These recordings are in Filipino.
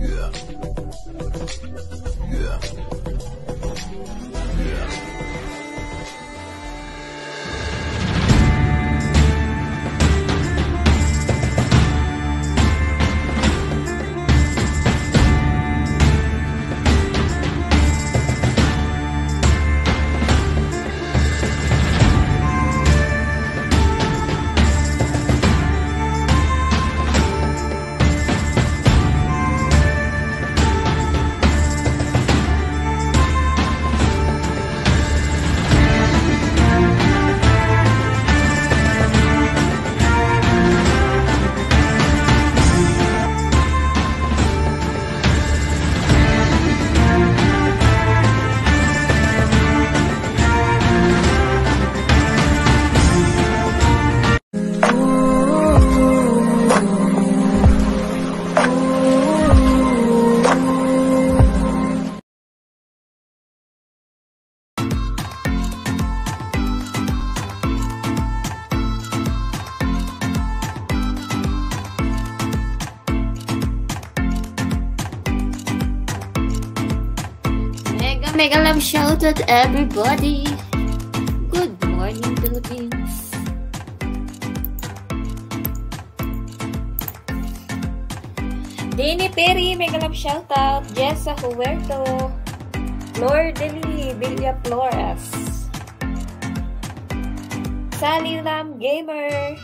Yeah. Yeah. Yeah. Mega mega love shout out everybody. Good morning Philippines. Dini Perry, mega love shout out. Jessa Huerto. Flor Deli, Villa Flores. Sally Lam Gamer.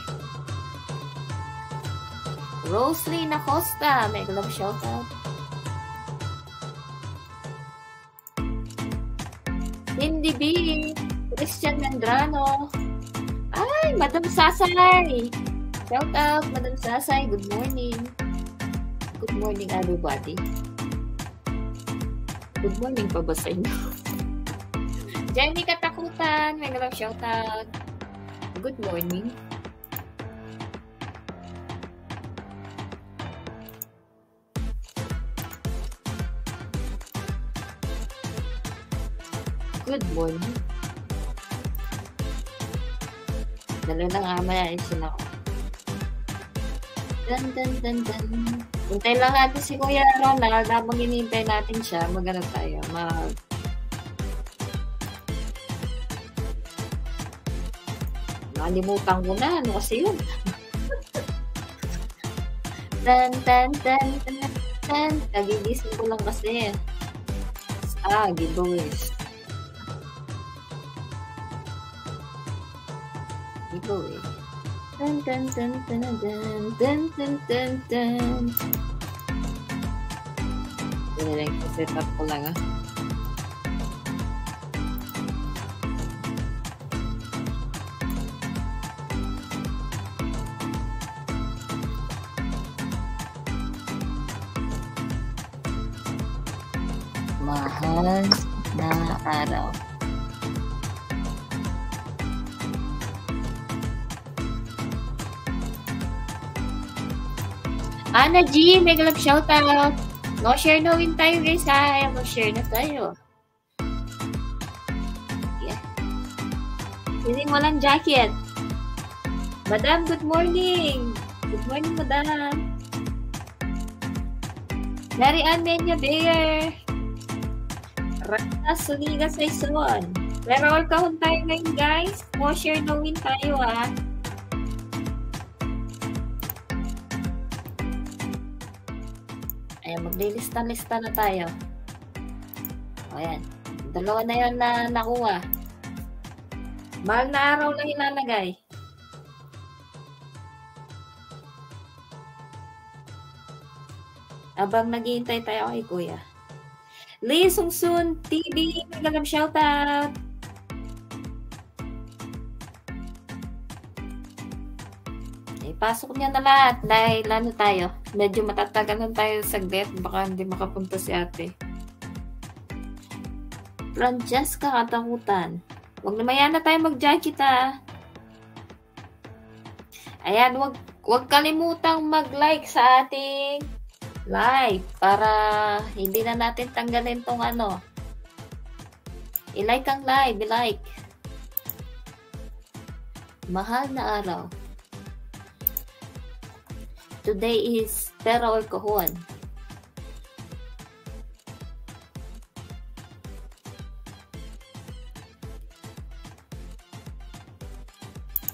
Roslyn Acosta, mega love shout out. Cindy B. Christian Mandrano. Ay, Madam Sasay. Shout out, Madam Sasay. Good morning. Good morning, everybody. Good morning pa ba sa inyo? Jenny Katakutan. May galap shout out. Good morning. Good morning. Dala na nga maayusin ako. Dan, dan, dan, dan. Hintay lang natin si Kuya Ronald. Habang hinihintay natin siya, magano tayo. Mag... Nakalimutan ko na. Ano kasi yun? dan, dan, dan, dan, dan. Kagigising ko lang kasi. Ah, giveaways. Giveaway. Dun, dun, dun, dun, dun, dun, dun, dun, dun. Yan lang, set up ko lang ah. Mahal na araw. Ana G, mega love shoutout. No share no win tayo guys ha. Ayaw mag-share na tayo. Yeah. Feeling walang jacket. Madam, good morning. Good morning, madam. Mary Ann Menya Bear. Rana Suniga Saison. Pero all kahon tayo ngayon guys. No share no win tayo ha. Ayan, maglilista-lista na tayo. Ayan. Dalawa na yun na nakuha. Mahal na araw lang ilalagay. Abang naghihintay tayo kay Kuya. Lee Sung Sun TV, magandang shoutout. Pasok niya na lahat dahil ano tayo, medyo matatagalan tayo saglit, baka hindi makapunta si ate. Francesca Katakutan. Huwag na maya na tayo mag-jacket ha. Ayan, wag, wag kalimutang mag-like sa ating live para hindi na natin tanggalin tong ano. I-like ang live, i-like. Mahal na araw. Today is pera or kahon.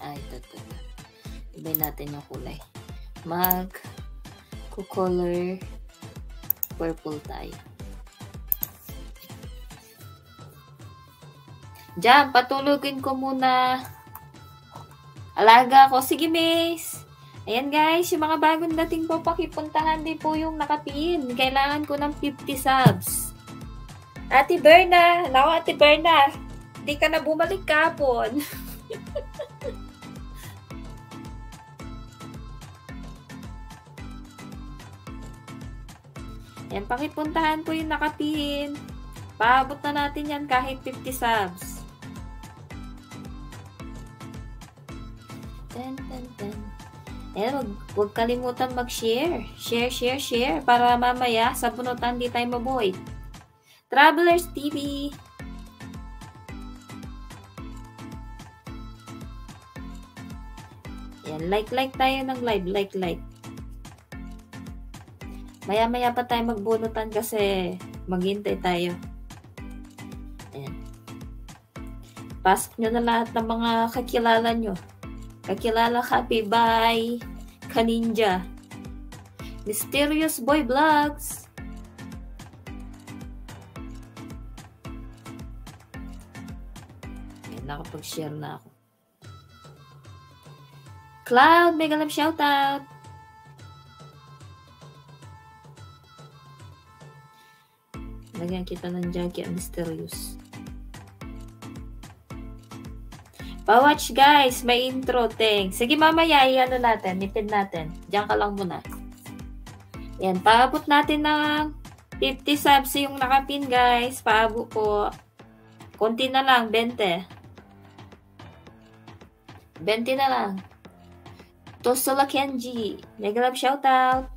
Ay, ito, ito, ito. Ibay natin yung kulay. Mag color purple tayo. Diyan, patulugin ko muna. Alaga ko. Sige, miss. Ayan guys, yung mga bagong dating po, pakipuntahan din po yung nakapin. Kailangan ko ng 50 subs. Ate Berna, naku Ate Berna, di ka na bumalik kapon. Yan, pakipuntahan po yung nakapin. Paabot na natin yan kahit 50 subs. Ten, ten, ten. Eh, wag, wag kalimutan mag-share. Share, share, share. Para mamaya, sa bunutan di tayo maboy. Travelers TV. Yan, like-like tayo ng live. Like-like. Maya-maya pa tayo magbunutan kasi maghintay tayo. Ayan. Pasok nyo na lahat ng mga kakilala nyo. Kakilala Happy Bye, Kaninja, Mysterious Boy Vlogs, Ayan, nakapag-share na ako. Cloud, mega love shoutout! Lagyan kita ng Jackie ang Mysterious. Pa-watch guys, may intro, thanks. Sige mamaya, i-ano natin, nipid natin. Diyan ka lang muna. Yan, paabot natin ng 50 subs yung nakapin guys. Paabot po. Konti na lang, 20. 20 na lang. Tosola Kenji. Mega love shoutout.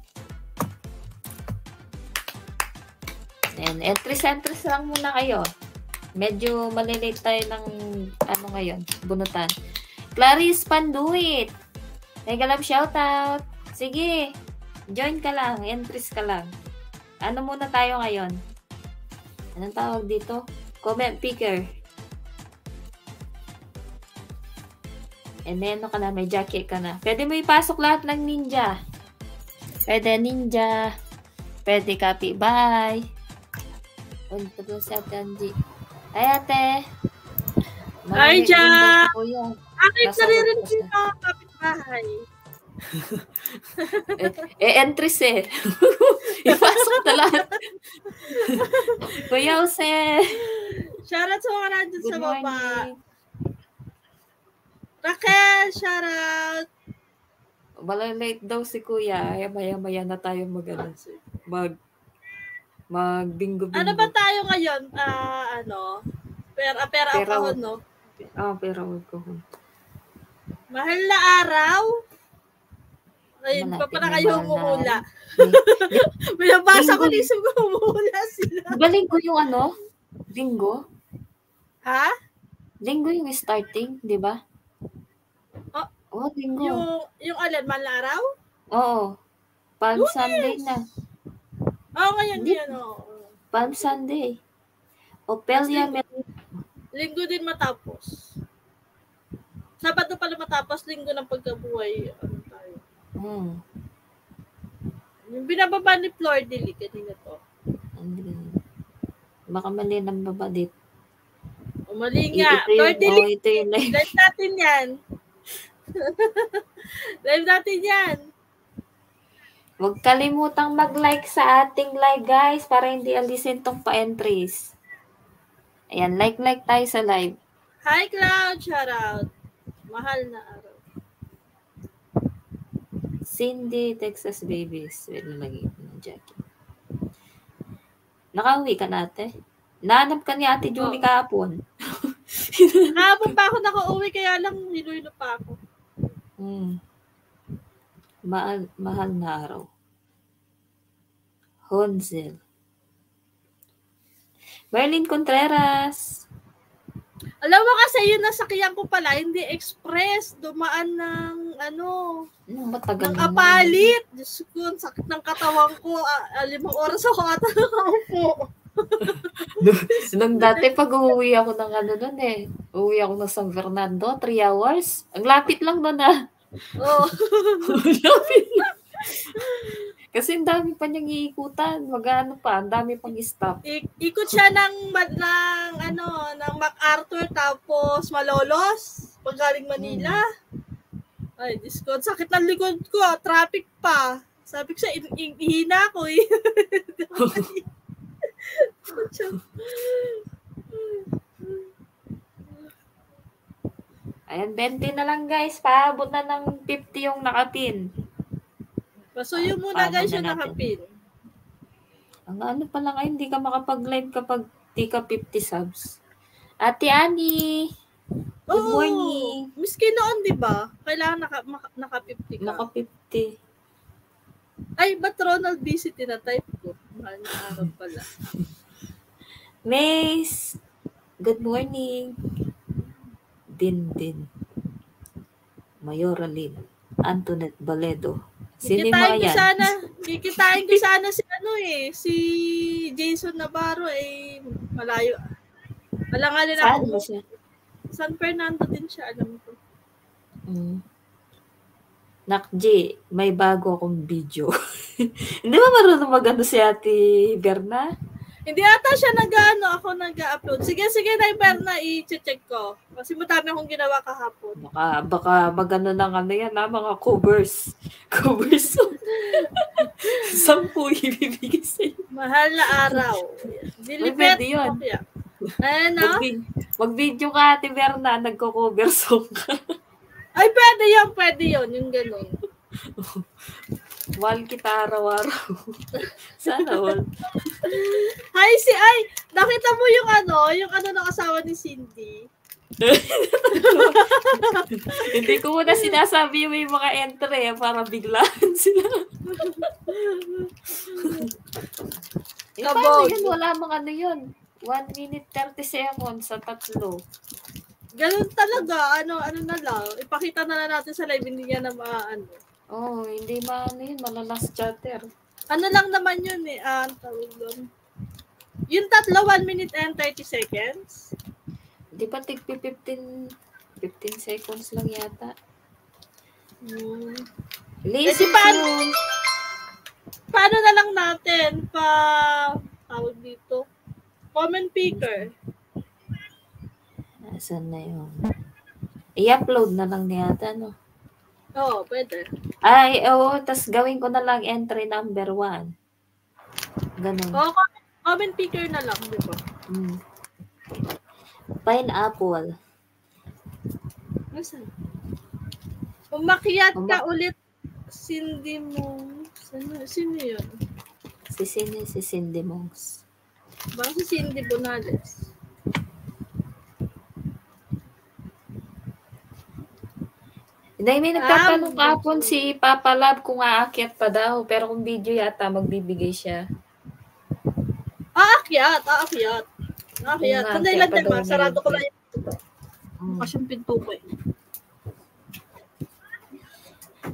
And entries entries lang muna kayo. Medyo malilate tayo ng ano ngayon, bunutan. Clarice Panduit. Mega love shoutout. Sige, join ka lang, entries ka lang. Ano muna tayo ngayon? Anong tawag dito? Comment picker. Ano ka na, may jacket ka na. Pwede mo ipasok lahat ng ninja. Pwede ninja. Pwede copy. Bye. Punta doon si Ay, ate. Hi, Jack! Akin workforce yung mga kapitbahay. Eh, eh entries eh. Ipasok na lahat. Kuya Jose. Shoutout sa mga nandun sa baba. Raquel, shoutout. Wala late daw si Kuya. Ay, maya-maya na tayo mag, ano, mag, mag bingo bingo. Ano ba tayo ngayon? Ah, ano? Pera, pera, Pera, ako, no? Ah, pero wag ko. Mahal na araw? Ayun, pa pala kayo humula. May- Binabasa ko Linggo. nisip ko humula sila. Di ba linggo yung ano? Linggo? Ha? Linggo yung starting, di ba? Oh, Oh, linggo. Yung, yung alin, mahal na araw? Oo. Lunes. Sunday na. Oo, ngayon Hindi. yan, oh. Palm Sunday. Opelia Mel Linggo din matapos. Sabado pala matapos, linggo ng pagkabuhay. Ano tayo? Hmm. Yung binababa ni Flor Dili, kanina to. Hindi. Baka mali ng baba dito. O mali nga. Ito Flor yung, Dili, oh, ito yung live. live natin yan. live natin yan. Huwag kalimutang mag-like sa ating live, guys, para hindi alisin tong pa-entries. Ayan, like-like tayo sa live. Hi, Cloud. Shout out. Mahal na araw. Cindy, Texas Babies. Wait, lalagay ko ng jacket. Nakauwi ka na, ate? Nahanap ka ni ate Julie kahapon. Kahapon pa ako nakauwi, kaya lang niluilo pa ako. Hmm. Mahal, mahal na araw. Honzel. Merlin Contreras. Alam mo kasi yung nasakyan ko pala, hindi express. Dumaan ng ano, Ano, matagal ng apalit. Diyos ko, ang sakit ng katawan ko. Ah, limang oras ako ata nakaupo. Nung dati pag uuwi ako ng ano nun eh. Uuwi ako ng San Fernando, 3 hours. Ang lapit lang nun ah. Oh. lapit lang. Kasi ang dami pa niyang iikutan. Mag-ano pa, ang dami pang stop. I- ikot siya ng, ng, ano, ng MacArthur tapos Malolos. Pag galing Manila. Ay, Diyos ko, sakit ng likod ko. ah, Traffic pa. Sabi ko siya, in- in- ihina ko eh. Ayan, 20 na lang guys. Paabot na ng 50 yung nakapin. Pasuyo muna guys na yung nakapin. Ang ano pa lang ay hindi ka makapag-live kapag di ka 50 subs. Ate Ani, Good Oo. morning. Miski noon, di ba? Kailangan naka, maka, naka-50 ka. naka 50. Ay, ba't Ronald busy tinatype ko? Mahal na araw pala. Mace, good morning. Din din. Mayoralin. Antoinette Baledo. Sino ko yan? sana, kikitain ko sana si ano eh, si Jason Navarro eh, malayo. Wala nga nila Saan ako. ba siya? San Fernando din siya, alam ko. Mm. Nak G, may bago akong video. Hindi ba marunong magano si Ate Berna? Hindi ata siya nag-ano, ako nag-upload. Sige, sige, Naiber na i-check ko. Kasi matami akong ginawa kahapon. Baka, baka magano ng ano yan ha, mga covers. Covers. Sampu ibibigay sa'yo. Mahal na araw. Dilipet. pwede yun. Na. Mag- Mag-video ka, Ate Berna, nagko-cover song ka. Ay, pwede yun, pwede yun, yung ganun. Mahal kita araw-araw. Sana all. Hi, si Ay, nakita mo yung ano, yung ano ng asawa ni Cindy. Hindi ko muna sinasabi yung may mga entry eh, para biglaan sila. Eh, paano yun? Wala mga ano yun. 1 minute 30 seconds sa tatlo. Ganun talaga, ano, ano na lang. Ipakita na lang natin sa live, hindi niya na maano. Oh, hindi maano yun, malalas chatter. Ano lang naman yun eh, ah, ang tawag doon. Yung tatlo, 1 minute and 30 seconds. Di ba tig 15, 15 seconds lang yata? Hmm. Listen Eh, paano- yun. Paano na lang natin pa, tawag dito, comment picker. Asan na yun? I-upload na lang niya yata, no? Oo, oh, pwede. Ay, oo, tas gawin ko na lang entry number 1. Ganun. Oo, comment, comment picker na lang, di ba? Mm. Pineapple. Nasaan? Umakyat ka Umak- ulit, Cindy mo. Sino, sino yun? Si Cindy, si Cindy Monks. Baka si Cindy Bonales. Hindi, may nagtatanong Ah, kahapon si Papa Lab kung aakyat pa daw. Pero kung video yata, magbibigay siya. Aakyat, aakyat. Aakyat. Sandali lang tayo. Sarado ko lang yung Mm. bukas yung pinto ko eh.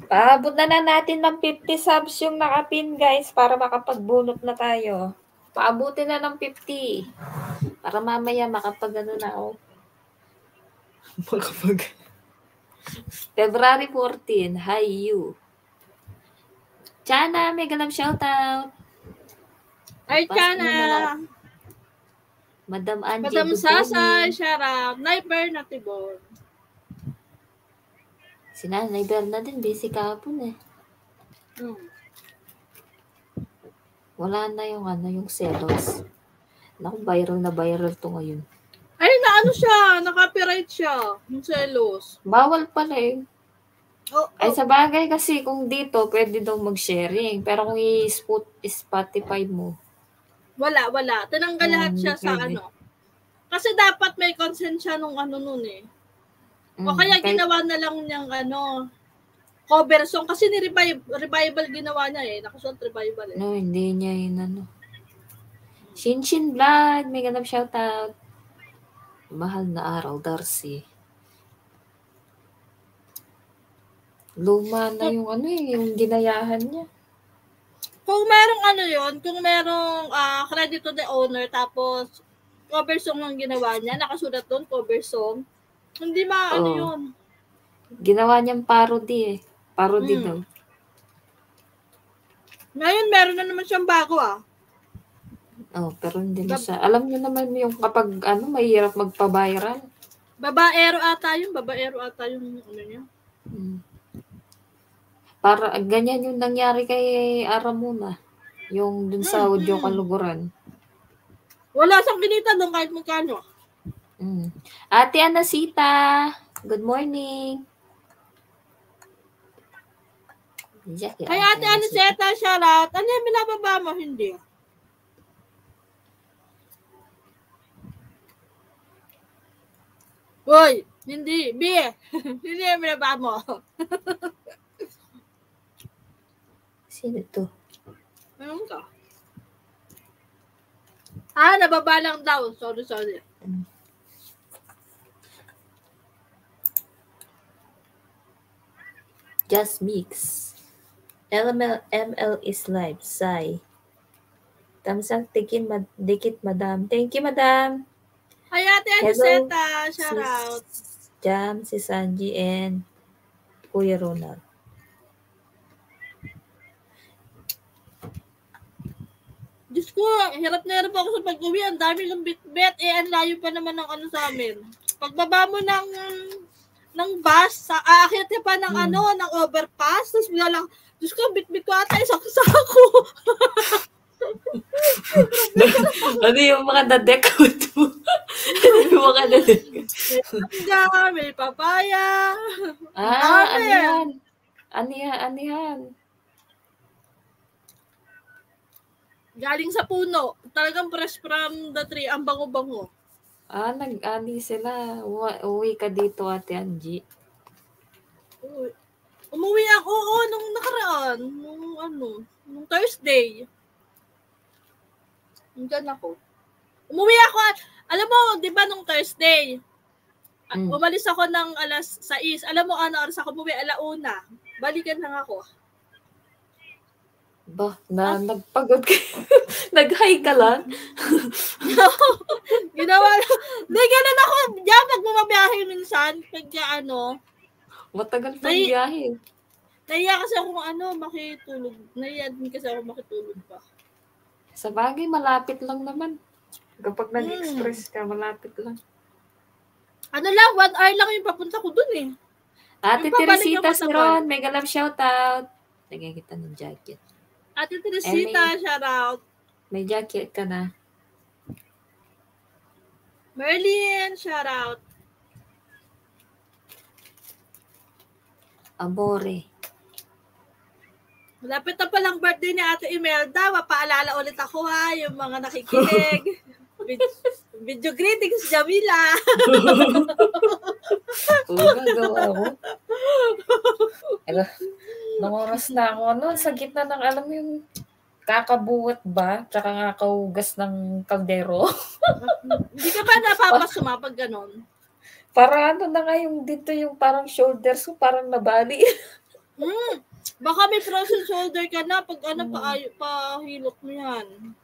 Paabot na na natin ng 50 subs yung nakapin, guys, para makapagbunot na tayo. Paabutin na ng 50. Para mamaya makapag ano na ako. Makapag... February 14, hi you. Chana, may galam shoutout. Pasok Chana. Madam Angie, Madam Sasay. Sharap, Sniper na tibon. Si Nanay Berna din, busy kahapon eh. Hmm. Wala na yung ano, yung selos. Naku, viral na viral to ngayon. Ay, na ano siya, na-copyright siya. Yung selos. Bawal pala eh. Oh, Ay, oh. sa bagay kasi kung dito, pwede daw mag-sharing. Pero kung i-Spotify mo, Wala, wala. Tinanggal Oo, lahat siya sa pwede. ano. Kasi dapat may consent siya nung ano nun eh. mm, O kaya kahit- ginawa na lang niyang ano, cover song. Kasi ni-revive, revival ginawa niya eh. Nakasuot revival eh. No, hindi niya yun ano. Shinshin Vlog, may ganap shoutout. Mahal na araw, Darcy. Luma na yung ano eh, yung ginayahan niya. Kung merong ano yon kung merong ah, credit to the owner, tapos cover song lang ginawa niya, nakasulat doon, cover song, hindi ma, ano yun. Ginawa niyang parody eh. Parody Hmm. daw. Ngayon, meron na naman siyang bago ah. Oh, pero hindi na siya. Alam niyo naman yung kapag ano, mahirap magpa-viral. Babaero ata yun, babaero ata yung ano niya. Hmm. Para ganyan yung nangyari kay Aramuna. Yung dun sa Mm, audio mm. kaluguran. Wala siyang kinita doon kahit magkano. Mm. Ate Anasita, good morning. Kaya ate Aniseta, shoutout. Ano yung binababa mo? Hindi. Hoy, hindi. B, hindi yung binababa mo. Sino to? Ano ka? Ah, nababa lang daw. Sorry, sorry. Just Mix. LML, ML is live. Sai. Tamsang tikin mad, dikit madam. Thank you, madam. Ay, ate Aniseta, shoutout. Si Jam, si Sanji, and Kuya Ronald. Diyos ko, hirap na hirap ako sa pag-uwi. Ang dami ng bit-bit. Eh, ang layo pa naman ng ano sa amin. Pagbaba mo ng ng bus, sa aakyat ka pa ng Hmm. ano, ng overpass, tapos bigla lang, Diyos ko, bit-bit ko ata isang sako. ano yung mga nadekot mo? yung mga nadekot. Mangga, may papaya. Ah, ano yan? Ano yan? Ano yan? Galing sa puno. Talagang fresh from the tree. Ang bango-bango. Ah, nag-ani sila. Uwi ka dito, Ate Angie. Uy. Umuwi ako, oo, nung nakaraan. Nung ano, nung Thursday. Nandyan ako. Umuwi ako at, alam mo, di ba nung Thursday, ah, Mm. umalis ako ng alas 6. Alam mo, ano, oras ako umuwi, alauna. Balikan lang ako. Ba, na, nagpagod ka. Nag-high ka lang. Ginawa lang. Hindi, ganun ako. Diyan, pag bumabiyahe minsan, pag ano, Matagal pa biyahe. naiya kasi ako ano, makitulog. Naiya din kasi ako makitulog pa. Sa bagay, malapit lang naman. Kapag Hmm. nag-express ka, malapit lang. Ano lang, one hour lang yung papunta ko dun eh. Ate Yung Teresita Siron, mega love shoutout. Lagyan kita ng jacket. Ate Teresita, shout out. May jacket ka na. Merlin, shout out. Malapit na palang birthday ni Ate Imelda. Mapaalala ulit ako ha, yung mga nakikinig. Vid- Video greetings, Jamila. Oo, gagawa ko. Ano, nung oras na ako, ano, sa gitna ng, alam mo yung kakabuhat ba? Tsaka kakaugas ng kaldero. Hindi ka ba napapasuma pag ganon? Para ano na nga yung dito yung parang shoulders ko, parang nabali. Hmm. Baka may frozen shoulder ka na pag ano Hmm. pa, pa hilot mo yan.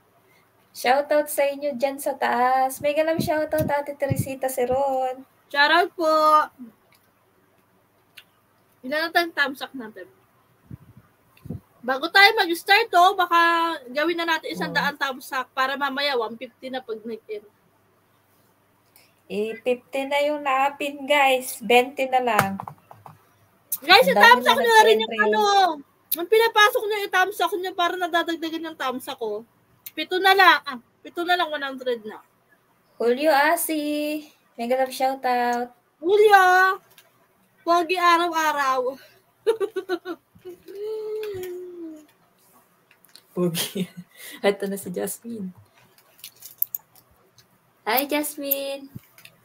Shoutout sa inyo dyan sa taas. Mega love shoutout Ate Teresita Seron. Shout out po. Ilan na tayong up natin? Bago tayo mag-start to, baka gawin na natin isang Oo. daan up para mamaya 150 na pag nag-end. Eh, 50 na yung naapin, guys. 20 na lang. Guys, na up nyo na rin yung ano. Ang pinapasok nyo, i-thumbs up nyo para nadadagdagan yung thumbs ako. Pito na lang. Ah, pito na lang, 100 na. Julio Asi. Mega love shoutout. Julio! Pogi araw-araw. Pogi. Ito na si Jasmine. Hi, Jasmine.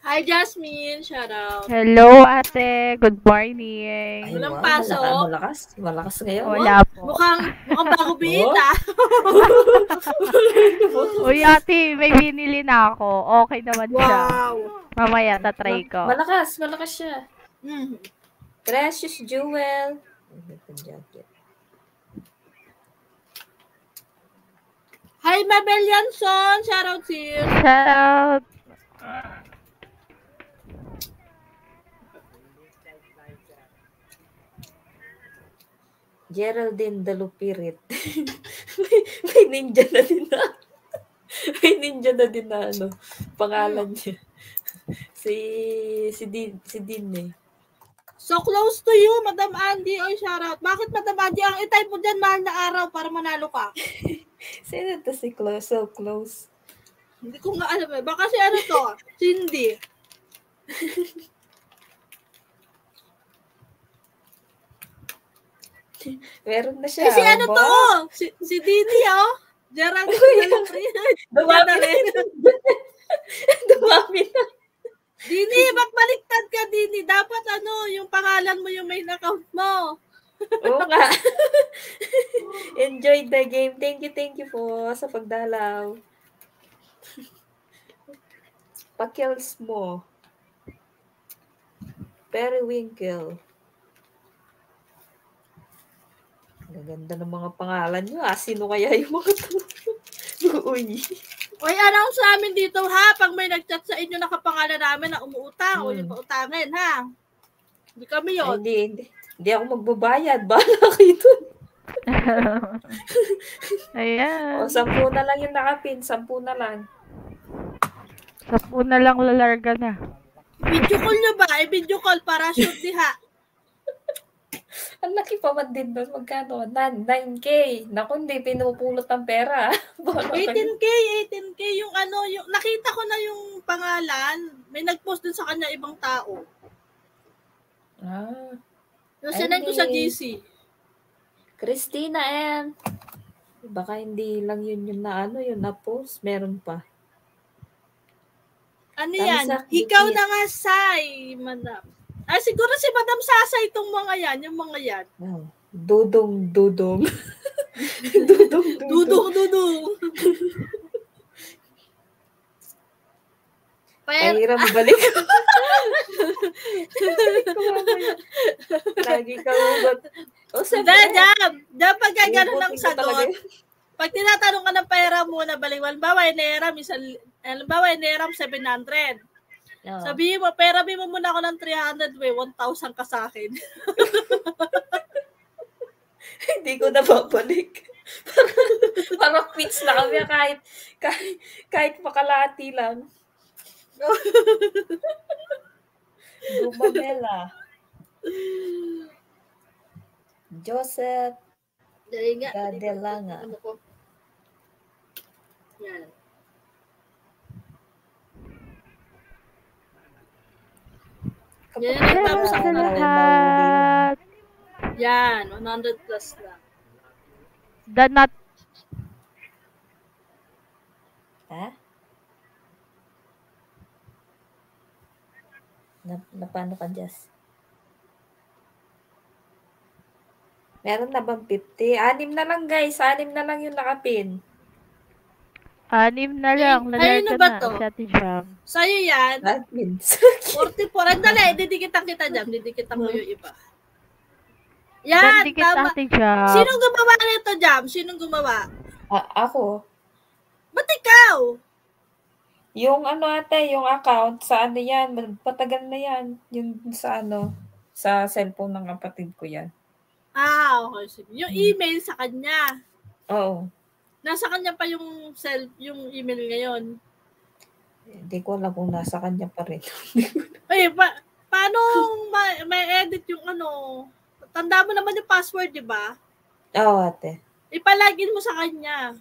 Hi, Jasmine. Shout out. Hello, ate. Good morning. Ay, Walang wow, pasok. Malakas, malakas. Malakas ngayon. Wala po. Mukhang, mukhang bago bita. Uy, ate, may binili na ako. Okay naman siya. Wow. Mamaya, tatry ko. Malakas, malakas siya. Mm. Precious Jewel. Jacket. Hi, Mabel Yanson. Shout out to you. Shout out. Geraldine Dalupirit. may, may ninja na din na. may ninja na din na ano, pangalan niya. si si Din si Din eh. So close to you, Madam Andy. Oy, shout out. Bakit, Madam Andy? Ang itype mo dyan, mahal na araw para manalo ka. Sino to si close? So close. Hindi ko nga alam eh. Baka si ano to? Cindy. Meron na siya. Eh, si ano Ba? to? Si, si Dini, oh. Gerald Daluprit. Dumami na. Dumami na. Dini, ba't baliktad ka, Dini? Dapat ano, yung pangalan mo yung main account mo. Oo nga. Enjoy the game. Thank you, thank you po sa pagdalaw. Pakills mo. Periwinkle. Gaganda ng mga pangalan nyo. Ah, sino kaya yung mga? Uy. Oy, announce namin dito, ha? Pag may nag-chat sa inyo nakapangalan namin na umuutang, o Hmm. yung pautangin, ha? Hindi kami Ay, yun. hindi, hindi. Hindi ako magbabayad. Bahala kayo dun. Ayan. O, sampu na lang yung nakapin. Sampu na lang. Sapu na lang lalarga na. Video call nyo ba? Eh, video call para shoot diha. Ang laki pa man din doon. Magkano? Nan, 9K. Naku, hindi pinupulot ng pera. Bahala kayo. 18K, 18K yung ano, yung nakita ko na yung pangalan. May nag-post din sa kanya ibang tao. Ah, Yung sinend ko sa. GC. Christina M. Baka hindi lang yun yung na ano, yung na-post. Meron pa. Ano Tama yan? Ikaw na nga, Sai, madam. Ah, siguro si Madam Sasa itong mga yan, yung mga yan. Oh. Dudong, dudong. dudong, dudong. Dudong, dudong. Pero, Pahiram balik. Lagi ka ubat. O, Hindi, jam. Jam, pag gano'n ng sagot, pag tinatanong ka ng pera muna, balik, halimbawa, iniram, isang, halimbawa, iniram 700. Oo. Sabihin mo, pera mo muna ako ng 300, we, 1,000 ka sa akin. Hindi ko na babalik. parang, quits na kami kahit, kahit, kahit makalati lang. Gumamela. Joseph. Gadelanga. Ano ko? Yan. Kapag tapos Shout ako na- lahat. Yan, 100 plus lang. The not Ha? Na, na paano ka, Jess? Meron na bang 50? Anim na lang, guys. Anim na lang yung nakapin. Anim na lang. Ay, ano ba to? Ate Jam. Sa'yo yan, Admins. 44. Andali, didikitan kita dyan. Didikitan mo yung iba. Yan, Dandikit tama. Ate Jam. Sinong gumawa nito, Jam? Sinong gumawa? Ah, ako. Ba't ikaw? Yung ano ate, yung account, sa ano yan, patagal na yan. Yung sa ano, sa cellphone ng kapatid ko yan. Ah, okay. Sige. Yung email sa kanya. Oo. Nasa kanya pa yung self, yung email ngayon. Hindi ko alam kung nasa kanya pa rin. Eh, pa, paano ma- may edit yung ano? Tanda mo naman yung password, di ba? Oo ate. Ipalagin mo sa kanya.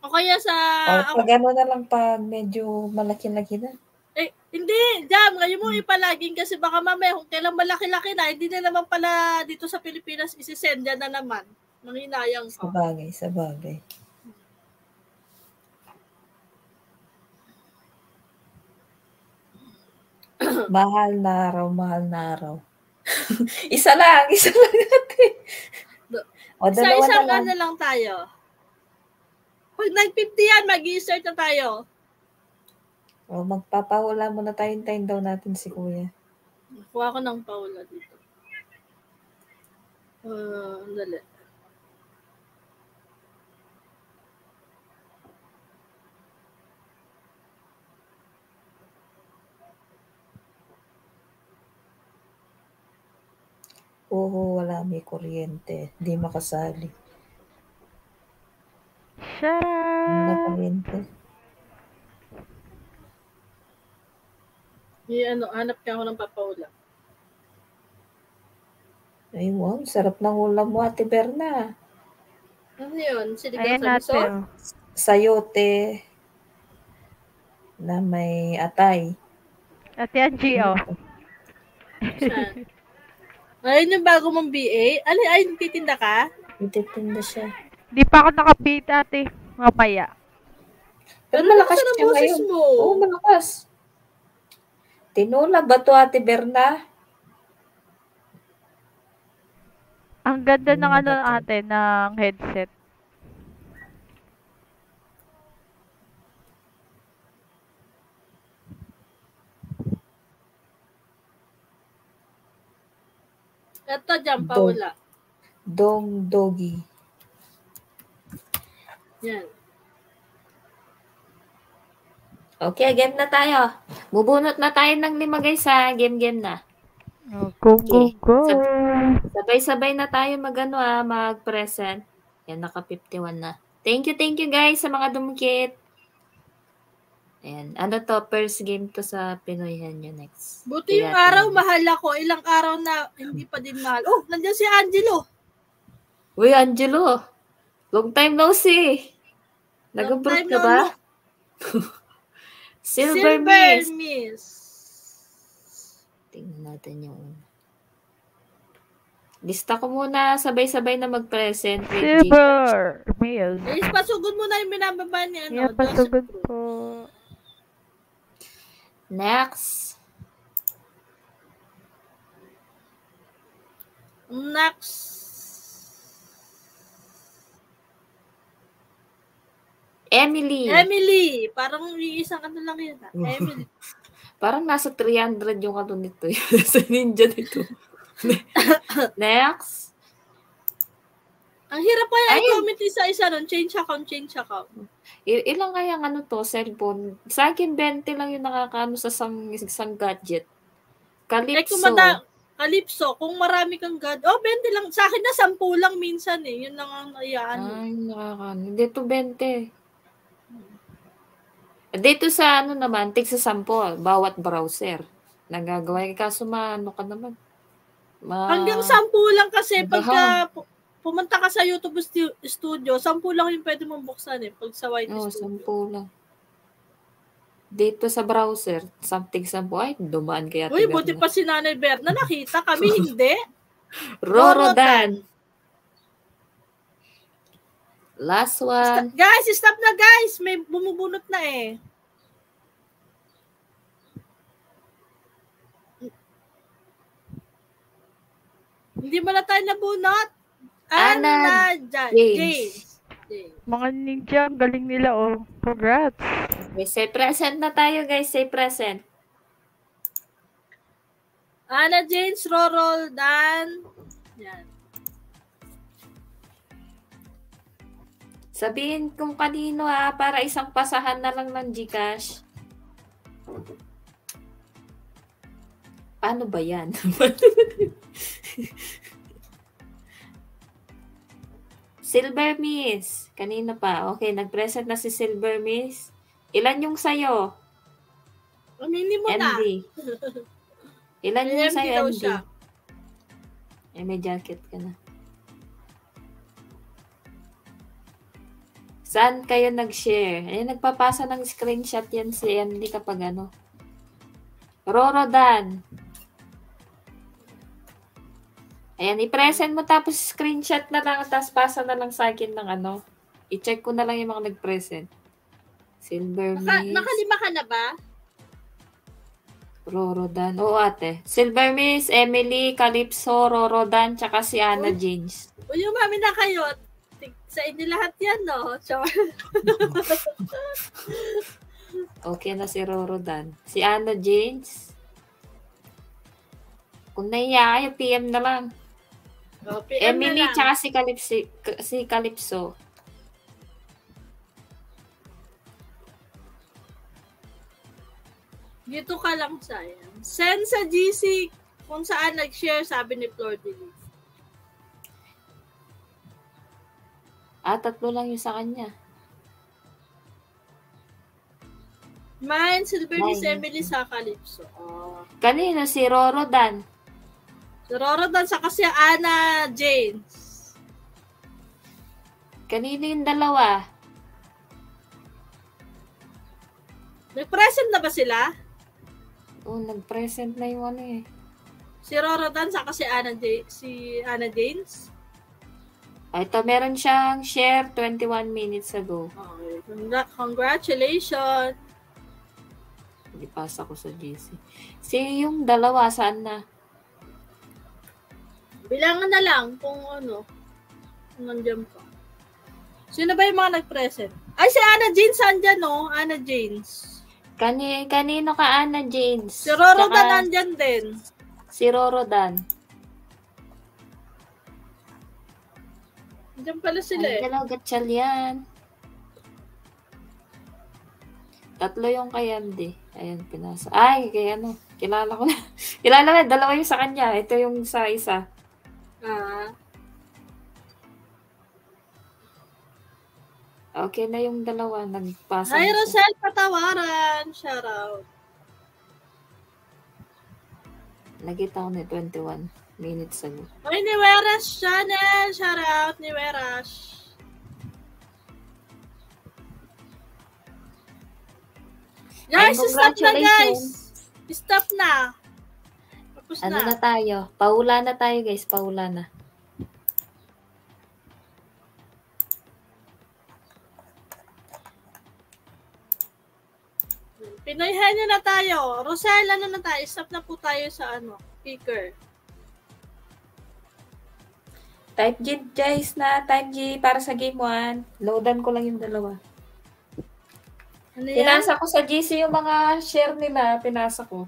O kaya sa... O, pag ano na lang pag medyo malaki-laki na. eh, hindi, Jam, ngayon mo ipalagin kasi baka mamaya kung kailan malaki-laki na, hindi na naman pala dito sa Pilipinas isisend yan na naman. Manginayang Sa ka. bagay, sa bagay. mahal na araw, mahal na araw. isa lang, isa lang natin. O, Sa dalawa na isang lang. ano lang tayo. Pag nag-50 yan, mag-start na tayo. O, magpapahula muna tayo. Hintayin daw natin si kuya. Kuha ko ng paula dito. Uh, dali. Oo, wala may kuryente. Di makasali. Wala Shara! kuryente. Yung ano, hanap ka ako ng papaula. Ay, wow. Sarap ng ulam mo, Ate Berna. Ano yun? Siligang Ayan sa natin. bisot? oh. Sayote na may atay. At yan, Gio. Saan? Ayun yung bago mong BA? Alin, ay, titinda ka? Ititinda siya. Di pa ako nakapita, ate. Mamaya. Pero Ano malakas siya boses ngayon. mo? Oo, malakas. Tinula ba to, Ate Berna? Ang ganda ng Ano ate, ng headset. Ito dyan, paula. Dong Doggy. Yan. Okay, game na tayo. Bubunot na tayo ng lima guys sa game-game na. Go, go, go. Sabay-sabay na tayo mag-ano ah, mag-present. Yan, naka 51 na. Thank you, thank you guys sa mga dumikit. Ayan. Ano to? First game to sa Pinoy Henyo next. Buti yung Kaya- araw, mahal ako. Ilang araw na hindi pa din mahal. Oh, nandiyan si Angelo. Uy, Angelo! Long time no see! Nag-abroad time ka no ba? look. Silver, Miss! Miss. Tingnan natin yung una. Lista ko muna, sabay-sabay na mag-present. Silver. Mail. Eh, pasugod mo na yung binababa ni ano. Yan, pasugod ko. Next. Next. Emily. Emily. Parang iisang ano lang yun. ah. Emily. Parang nasa 300 yung ano nito. sa ninja nito. Next. Ang hirap kaya Ayun. i-comment isa-isa nun. Change account, change account. Ilang kaya ang ano to, cellphone? Sa akin, 20 lang yung nakakaano sa sang, isang gadget. Eh, Calypso. kung mata, Calypso, kung marami kang God, oh, 20 lang. Sa akin na 10 lang minsan eh. Yun lang ang naiaan. Ay, nakakaano. Dito 20. Dito sa ano naman, tig sa 10, bawat browser. Nagagawa. Eh, Kaso maano ka naman. Ma- Hanggang 10 lang kasi pagka pumunta ka sa YouTube stu- studio, 10 lang yung pwede mong buksan eh. Pag sa White Oo, Studio. 10 lang. Dito sa browser, something 10. Ay, dumaan kaya. Uy, buti na. pa si Nanay Berna. Nakita kami, hindi. Rorodan. Last one. Sta- guys, stop na guys. May bumubunot na eh. Hindi mo na tayo nabunot. Ana Ana Ja- James. James. James. Mga ninja, ang galing nila, oh. Congrats. Okay, say present na tayo guys. Say present. Ana James, Rorol, Dan. Yan. Sabihin kung kanino ha, para isang pasahan na lang ng Gcash. Paano ba yan? Silver Miss. Kanino pa? Okay, nag-present na si Silver Miss. Ilan yung sayo? Aminin mo na. MD. Ilan May yung MD sayo, MD? siya. Eh, may jacket ka na. Saan kayo nag-share? Ayan, nagpapasa ng screenshot yan si Andy kapag ano. Rorodan. Ayan, i-present mo tapos screenshot na lang tapos pasa na lang sa akin ng ano. I-check ko na lang yung mga nag-present. Silver Naka, Miss. nakalima ka na ba? Rorodan. Oo, ate. Silver Miss, Emily, Calypso, Rorodan, tsaka si Anna Uy. James. O yung mami na kayo, sa inyo lahat yan, no? Okay na si Rorodan. Si Anna James. Kung naiya kayo, PM na lang. O, PM na Emily, lang. tsaka si Calypso. Si Calypso. Dito ka lang, sayang. Send sa GC kung saan nag-share, sabi ni Flor de Lis. Ah, tatlo lang yung sa kanya. Mine, Silver Miss. Emily sa Calypso. Oh. Kanino? Si Rorodan. Si Rorodan sa kasi Ana James. Kanino yung dalawa? Nag-present na ba sila? Oh, nag-present na yung ano eh. Si Rorodan sa kasi Ana J- si Ana James. Ah, ito, meron siyang share 21 minutes ago. Okay. Congra- congratulations. Ipasa ko sa GC. Si yung dalawa, saan na? Bilangan na lang kung ano. Kung nandiyan pa. Sino ba yung mga nag-present? Ay, si Ana James andyan, no? Ana James. Kani, kanino ka, Anna James? Si Rorodan Tsaka andyan din. Si Rorodan. Andyan pala sila Ay, eh. dalawa gatchal yan. Tatlo yung kay MD. Ayan, pinasa. Ay, kay ano. Kilala ko na. Kilala na. Dalawa yung sa kanya. Ito yung sa isa. Ah, Okay na yung dalawa. Nagpasa. Hi. Rosel Patawaran. Shout out. Nakita ko na 21 minutes ago. Ay, ni Weras Channel. Shout out, ni Weras. Guys, stop na guys. Stop na. Tapos Ano na. na tayo? Paula na tayo, guys. Paula na. Pinoyhan nyo na tayo. Rosel, ano na tayo? Stop na po tayo sa ano, speaker. Type G, guys, na Type G para sa game 1. Loadan ko lang yung dalawa. Ano yan? Pinasa ko sa GC yung mga share nila. Pinasa ko.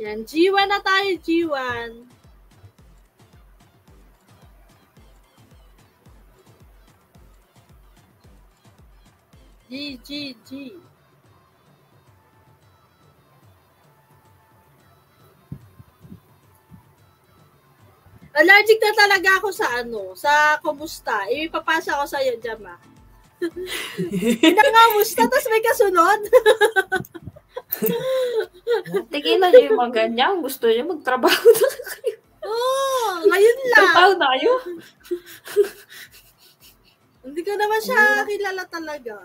Yan, G1 na tayo, G1. G, G, G. Allergic na talaga ako sa ano, sa kumusta. Ipapasa ko sa iyo, Jama. Pinangamusta, tapos may kasunod. Tigilan niyo yung mga ganyan. Gusto niyo magtrabaho na kayo. Oh, ngayon lang. Trabaho na kayo. Hindi ko naman siya kilala talaga.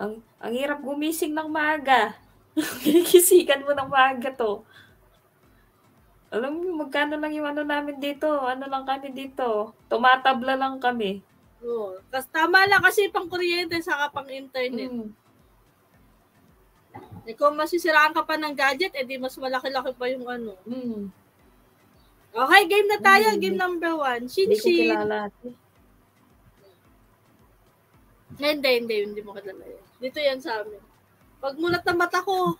Ang, ang hirap gumising ng maaga. Kinikisikan mo ng maaga to. Alam mo, magkano lang yung ano namin dito? Ano lang kami dito? Tumatabla lang kami. Oo. Kas, tama lang kasi pang kuryente saka pang internet. Mm. Eh, kung masisiraan ka pa ng gadget, edi mas malaki-laki pa yung ano. Mm. Okay, game na tayo. Mm. Game number one. Hindi ko kilala. Hindi, hindi. Hindi mo kilala yan. Dito yan sa amin. Pag mulat na mata ko,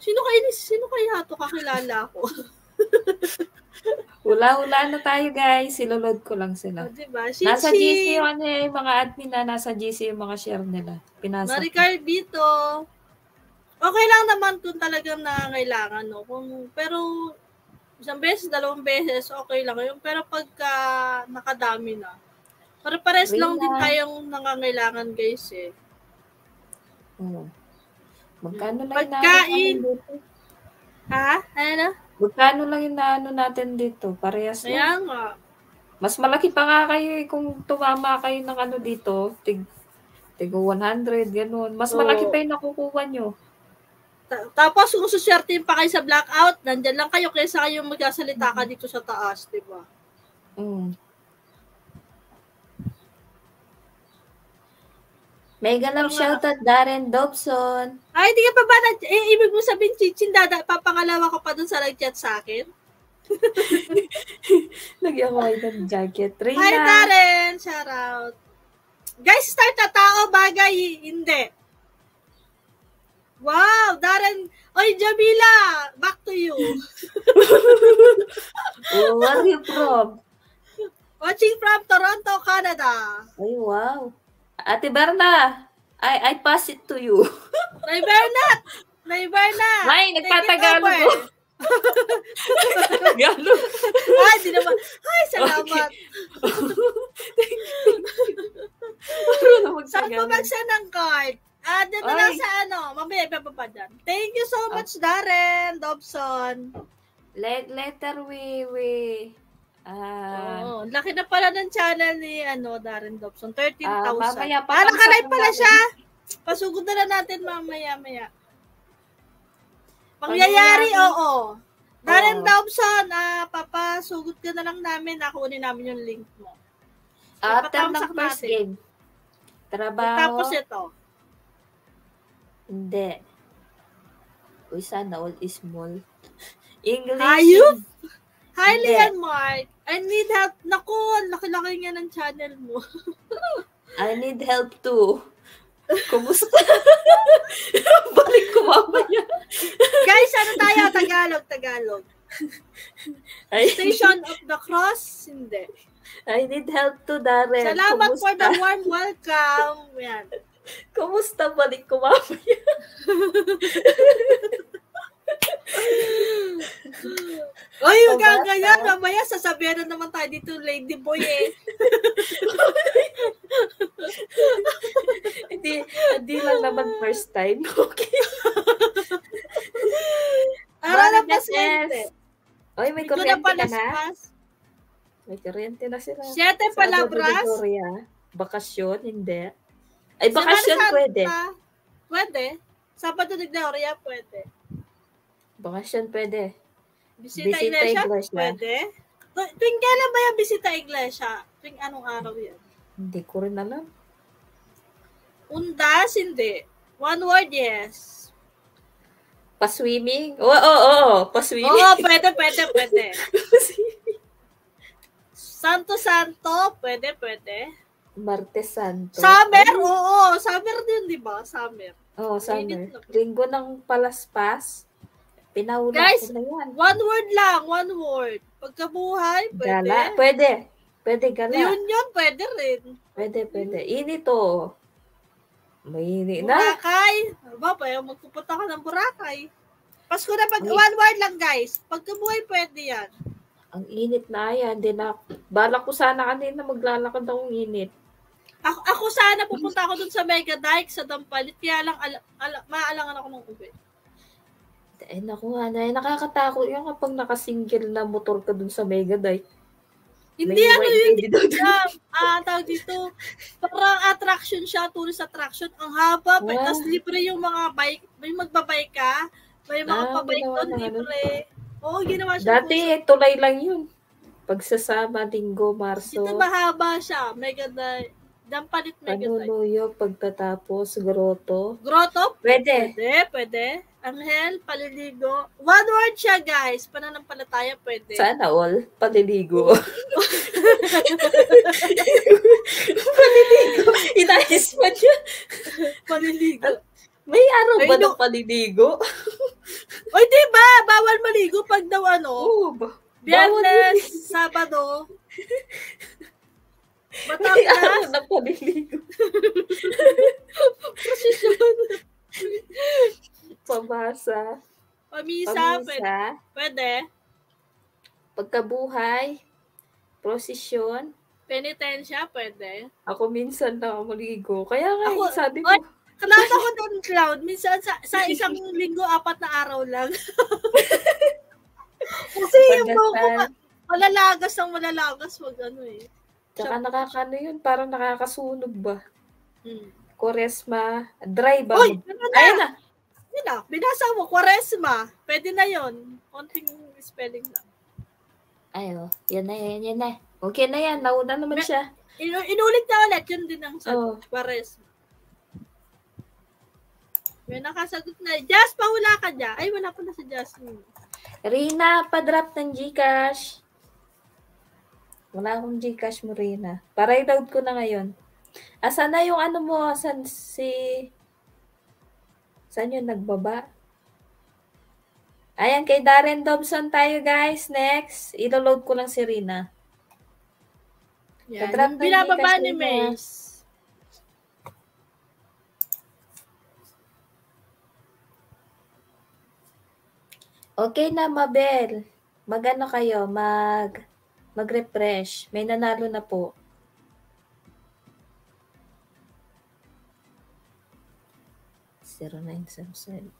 sino kaya, sino kaya to kakilala ko? Hula-hula na tayo guys. Silolod ko lang oh, sila. diba? Nasa GC yung ano eh, yung mga admin na nasa GC yung mga share nila. Pinasa. Maricar dito. Okay lang naman kung talagang nangangailangan, no? Kung, pero, isang beses, dalawang beses, okay lang yun. Pero pagka nakadami na, pare-pares lang Rina. din tayong nangangailangan, guys, eh. Oo. Magkano lang Pagkain. Ha? Ano? Magkano lang yung naano natin dito? Parehas lang. Kaya nga. Mas malaki pa nga kayo eh, kung tumama kayo ng ano dito. Tig, tig 100, ganun. Mas Oo. malaki pa yung nakukuha nyo. Ta- tapos, kung suswertein pa kayo sa blackout, nandyan lang kayo kaysa kayo magsasalita ka dito sa taas, di ba? Mm. Mega love Tama. shoutout Darren Dobson. Ay, hindi ka pa ba na, eh, ibig mo sabihin, Chichin, dada, papangalawa ka pa dun sa nag-chat sa akin? Lagyan ko kayo ng jacket. Hi, Rina. Darren! Shout out. Guys, start na tao, bagay, hindi. Wow, Darren. Oy, Jamila, back to you. Oh, where are you from? Watching from Toronto, Canada. Ay, wow. Ate Berna, I, I pass it to you. Nay Bernat! Nay Bernat! Ay, Take it nagtatagalog ko. Tagalog. Ay, di naman. Ay, salamat. Ano Saan mo magtagalog? magsa ng card? Ah, dito lang Ay. sa ano. Mamaya ipapapadan. Thank you so much, Darren Dobson. Let, letter we, we. Ah, Oo, laki na pala ng channel ni ano Darren Dobson. 13,000. Ah, mamaya pa Ah, sa- pala siya. Pasugod na lang natin mamaya, maya. Mangyayari, Pangyayari. oo. Darren Oo. Dobson, ah, papasugod ka na lang namin. Nakunin namin yung link mo. after ng first natin. game. Trabaho. Tapos ito. Hindi. Uy, sana all is small. English. Ayun! Hi, Hindi. Lian Mark. I need help. Naku, laki-laki nga ng channel mo. I need help too. Kumusta? Balik ko mamaya. Guys, ano tayo? Tagalog, Tagalog. Ay, Station of the Cross? Hindi. I need help too, Darren. Salamat Kumusta? for the warm welcome. Yan. Kumusta? Balik ko mamaya. Oy, yung Pabata. ganyan. Mamaya sasabihan na naman tayo dito, lady boy eh. hindi, hindi lang naman first time. Okay. Ara na Balik na, pasyente. Oy, may kuryente ka na? May kuryente na sila. De palabras. Bakasyon, hindi. Ay, Semana bakasyon Santa. pwede. Pwede. Sabado de Gloria, pwede. Bakasyon pwede. Bisita, Bisita iglesia, iglesia. pwede. Tu- Tuwing kailan ba yung bisita iglesia? Tuwing anong araw yan? Hindi ko rin alam. Undas, hindi. One word, yes. Pa-swimming? Oo, oo, oo. Pa-swimming. Oo, pwede, pwede, pwede. Santo Santo, pwede, pwede. Martes Santo. Summer, oo. Summer din, di ba? Summer. Oo, oh, summer. Linggo ng palaspas. Pinauna Guys, ko na yan. One word lang, one word. Pagkabuhay, pwede. Gala. Pwede. Pwede gala. Reunion, pwede rin. Pwede, pwede. Init to. Mainit na. Boracay. Ano ba, pa magpupunta ka ng Boracay. Pasko na pag Ay. one word lang, guys. Pagkabuhay, pwede yan. Ang init na yan. Di na, balak ko sana kanina maglalakad akong init. Ako, ako sana pupunta ako dun sa Mega Dike sa Dampalit. Kaya lang, ala, ala, maalangan ako ng uwi. Eh, naku nga na. Nakakatakot yung kapag nakasingle na motor ka dun sa Mega Dike. Hindi May ano yun, ah, tawag dito, parang attraction siya, tourist attraction. Ang haba, Wow. tapos libre yung mga bike, may magbabike ka, may mga Ah, pabike doon, libre. Oo, ginawa siya. Dati, tulay lang yun. Pagsasama, linggo, marso, Dito mahaba siya, mega na, dampalit mega na. panunuyo, pagtatapos, grotto. Grotto, Pwede. pwede, pwede. Anghel, paliligo. One word siya, guys. Pananampalataya, pwede. Sana all. Paliligo. paliligo. Inayos pa niya. Paliligo. May araw ba Ay, no. ng paliligo? Oy, di ba? Bawal maligo pag daw ano, Oo ba? Biyernes, Sabado. Batangas, ng paliligo. Pamasa. pamisa. Pamisa. pwede. Pagkabuhay. Prosesyon. Penitensya, pwede. Ako minsan na maligo. Kaya nga, Ako- sabi ko, Kalata ko doon, Cloud. Minsan sa, sa isang linggo, apat na araw lang. Kasi yung buhok ko, pagdasal. malalagas ng malalagas, wag ano eh. Tsaka nakakano yun, parang nakakasunog ba? Hmm. Koresma, dry ba? Uy, ano na? Ayun na. Yun na, binasa mo, Quaresma. Pwede na yon Konting spelling lang. Ayo, yan na yan, yan na. Okay na yan, nauna naman siya. Inu- inulit na ulit, yun din ang sabi. Oh. Quaresma. May nakasagot na. Jazz, pahula ka dyan. Ay, wala pa na si Jasmine. Rina, pa-drop ng Gcash. Wala akong Gcash mo, Rina. Para i-load ko na ngayon. Asan na yung ano mo? Asan si... Saan yun nagbaba? Ayan, kay Darren Dobson tayo, guys. Next. I-load ko lang si Rina. Yan. Yung ng binababa ni. Mace. Okay na, Mabel. Magano kayo? Mag... Mag-refresh. May nanalo na po. Zero nine seven seven.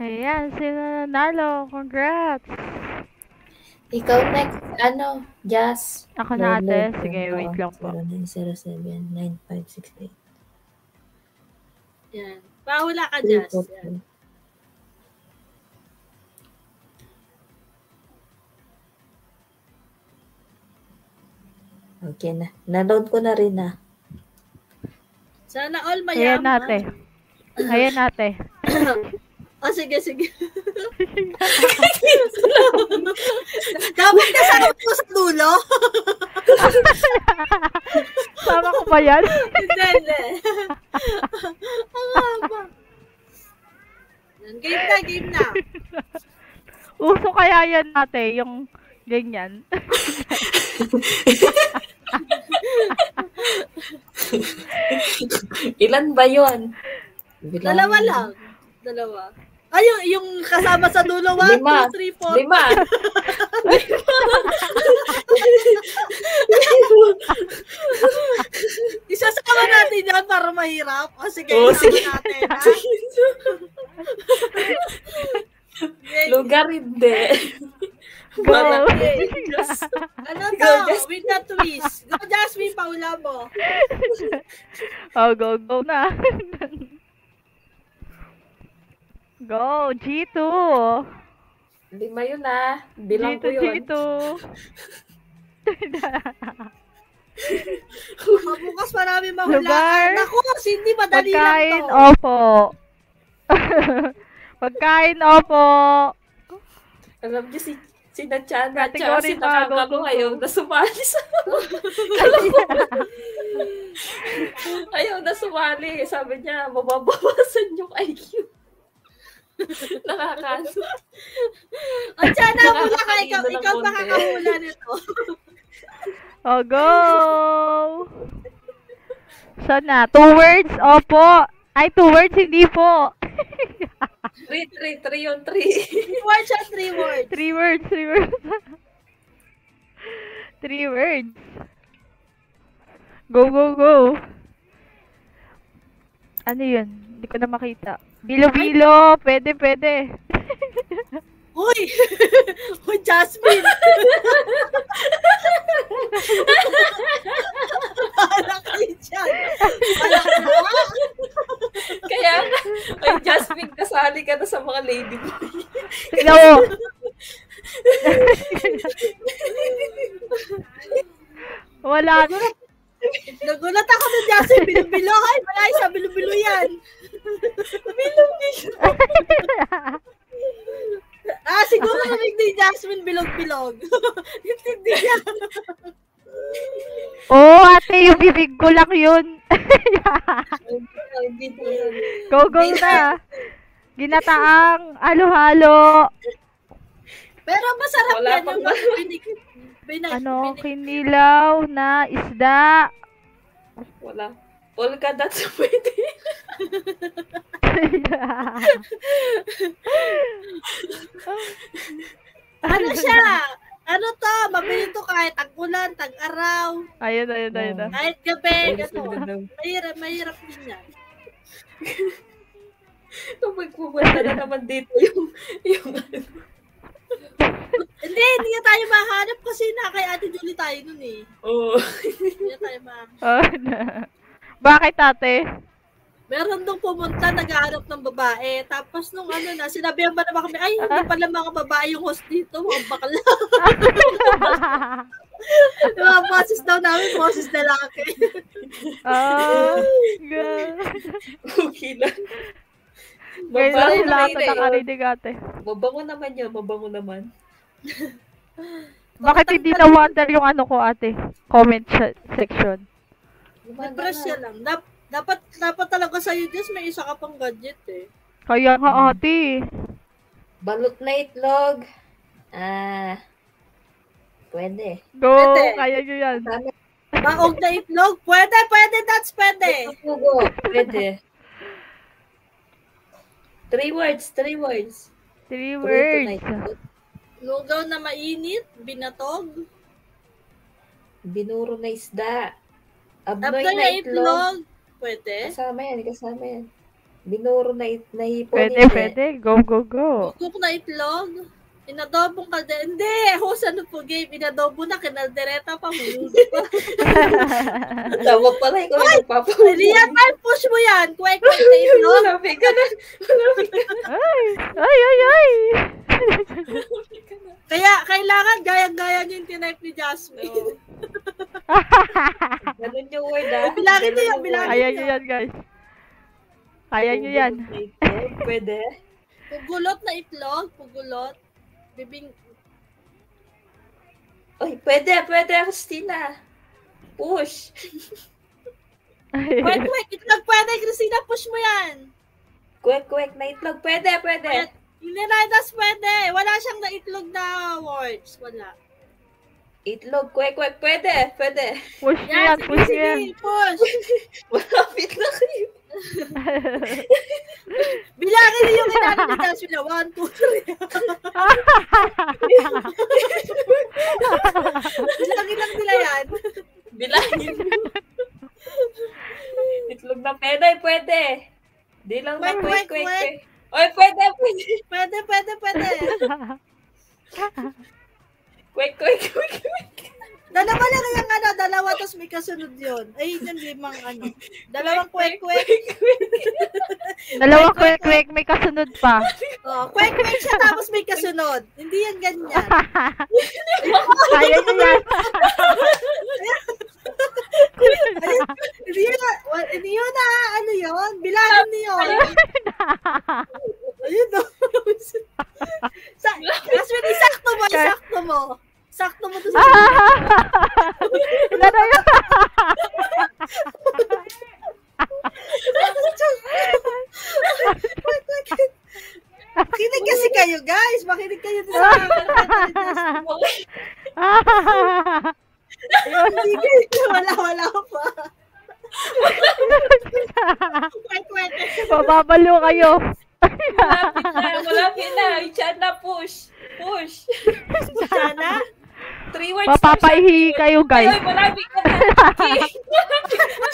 Ayan, sino nanalo? Congrats! Ikaw next, ano, Jazz. Ako na ate. Sige, ko. wait lang po. 0907-9568. Yan. Pahula ka, Jazz. Yan. Okay na. Na-load ko na rin ah. na. Sana all Ayan mayaman. ate. Ayan ate. Oh, sige, sige. Dapat kasama ko sa dulo. Sama ko ba yan? Hindi, hindi. Ang haba. Game na, game na. Uso kaya yan ate, yung ganyan. Ilan ba yon? Bilang- Dalawa lang. Dalawa. Ay, yung, yung kasama sa dulo. 1, Lima. 2, 3, 4. Lima. Isasama natin yan para mahirap. O sige, isama sige. natin. Lugar hindi. Go! Okay. Ano to? Go, Jasmine. Win the twist. Go, Jasmine, paula mo. oh, go, go na. go, G2. Lima yun ah. Bilang G2, ko yun. G2. Ah, Bukas marami mahulaan. Naku, hindi madali lang Pagkain, to. opo. Pagkain, opo. Alam niyo si si Nachana at saka Category si pa, go, Nakakalo go, ayaw go. na sumali sa... Ayaw na sumali. Sabi niya, mababawasan yung IQ. Nakakano. At siya na hula ka. Ikaw, ikaw makakahula nito. Oh, go! Saan na? Two words? Opo. Ay, two words, hindi po. Three, three, three yun, three. Three words siya, three words. Three words, three words. three words. Go, go, go. Ano yun? Hindi ko na makita. Bilo-bilo. Pwede, pwede. Uy! Uy, Jasmine! Wala kayo dyan. Wala ka. Kaya nga, ay Jasmine, kasali ka na sa mga ladyboy. Tignan mo. Wala. Nagulat ako ng Jasmine. Bilo-bilo. Ay, wala isa. Bilo-bilo yan. Ah, siguro narinig ni Jasmine bilog-bilog. Hindi niya. Oo, oh, ate, yung bibig ko lang yun. Go, go na. Ginataang halo-halo. Pero masarap Wala yan yung ba? binig. Binig. Ano, binig- kinilaw na isda. Wala. Ka, that's pwede. Ano siya? Ano to? Mabili to kahit tag-ulan, tag-araw, ayun, ayun, ayun. ayun. kahit gabi, gato. Mahirap, mahirap din yan. Kapag pupunta na naman dito yung, yung ano. Hindi, hindi nga tayo mahanap kasi na kay Ate Julie tayo nun eh. Oo. Hindi nga tayo mahanap. Oh, na. Bakit ate? Meron dong pumunta, naghahanap ng babae. Tapos nung ano na, sinabihan ba naman kami, ay, hindi pala mga babae yung host dito, mga bakla. Mga boses daw namin, boses lalaki. Ah, ga- Okay lang. Ngayon lang sila ata eh. nakarinig ate. Mabango naman yun, mabango naman. Bakit hindi na-wonder yung ano ko ate? Comment se- section. Nag-brush siya lang. Dap- dapat, dapat talaga sa'yo, Diyos, may isa ka pang gadget eh. Kaya nga ate. Balot na itlog. Ah, pwede. Go! Pwede. Kaya nyo yan. Tama. Maog na itlog. Pwede, pwede, that's pwede. Pugo, pwede. Three words, three words. Three words. Lugaw na mainit, binatog. Binuro na isda. Abnoy Abdoy na itlog. Pwede. Kasama yan, kasama yan. Binuro na, it, na hipon Pwede, hindi. pwede. Go, go, go. Cook na itlog. Inadobong kalde. Hindi! Host ano po game. Inadobo na. Kinaldereta pa. Muludo pa. Tawa pala, ikaw yung nagpapawa. Rian, man, push mo yan. Kwek, kwek na itlog. Malabi ka na. Malabi ka na. Ay! Ay, ay, ay! Kaya, kailangan gaya-gaya niyo yung tinype ni Jasmine. Ganun yung word ah. Bilangin niyo yan, bilangin. Kaya nyo yan, guys. Kaya nyo yan. Pwede. Pugulot na itlog. Pugulot. Bibing... Oy, pwede, pwede, Christina. Push. Kwek, kwek. Itlog pwede. Christina, push mo yan. Kwek, kwek na itlog. Pwede, pwede. Pwede. Hindi na, pwede. Wala siyang na itlog na words. Wala. Itlog, kwek, kwek. Pwede, pwede. Push nyo Yan, push nyo yan. Push. Malapit na kayo. Bilangin niyo yung kinano ni Jasmine. One, two, three. Bilangin lang nila yan. Bilangin mo. Itlog na pwede, pwede. Di lang na kwek, kwek. kwek. Oy, pwede, pwede. Pwede, pwede, pwede. Kwek, kwek, kwek, kwek. Dalawa lang yung ano, dalawa tapos may kasunod yun. Ay, yun yung limang ano. Dalawang kwek-kwek. Dalawang quick, quick, may kasunod pa. Oh, kwek-kwek siya tapos may kasunod. Hindi yan ganyan. Kaya nyo yan. Hindi yun na, hindi yun na, ano yun? Bilangin niyo yun. Ayun no. Sa, Aswin, isakto mo, isakto mo. Sakto mo to sa Ilan na yun? Makinig kasi kayo, guys. Makinig kayo sa akin. Hindi kayo. Wala, wala pa. Mababalo kayo. Malapit na, malapit na. Chan na, push. Push. Sana. Three words. Mapapaihi kayo, Ay, guys. Ay, malapit ka na. Ay,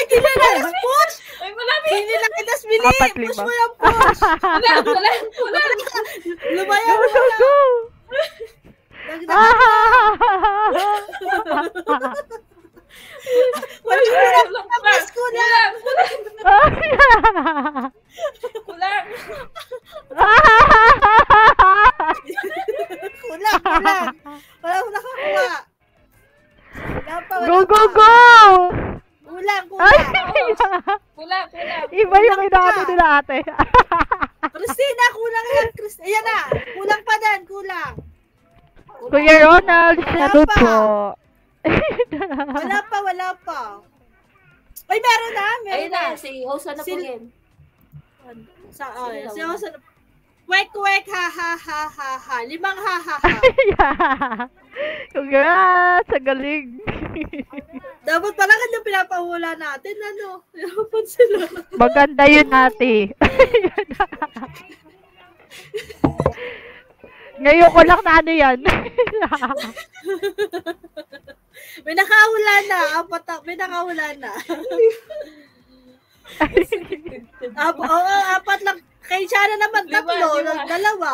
hindi na na. Push. Ay, malapit. Hindi na kita. Apat, Push mo yung push. Wala, wala, wala. Lumayan Go, mo go, na. go! Dagdagan mo. Wala. Kulang, ko na. kulang, kulang, kulang. Kulang, kulang. Wala ko nakakuha. Wala pa, wala Go, go, go! Kulang, kulang. Kulang, kulang. Iba yung inaano nila ate. Christina, kulang yan. Christina. Ayan na. Kulang pa din, kulang. Kuya Ronald, salut po. Wala pa, wala pa. Ay, meron na, meron Ayun na. na, si host na po Sil- yan. Sa, oh, Sino? si Jose. Kwek, kwek, ha, ha, ha, ha, ha. Limang ha, ha, ha. Congrats! Ang galing. Dapat pala kanya pinapahula natin, ano? Napansin sila. Maganda yun ate. Ngayon ko lang na ano yan. May nakahula na. Apat na, may nakahula na. Ap oo, apat lang. Kay Shana naman Lima, tatlo, lima. dalawa.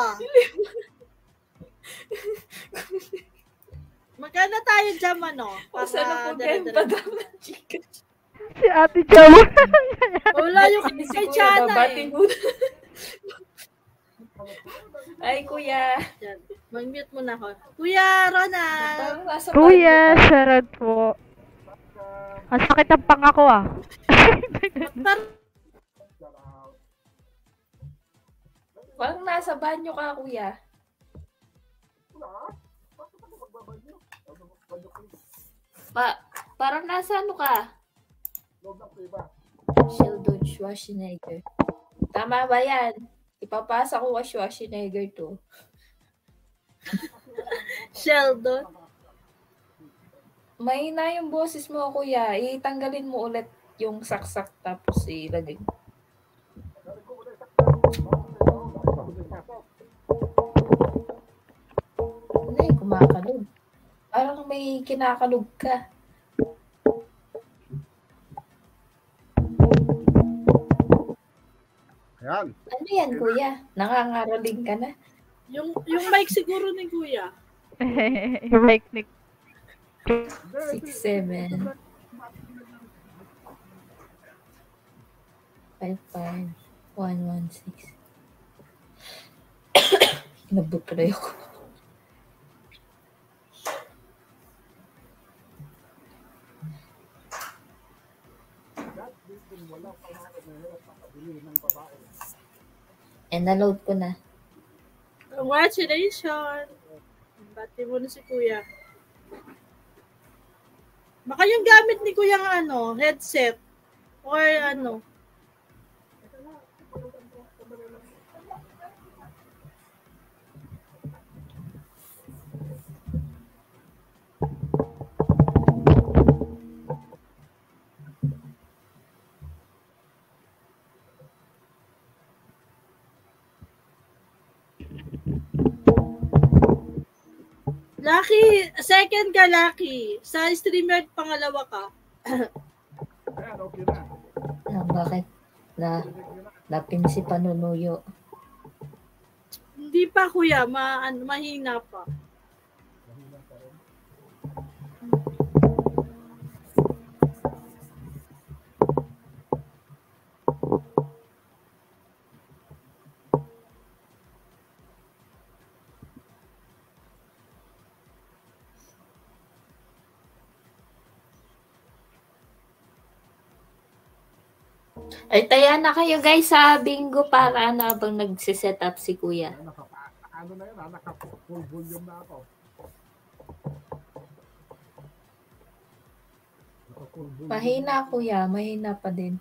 Magkano tayo dyan, ano? Host na po dala-dala. Padam ng chika. si ate Joe. Wala yung kay babating eh. Ay, kuya. Mag-mute muna ako. Kuya Ronald! Kuya, sarad po. Ang sakit ang pang ako ah. Par- Parang nasa banyo ka, kuya. Pa parang nasa ano ka? Sheldon Schwarzenegger. Tama ba yan? Ipapasa ko ka Schwarzenegger to. Sheldon. Mahina yung boses mo, kuya. Itanggalin mo ulit yung saksak tapos ilagay. Eh, kumakalog. Parang may kinakalog ka. Ayan. Ano yan, kuya? Nakangaraling ka na? Yung, yung mic siguro ni Kuya. Like, Nick. 6, 7, 5, 5, 1, 1, 6. Inabot ko na ako. And na-load ko na. Congratulations! Bati mo na si Kuya. Baka yung gamit ni Kuya ng ano, headset. Or ano. Lucky, second ka, Lucky. Sa streamer, pangalawa ka. Ayan, okay na. Ah, bakit? Na, napin si Panunuyo. Hindi pa, Kuya. Ma, ano, mahina pa. Ay, taya na kayo guys sa bingo para ano habang nagsiset up si kuya. Ano na yun ha, naka full volume na ako. Mahina kuya, mahina pa din.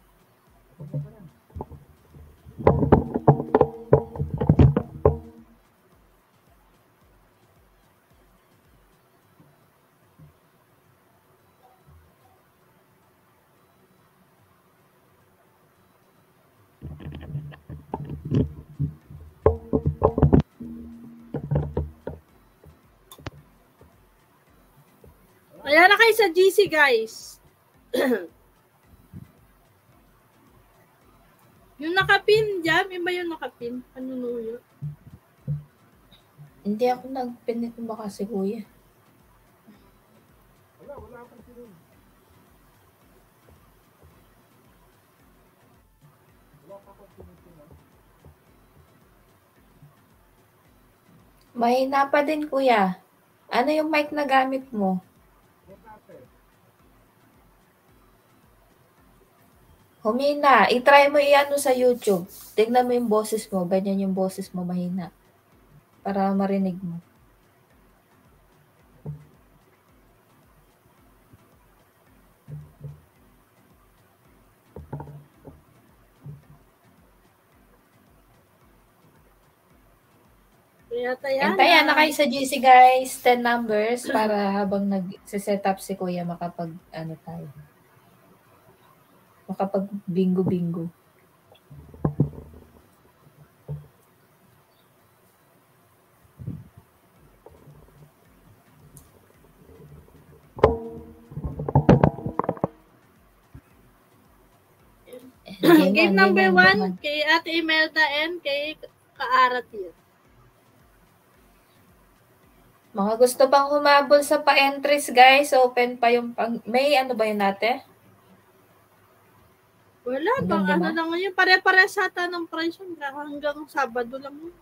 Sa GC, guys. yung nakapin dyan, iba yung nakapin. Panunuyo. Hindi ako nagpinit mo kasi kuya. Wala, wala akong sinun. Wala pa akong sinusunod. Mahina pa din kuya. Ano yung mic na gamit mo? Humina. I-try mo i-ano sa YouTube. Tingnan mo yung boses mo. Ganyan yung boses mo mahina. Para marinig mo. Kaya taya Antayan na kayo sa GC guys. 10 numbers para habang nag-set up si kuya makapag ano tayo. Makapag bingo-bingo. Game number one, kay Ate Imelda and kay Kaarat yun. Mga gusto pang humabol sa pa-entries guys, open pa yung pang... May ano ba yun natin? Wala, Ang bang ano lang yun. Pare-pare sa ata ng price yun. Hanggang Sabado lang yun.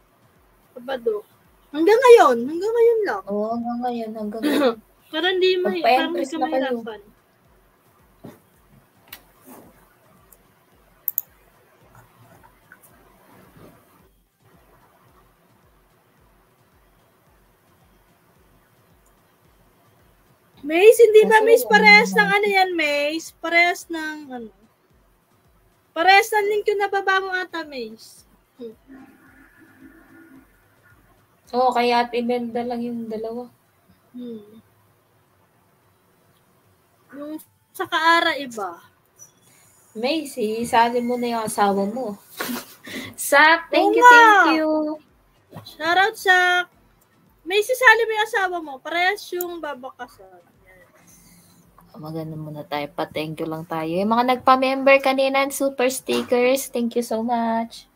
Sabado. Hanggang ngayon, hanggang ngayon lang. Oo, hanggang ngayon, hanggang ngayon. Para hindi may, parang hindi ka mahirapan. Maze, hindi ba ano Parehas ng ano yan, Maze? Parehas ng ano? Parehas ng link yung nababa mo ata, Maze. Oo, kaya at Imelda lang yung dalawa. Hmm. Yung sa kaara iba. Si sali mo na yung asawa mo. Sak, thank Oo you, nga. thank you. Shoutout sa... May sisali mo yung asawa mo. Parehas yung babakasan. Maganda muna tayo. Pa-thank you lang tayo. Yung mga nagpa-member kanina super stickers, thank you so much.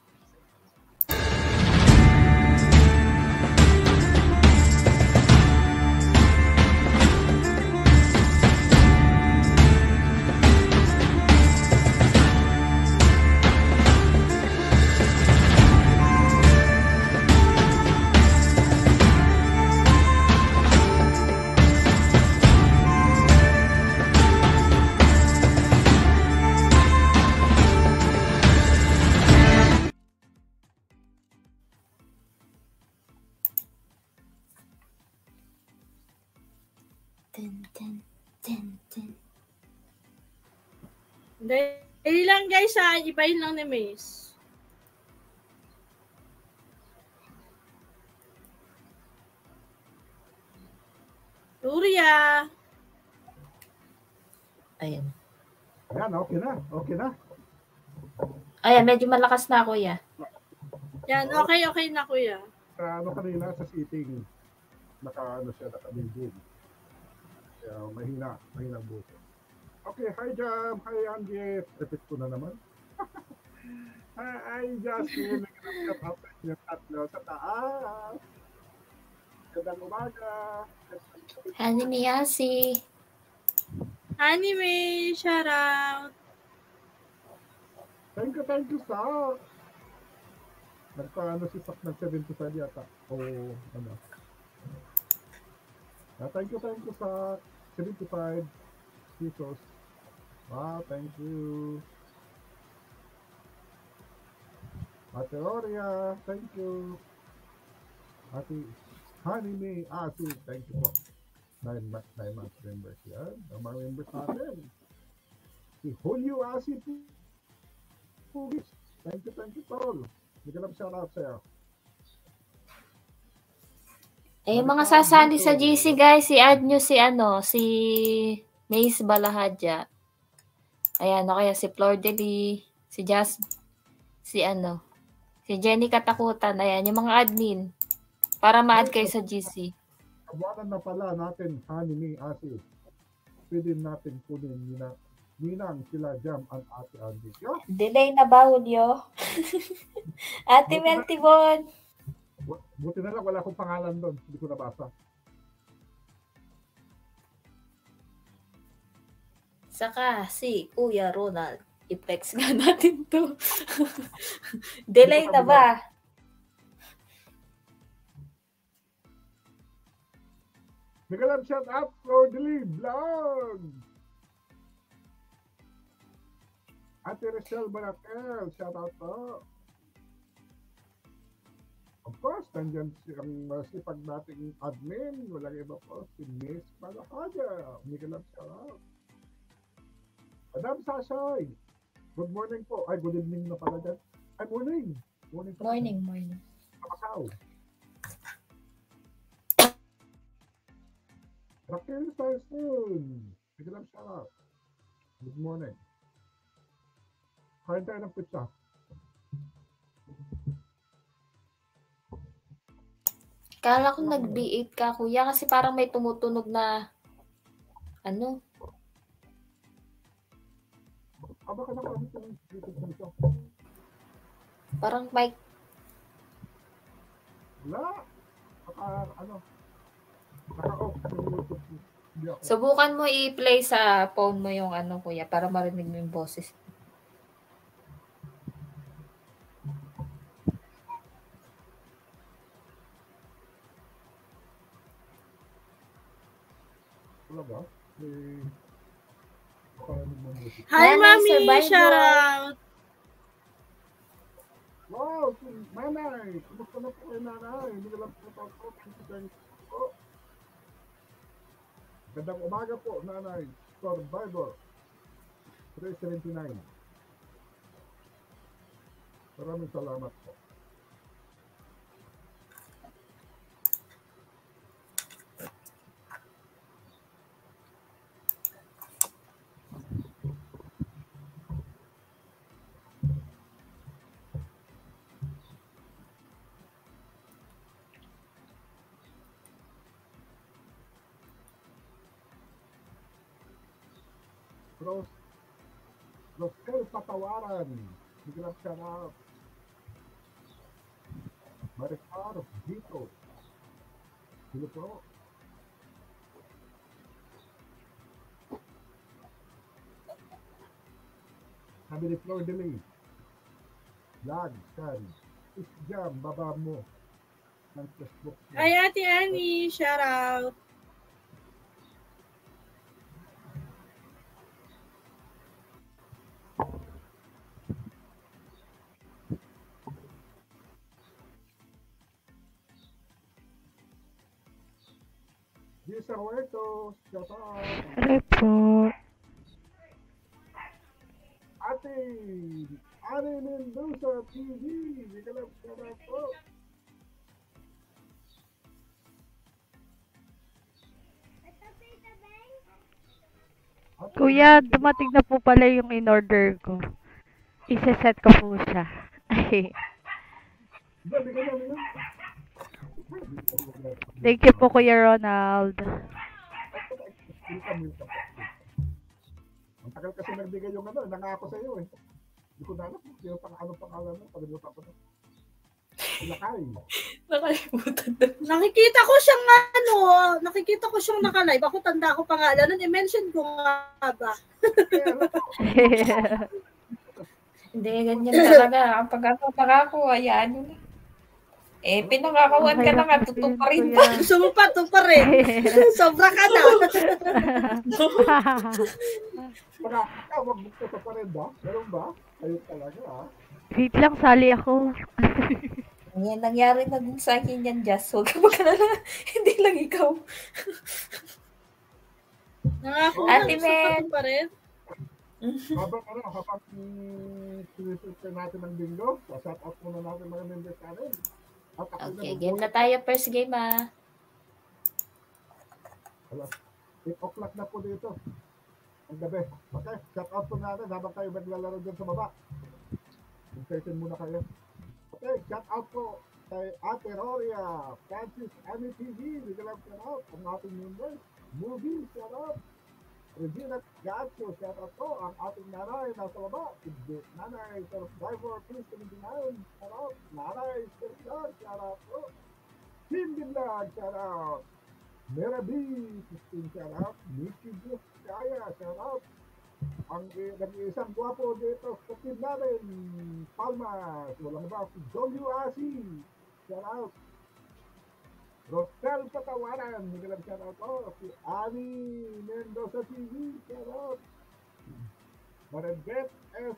Dahil lang guys ha, ibahin lang ni Maze. Luria. Ayan. Ayan, okay na. Okay na. Ayan, medyo malakas na, kuya. Yan, okay, okay na kuya. Sa ano kanina, sa sitting, naka, ano siya, naka-build Kaya mahina, mahina buto. Okay, hi Jam, hi Angie. Repeat ko na naman. hi, hi Justin. Nagkakap up yung tatlo sa taas. Gandang umaga. Hani Miyasi. Anime, shoutout. Thank you, thank you, Sak. Nagpa-ano si Sak ng 75 yata. O ano. Ah, thank you, thank you, Sak. 75 pesos. Wow, thank you. Ate Oria, thank you. Ate Honey May Ate, thank you po. Nine, nine months members yan. Ang mga members natin. Si Julio Asi Pugis. Thank you, thank you, Paul. Hindi ka lang shout out sa'yo. Eh, mga sasali sa GC, guys, si-add nyo si, ano, si Mace Balahadja. Ayan, o kaya si Flor de Lee, si Jas, si ano, si Jenny Katakutan. Ayan, yung mga admin. Para ma-add kayo sa GC. Kabuanan na pala natin, Honey May Asi. Pwede natin kunin nina, ninang sila Jam at Ate Andy. Yo, Delay na ba, Julio? Ate Meltibon. bu- buti na lang wala akong pangalan doon. Hindi ko nabasa. Saka si Kuya Ronald. I-flex nga natin to. Delay na ba? Magalang shout out for the lead vlog. Ate Rachel Barakel, shout out po. Of course, nandyan si ang masipag nating admin. Walang iba po, si Miss Malahaja. Magalang shout out. Madam Sashay, good morning po. Ay, good evening na pala dyan. Ay, morning. Morning. po. Morning, morning. Nakasaw. Raquel Sarson. Bigyan lang shout out. Good morning. Kain tayo ng pizza. Kala ko nag-B8 ka, kuya, kasi parang may tumutunog na, ano, Aba ka nakamit ng YouTube dito. Parang mic. Wala. Naka, ano. Naka-off ng YouTube. Subukan mo i-play sa phone mo yung ano, kuya, para marinig mo yung boses. Wala ba? Eh... Hi, Mami! Shout out! Wow! si-! Kumusta na po kayo, nanay? Hindi ka lang po you po. Gandang umaga po, nanay. Survivor. 379. Maraming salamat po. Patawaran. Biglang shout out. Maricar Vito. Sino po? Sabi ni Flor Delay. Lag, kan. Isjam, baba mo. Ng Facebook. Hi, Ate Annie! Shout out! Gisa Huerto. Shout out. Report. Ate, Ari Mendoza TV, Nicolás Carapo. Ate, Kuya, dumating na po pala yung in-order ko. Isa-set ko po siya. Ay. Thank you po, Kuya Ronald. Ang tagal kasi nagbigay yung ano, nangako sa iyo eh. Hindi ko na alam kung sino pang ano pangalan mo, pagalimutan ko na. Ilakay. Nakalimutan na. Nakikita ko siyang ano, nakikita ko siyang naka-live. Ako tanda ko pangalan. Nun, i-mention ko nga ba? Hindi, ganyan talaga. Kapag ako pangako, hayaan nyo na. Eh, pinangakawan ka na nga, totoo pa rin ba? Gusto mo pa, to pa rin. Sobra ka na. mga kawag mo sa parenda, meron ba? Ayun talaga ah. Wait lang, sali ako. Yan, nangyari na din sa akin yan, Jess. Huwag ka magkalala. Hindi lang ikaw. Nangako Ate na, gusto Men. ko pa rin. Habang ano, habang sinisipin natin ng bingo, shout out muna natin mga members natin. Okay, game na tayo. First game, ah. Alas, 8 o'clock na po dito. Ang gabi. Okay, shout out po natin habang kayo naglalaro dyan sa baba. Mag-curtain muna kayo. Okay, shout out po kay Ate Roria, Francis Annie TV, Nicolas shout out, ang ating members. Movie, shout out. Regina Gacho, shout out po, ang ating nanay nasa baba. Si Nanay Survivor, please 79, shout out. Nanay Sergio, shout out po. Team Binlag, shout out. Mera B, 16 shout out. Mickey Diyos Kaya, shout out. Ang eh, nag-iisang gwapo dito sa team namin, Palmas. Walang iba, si W. Asi. Shout out. Rosel Patawaran, Miguel shout out ko. Si Ani Mendoza TV, shout out. Marenbet S.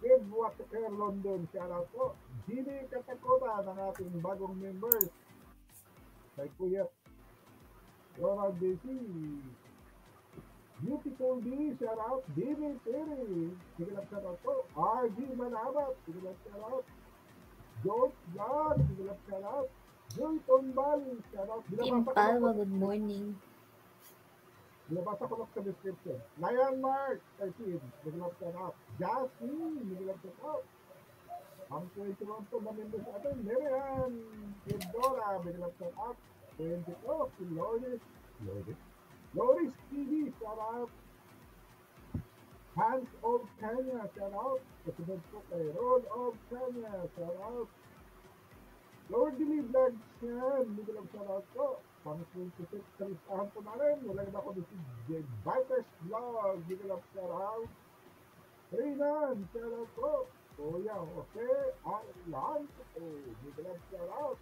Gabe Water London, shout out po. Gini Katakota ng ating bagong members. Kay Kuya Ronald DC. Beautiful D, shout out. David Terry, sige lang shout out po. RG Manabat, sige lang shout out. George Vlog, sige lang. Joy Tombal, lang- good morning. Binabasa ko lang sa description. Lion Mark, 13, sige lang shout out. Jasmine, lang shout out. Ang 21 po na members natin, Miriam, Theodora, biglang shout out. 22, si Loris, Loris, Loris TV, shout out. Hands of Kenya, shout out. Kasunod po kay Roll of Kenya, shout out. Lord Dilly Vlogs yan, biglang shout out po. Pang 26, sa listahan po namin, wala na ako si J. Vipers Vlog, biglang shout out. Renan, shout out po. Kuya Jose Alonso, biglang shout out.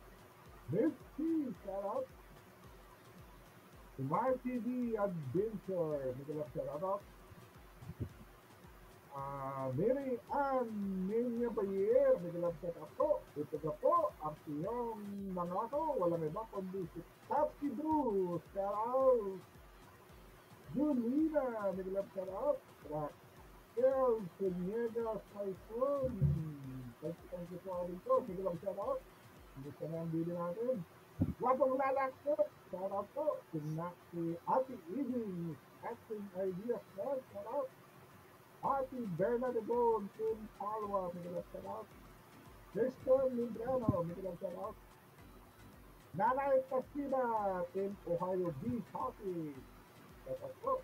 Misty, shout out. Smart TV Adventure. Miguel Shoutout. Ah, Mary Ann Minya Bayer, Miguel Shoutout po. Ito ka po, ang iyong nangako. Walang iba kundi si Papi Drew. Shoutout. Julina, Miguel Shoutout. Raquel Senyega Saison. Thank you, thank you po rin po. Miguel Shoutout. Gusto na ang video natin. Wapong lalak po. Shout out po. Si, na, si Ate Evie. Acting Ideas po. Shout out. Ate Bernadette Tim Palwa. Miguel shout out. Kristen Limbrano. Miguel shout out. Nanay Pasina. Team Ohio B. Hockey. Shout out po.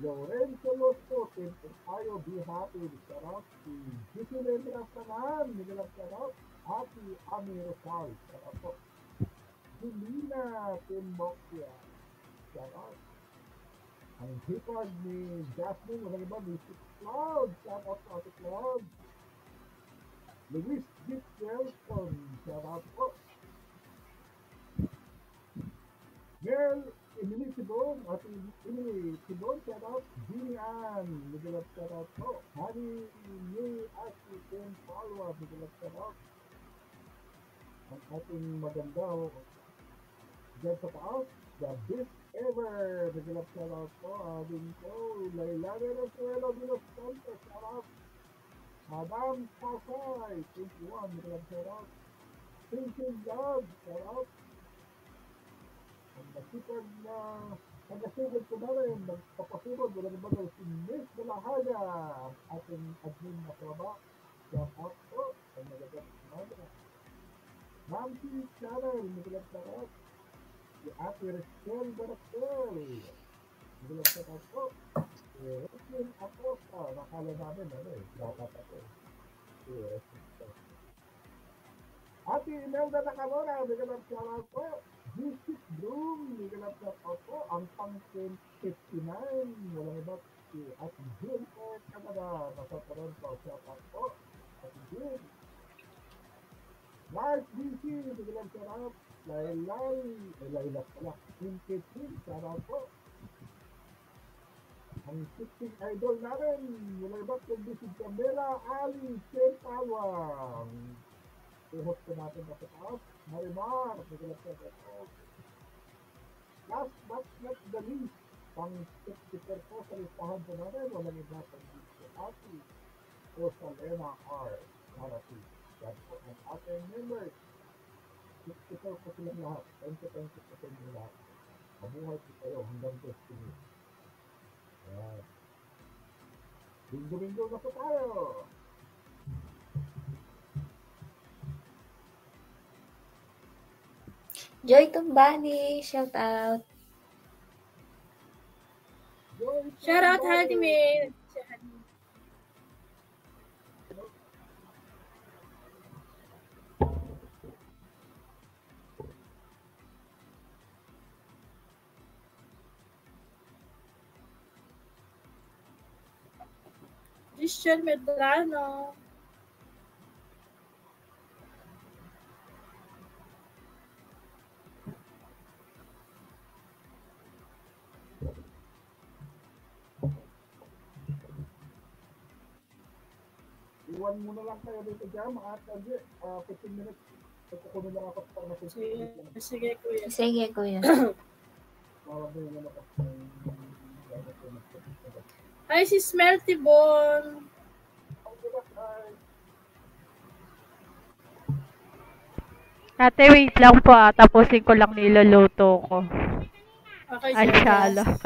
Lorenzo Losco. Team Ohio B. Happy. Shout out. Si Gigi Lembras naman. Miguel shout out. Ate Ami Rosal. Shout out po. Julina Timbokya. Shout out. Ang hipag ni Jasmine, walang iba, si Cloud. Shout out sa si Cloud. Luis Dick Welcome. Shout out po. Mel Emily Tibon, at Emily Tibon, shout out. Jeannie Ann, Miguel shout out po. Honey May Ashley Ken Palwa, Miguel shout out. Ang ating maganda, Diyan sa taas, the best ever. Nagalap shout out po. Ading ko, Lailani Rasuelo los Santos, shout out. Madam Pasay, 21, nagalap shout out. Thinking God, shout out. Ang nasipag na tagasugod ko na rin, nagpapasugod, wala na ba daw si Miss Balahaga, ang ating admin na traba. Shout out po, ang nagagat na Nancy Channel, nagalap shout out si Ate Rachel Baracel. Hindi lang sa ako. Eh, Rachel Acosta. Nakala namin, ano eh, dapat ako. Eh, Rachel. Ate Imelda Nakamura, hindi ka lang sa ako. Visit Bloom, hindi ka lang sa ako. Ang pang 59, walang iba si Ate Jill po, Canada. Nasa Toronto, siya ako. Ate Jill. Mark DC, hindi ka lang sa. Lailay, eh, Laila pala, Pinketin, shout po. Ang sitting idol namin, mula iba kundi si Camila Ali Chen Palwang. I-host ko natin na sa taas. Marimar, nagalap sa taas. Last but not the least, pang 60 po sa listahan po natin, walang iba kundi si Ati o Salena R. Marati. Yan po ang ating members. 64 po silang lahat. 20-20 po silang lahat. Mabuhay po kayo hanggang destiny. Ayan. Bingo-bingo na po tayo! Joy Tumbani, shout out. Shout out! Hadimir. Christian Medrano. Iwan mo na lang kayo dito dyan, mga kagi. Uh, 15 minutes. Pagkukunin lang ako para 15 Sige, lang. sige kuya. Sige, kuya. Tawag na yun ako. Hi, si Smelty Bon. Ate, wait lang po ah. Tapusin ko lang niluluto ko. Okay, Ay, shala.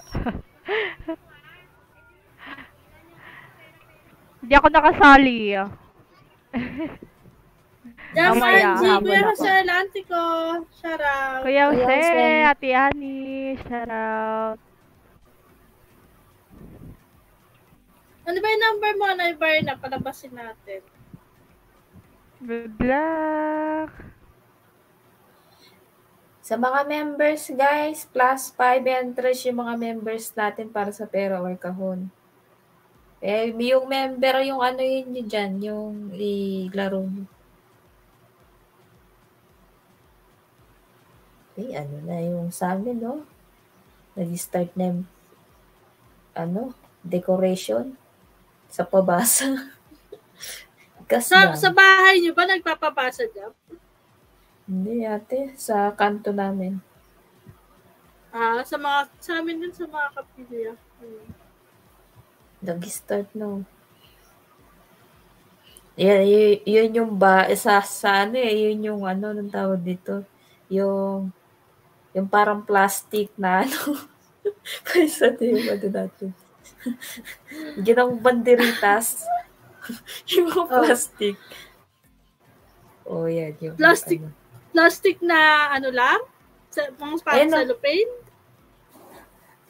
Hindi ako nakasali ah. Jam Mamaya, Kuya. Jose Atlantico. Shout out. Kuya Jose. Ate Annie, shout out. Ano ba yung number mo na na palabasin natin? Good luck. Sa mga members, guys, plus 5 entries yung mga members natin para sa pera or kahon. Eh, yung member, yung ano yun nyo dyan, yung ilaro nyo. Eh, ano na yung sa amin, no? nag-start na yung, ano, decoration sa pabasa. Gas Sa, sa bahay niyo ba nagpapabasa dyan? Hindi ate, sa kanto namin. Ah, sa mga, sa amin din sa mga kapilya. Hmm. Nag-start no. Yan, y- yun yung ba, sa, sa ano eh, yun yung ano, nang tawag dito, yung, yung parang plastic na ano, kaysa yung ano natin. Ginang banderitas. yung mga Oh. plastic. Oh, yan. Yung, Plastic? ano. Plastic na ano lang? Sa, mga parang cellophane?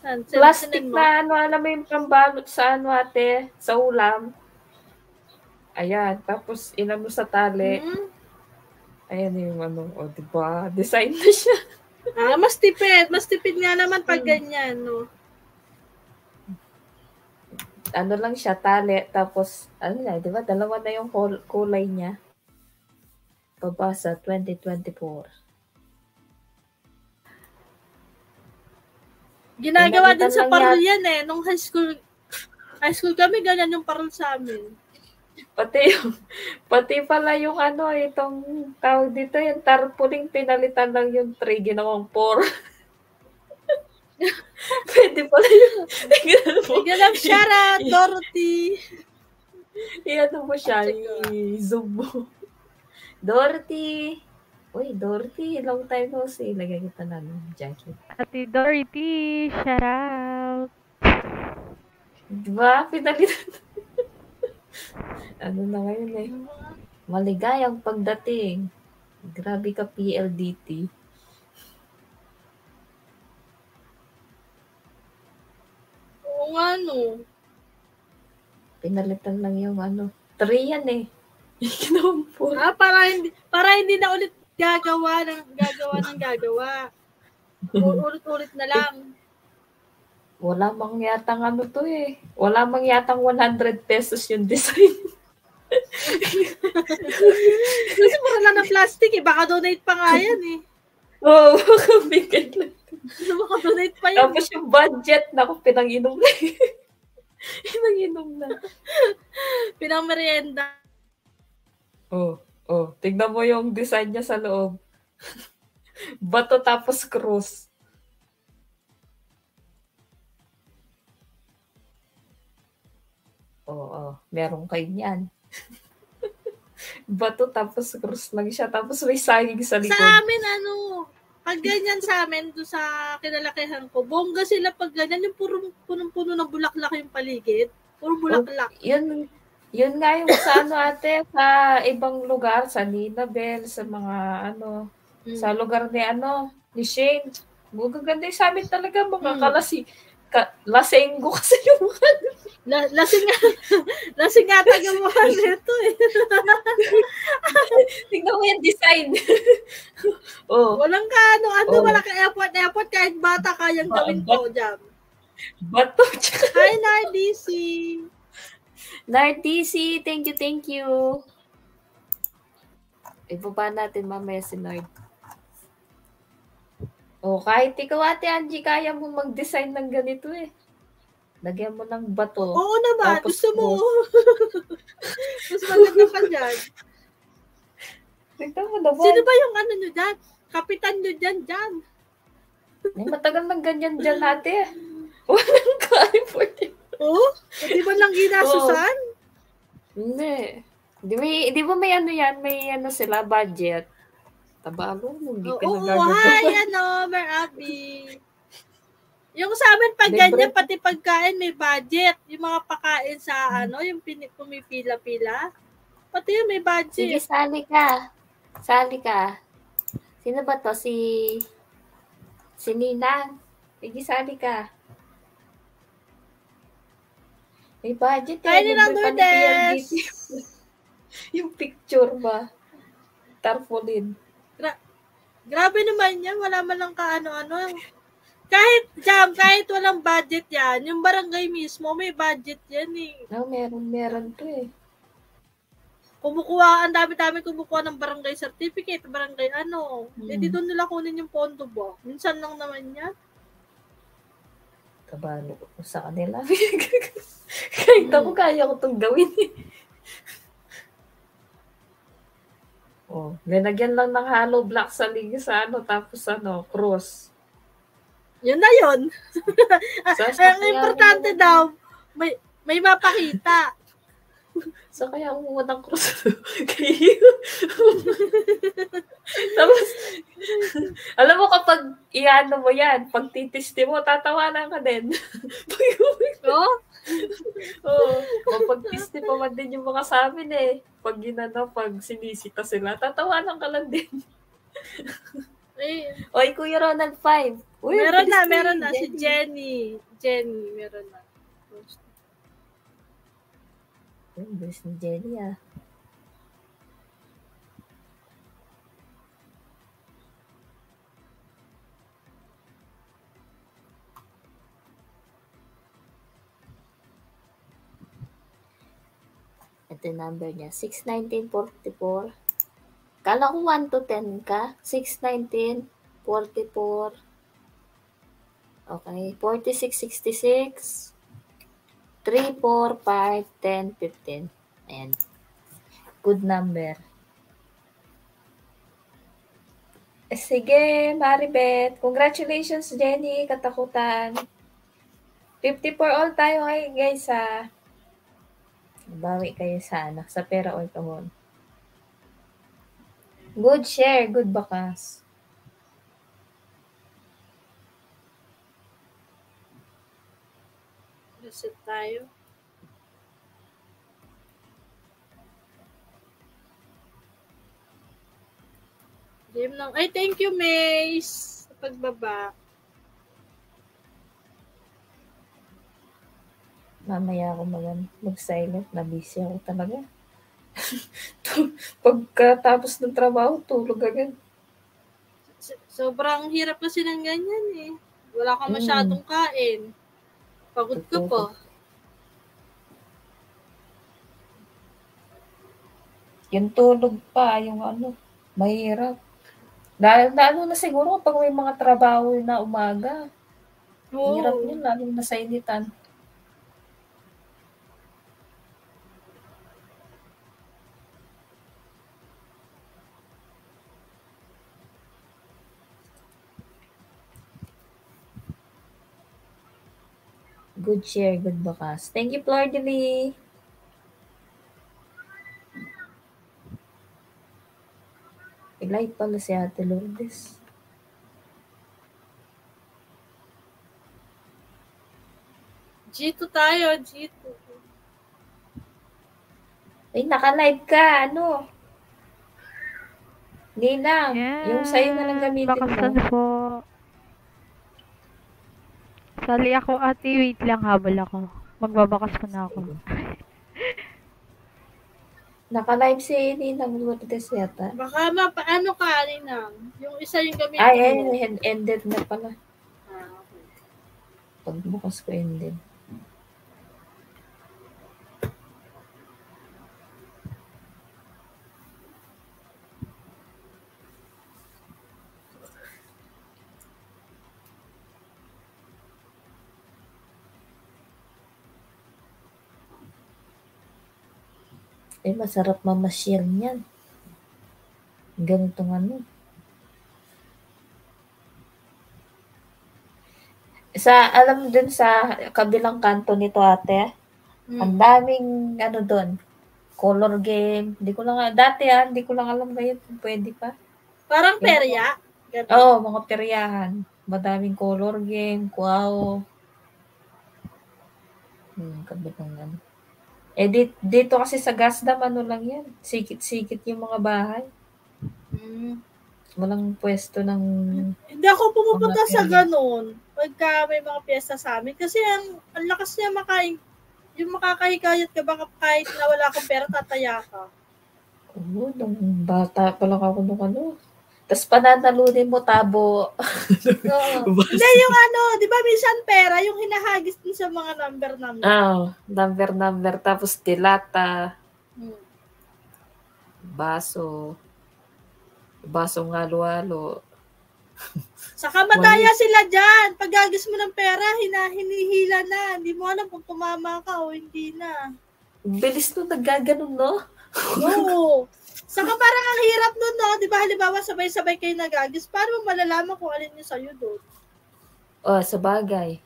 Saan? Plastic na ano, alam mo yung pambalot sa ano ate, sa ulam. Ayan, tapos inan mo sa tali. Hmm. Ayan yung ano, o oh, diba? Design na siya. Ah, mas tipid. Mas tipid nga naman pag Hmm. ganyan, no? Ano lang siya, tali. Tapos, ano na, di ba? Dalawa na yung kul- kulay niya. Pabasa, 2024. Ginagawa din sa parol yan eh. Nung high school, high school kami, ganyan yung parol sa amin. Pati yung, pati pala yung ano, itong tawag dito, yung tarpaulin, pinalitan lang yung 3, ginawang 4. Pwede pala yung, tingnan mo. Bigyan ng shoutout, Dorothy. Iyan mo siya, i-zoom mo. Dorothy! Uy, Dorothy, long time no see. Lagay kita na ng jacket. Ate Dorothy, shout out. Diba? Pinalitan. ano na ngayon eh. Maligayang pagdating. Grabe ka PLDT. Oo nga, no. Pinalitan lang yung ano. Three yan eh. Four. Ah, para hindi, para hindi na ulit gagawa ng gagawa ng gagawa. Ulit-ulit na lang. Wala mang yatang ano to eh. Wala mang yatang 100 pesos yung design. Kasi mura lang ng plastic eh. Baka donate pa nga yan eh. Oo, oh, bigay lang. Baka donate pa yan. Tapos yung budget, naku, pinang-inom na. pinang-inom na. Pinang merienda. Oh, oh, tignan mo yung design niya sa loob. Bato tapos cross. Oo, oh, meron kayo niyan. Bato tapos cross lang siya. Tapos may saging sa Sa likod. amin, ano, pag ganyan sa amin, doon sa kinalakihan ko, bongga sila pag ganyan, yung puro, punong-puno ng bulaklak yung paligid. Puro bulaklak. Yun, yun nga yung sa ano ate, sa ibang lugar, sa Ninabel, sa mga ano, Mm. sa lugar ni ano, ni Shane. Magaganda yung sa amin talaga, mga Mm. kalasi, ka, lasenggo kasi yung mga La- lasing nga, lasing nga tagamuhan nito eh. Tingnan mo yung design. oh, Walang ka, ano, ano, Oh. wala ka airport, airport, kahit bata kayang Ah, gawin ko dyan. bato. Tsaka, Hi, Nardisi. Nardisi, thank you, thank you. Ibaba natin mamaya si Nard. Oh, kahit ikaw ate Angie, kaya mo mag-design ng ganito eh. Lagyan mo ng bato. Oo naman, Tapos gusto mo. Mas maganda pa dyan. Tignan mo naman. Sino ba yung ano nyo dyan? Kapitan nyo dyan, dyan. May matagal ng ganyan dyan ate. Walang kain for it. Oh? Di ba lang ginasusan? Hindi. Di, may, di ba may ano yan? May ano sila, budget. Tabago, hindi Oo, ka oh, nagagagawa. hi, ano, Mer Abby. Yung sa amin, pag Libre. ganyan, pati pagkain, may budget. Yung mga pakain sa, ano, yung pumipila-pila. Pati yun, may Sige, budget. sali ka. Sali ka. Sino ba to? Si... Si Ninang. Sige, sali ka. May budget Hi, eh. Ninang Lourdes. Yung picture ba? Tarpaulin. Grabe naman yan. Wala man lang kaano-ano. Kahit, jam, kahit walang budget yan, yung barangay mismo, may budget yan eh. No, meron, meron to eh. Kumukuha, ang dami-dami kumukuha ng barangay certificate, barangay ano. Hmm. Eh, di doon nila kunin yung pondo ba? Minsan lang naman yan. Kabalo ko sa kanila. Kahit ako, kaya ko itong gawin. eh. oh, linagyan lang ng hollow block sa liga sa ano, tapos ano, cross. Yun na yun. Ang importante daw, may may mapakita. So, kaya umuha ng cross. Kaya, Tapos, alam mo kapag iano mo yan, pag titisti mo, tatawanan ka din. Pag Oh, Oo. Kapag tisti pa man din yung mga sa amin eh. Pag ginano, pag sinisita sila, tatawanan ka lang din. Eh, Oy, Kuya Ronald 5. Uy, meron na, meron eh, na. Si Jenny. Jenny, meron na. Uy, bilis ni Jenny ah. Ito number niya. 61944. Kala ko 1 to 10 ka. 619, 44. Okay. 46, 66. 3, 4, 5, 10, 15. Ayan. Good number. Eh, Sige, Maribeth. Congratulations, Jenny. Katakutan. 50 for all tayo ngayon, guys, ha. Bawi kayo sa anak. Sa pera or kahon. Good share. Good bakas. Reset tayo. Game ng... Ay, thank you, Mace. Sa pagbaba. Mamaya ako mag, mag-silent. Na-busy ako talaga. Pagkatapos ng trabaho, tulog agad. So- Sobrang hirap kasi ng ganyan eh. Wala kang Mm. masyadong kain. Pagod ka pa. Yung tulog pa, yung ano, mahirap. Dahil na ano na siguro pag may mga trabaho na umaga. Oo. Hirap yun, lalo na sa initan. Good share, good bakas. Thank you, Flor de Lee. Live pala si Ate Lourdes. G2 tayo, G2. Ay, naka-live ka. Ano? Nina, yung sa'yo na lang gamitin Bakasan mo. po. Sali ako ate, wait lang habol ako. Magbabakas ko na ako. Naka-live si Ninang Lourdes yata. Baka mapaano ka, Ninang? Yung isa yung gamitin Ay, ay, ended na pala. Ah, okay. Pagbukas ko ended. Eh, masarap mamasyal niyan. Ganitong ano. Sa, alam dun sa kabilang kanto nito ate, Hmm. ang daming ano doon, color game. Hindi ko lang, dati ah, hindi ko lang alam ngayon kung pwede pa. Parang perya. Oo, mga peryahan. Madaming color game, wow. Hmm, kabilang ano. Eh, di- dito kasi sa Gasdam, ano lang yan. Sikit-sikit yung mga bahay. Hmm. Walang pwesto ng... Hindi ako pumupunta sa ganun. Pagka may mga piyesta sa amin. Kasi ang, ang lakas niya makain. Yung makakahikayat ka baka kahit na wala kang pera, tataya ka. Oo, nung bata pa lang ako nung ano. Tapos pananalunin mo tabo. Oo. Hindi, yung ano, di ba minsan pera, yung hinahagis din sa mga number-number. Ah, number, number. Tapos dilata, Hmm. baso, basong halo-halo. Saka madaya sila dyan. Pag gagis mo ng pera, hina, hinihila na. Hindi mo alam kung tumama ka o hindi na. Bilis no, naggaganon, no? Oo. Saka parang ang hirap nun, no? Di ba, halimbawa, sabay-sabay kayo nagagis. Mo malalaman kung alin yung sa'yo doon? Oh, sa bagay.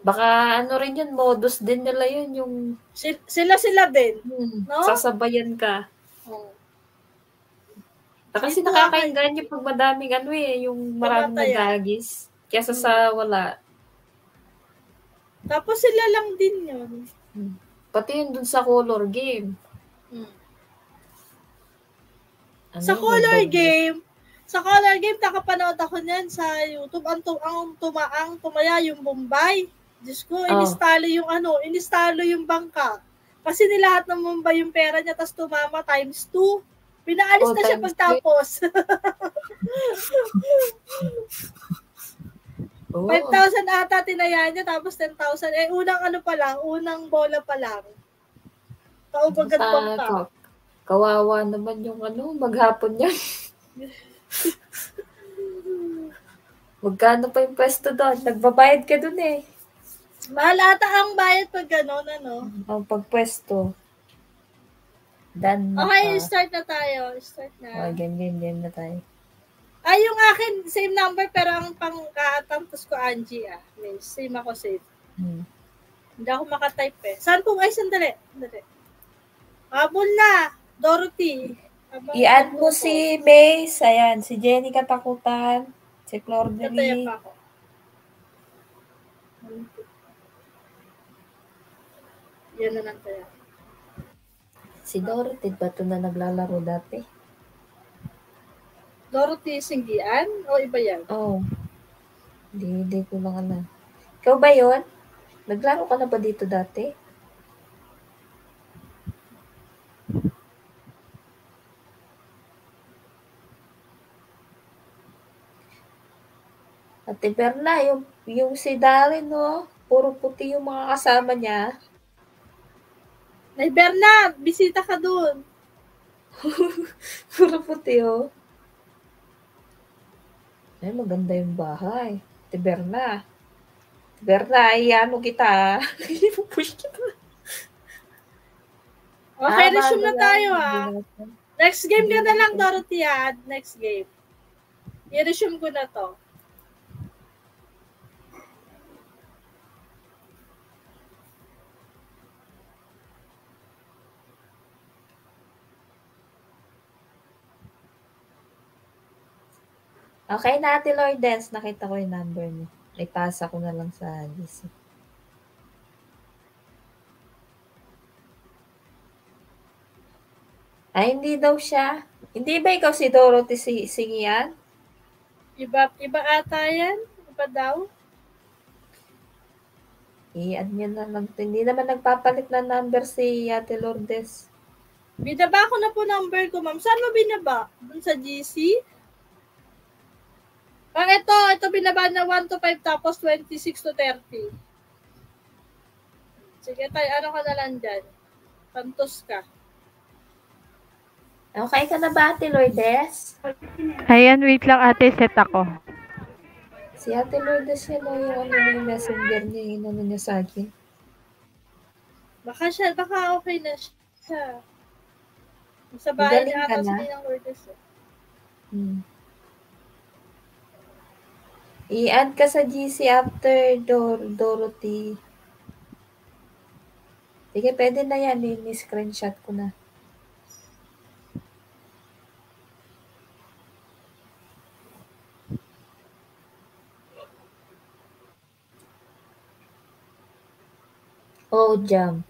Baka ano rin yun, modus din nila yun, yung Sil- Sila-sila din. hmm, No? sasabayan ka. Oo. Na Kasi nakakaingan yung pag madaming ano eh, yung maraming nagagis. Kesa sa wala. Tapos sila lang din yun. Pati yun dun sa color game. Hmm. Ano Sa color game, sa color game, nakapanood ako niyan sa YouTube. Ang, tu- ang tumaang tumaya yung Bombay. Diyos ko, Oh. inistalo yung ano, inistalo yung bangka. Kasi nilahat ng Mumbai yung pera niya, tapos tumama times 2. Pinaalis Oh, na siya pagtapos. Oo. 5,000 ata tinaya niya, tapos 10,000. Eh, unang ano pa lang, unang bola pa lang. Kaubagat Basta, bangka. Ka- kawawa naman yung ano, maghapon yan. Magkano pa yung pwesto doon? Nagbabayad ka doon eh. Mahal ata ang bayad pag gano'n, ano. Ang pagpwesto. Dan na Okay, ka. start na tayo. Start na. Oh, game, game, game na tayo. Ay, yung akin, same number, pero ang pangkatamtos ko, Angie, ah. May same ako, same. Hmm. Hindi ako makatype eh. Saan kung ay, sandali. Sandali. Habol na. Dorothy. I-add mo si Base, ayan, si Jenny Katakutan, si ako. Yan na lang tayo. Si Dorothy ba ito na naglalaro dati? Dorothy Singgian? O iba yan? Oh. Hindi, hindi ko lang alam. Ikaw ba yon? Naglaro ka na ba dito dati? Ate Berna, yung, yung si Darren, no? Puro puti yung mga kasama niya. Ay, Bernard, bisita ka dun. Puro puti, oh. Ay, maganda yung bahay. Ate Berna. Ate Berna, ay ano kita, ah. Push kita. Okay, Ah, resume na tayo ah. Next game ka na lang, Dorothy ah. Next game. I-resume ko na to. Okay na, Ate Lourdes. Nakita ko yung number mo. Ipasa ko na lang sa GC. Ay, hindi daw siya. Hindi ba ikaw si Dorothy si Singian? Iba, iba ata yan? Iba daw? I-add nyo na lang. Hindi naman nagpapalit na number si Ate Lourdes. Binaba ko na po number ko, ma'am. Saan mo binaba? Dun sa GC? Ah, ito. Ito binaba na 1 to 5 tapos 26 to 30. Sige tayo, ano ka na lang dyan? Pantos ka. Okay ka na ba, Ate Lourdes? Ayan, wait lang ate, set ako. Si Ate Lourdes yan o yung ano yung messenger niya, yung ano niya sa akin. Baka siya, baka okay na siya. Sa bahay niya ata sa ng Lourdes. eh. Hmm. I-add ka sa GC after Dor Dorothy. Sige, pwede na yan. Ni-screenshot ko na. Oh, jam.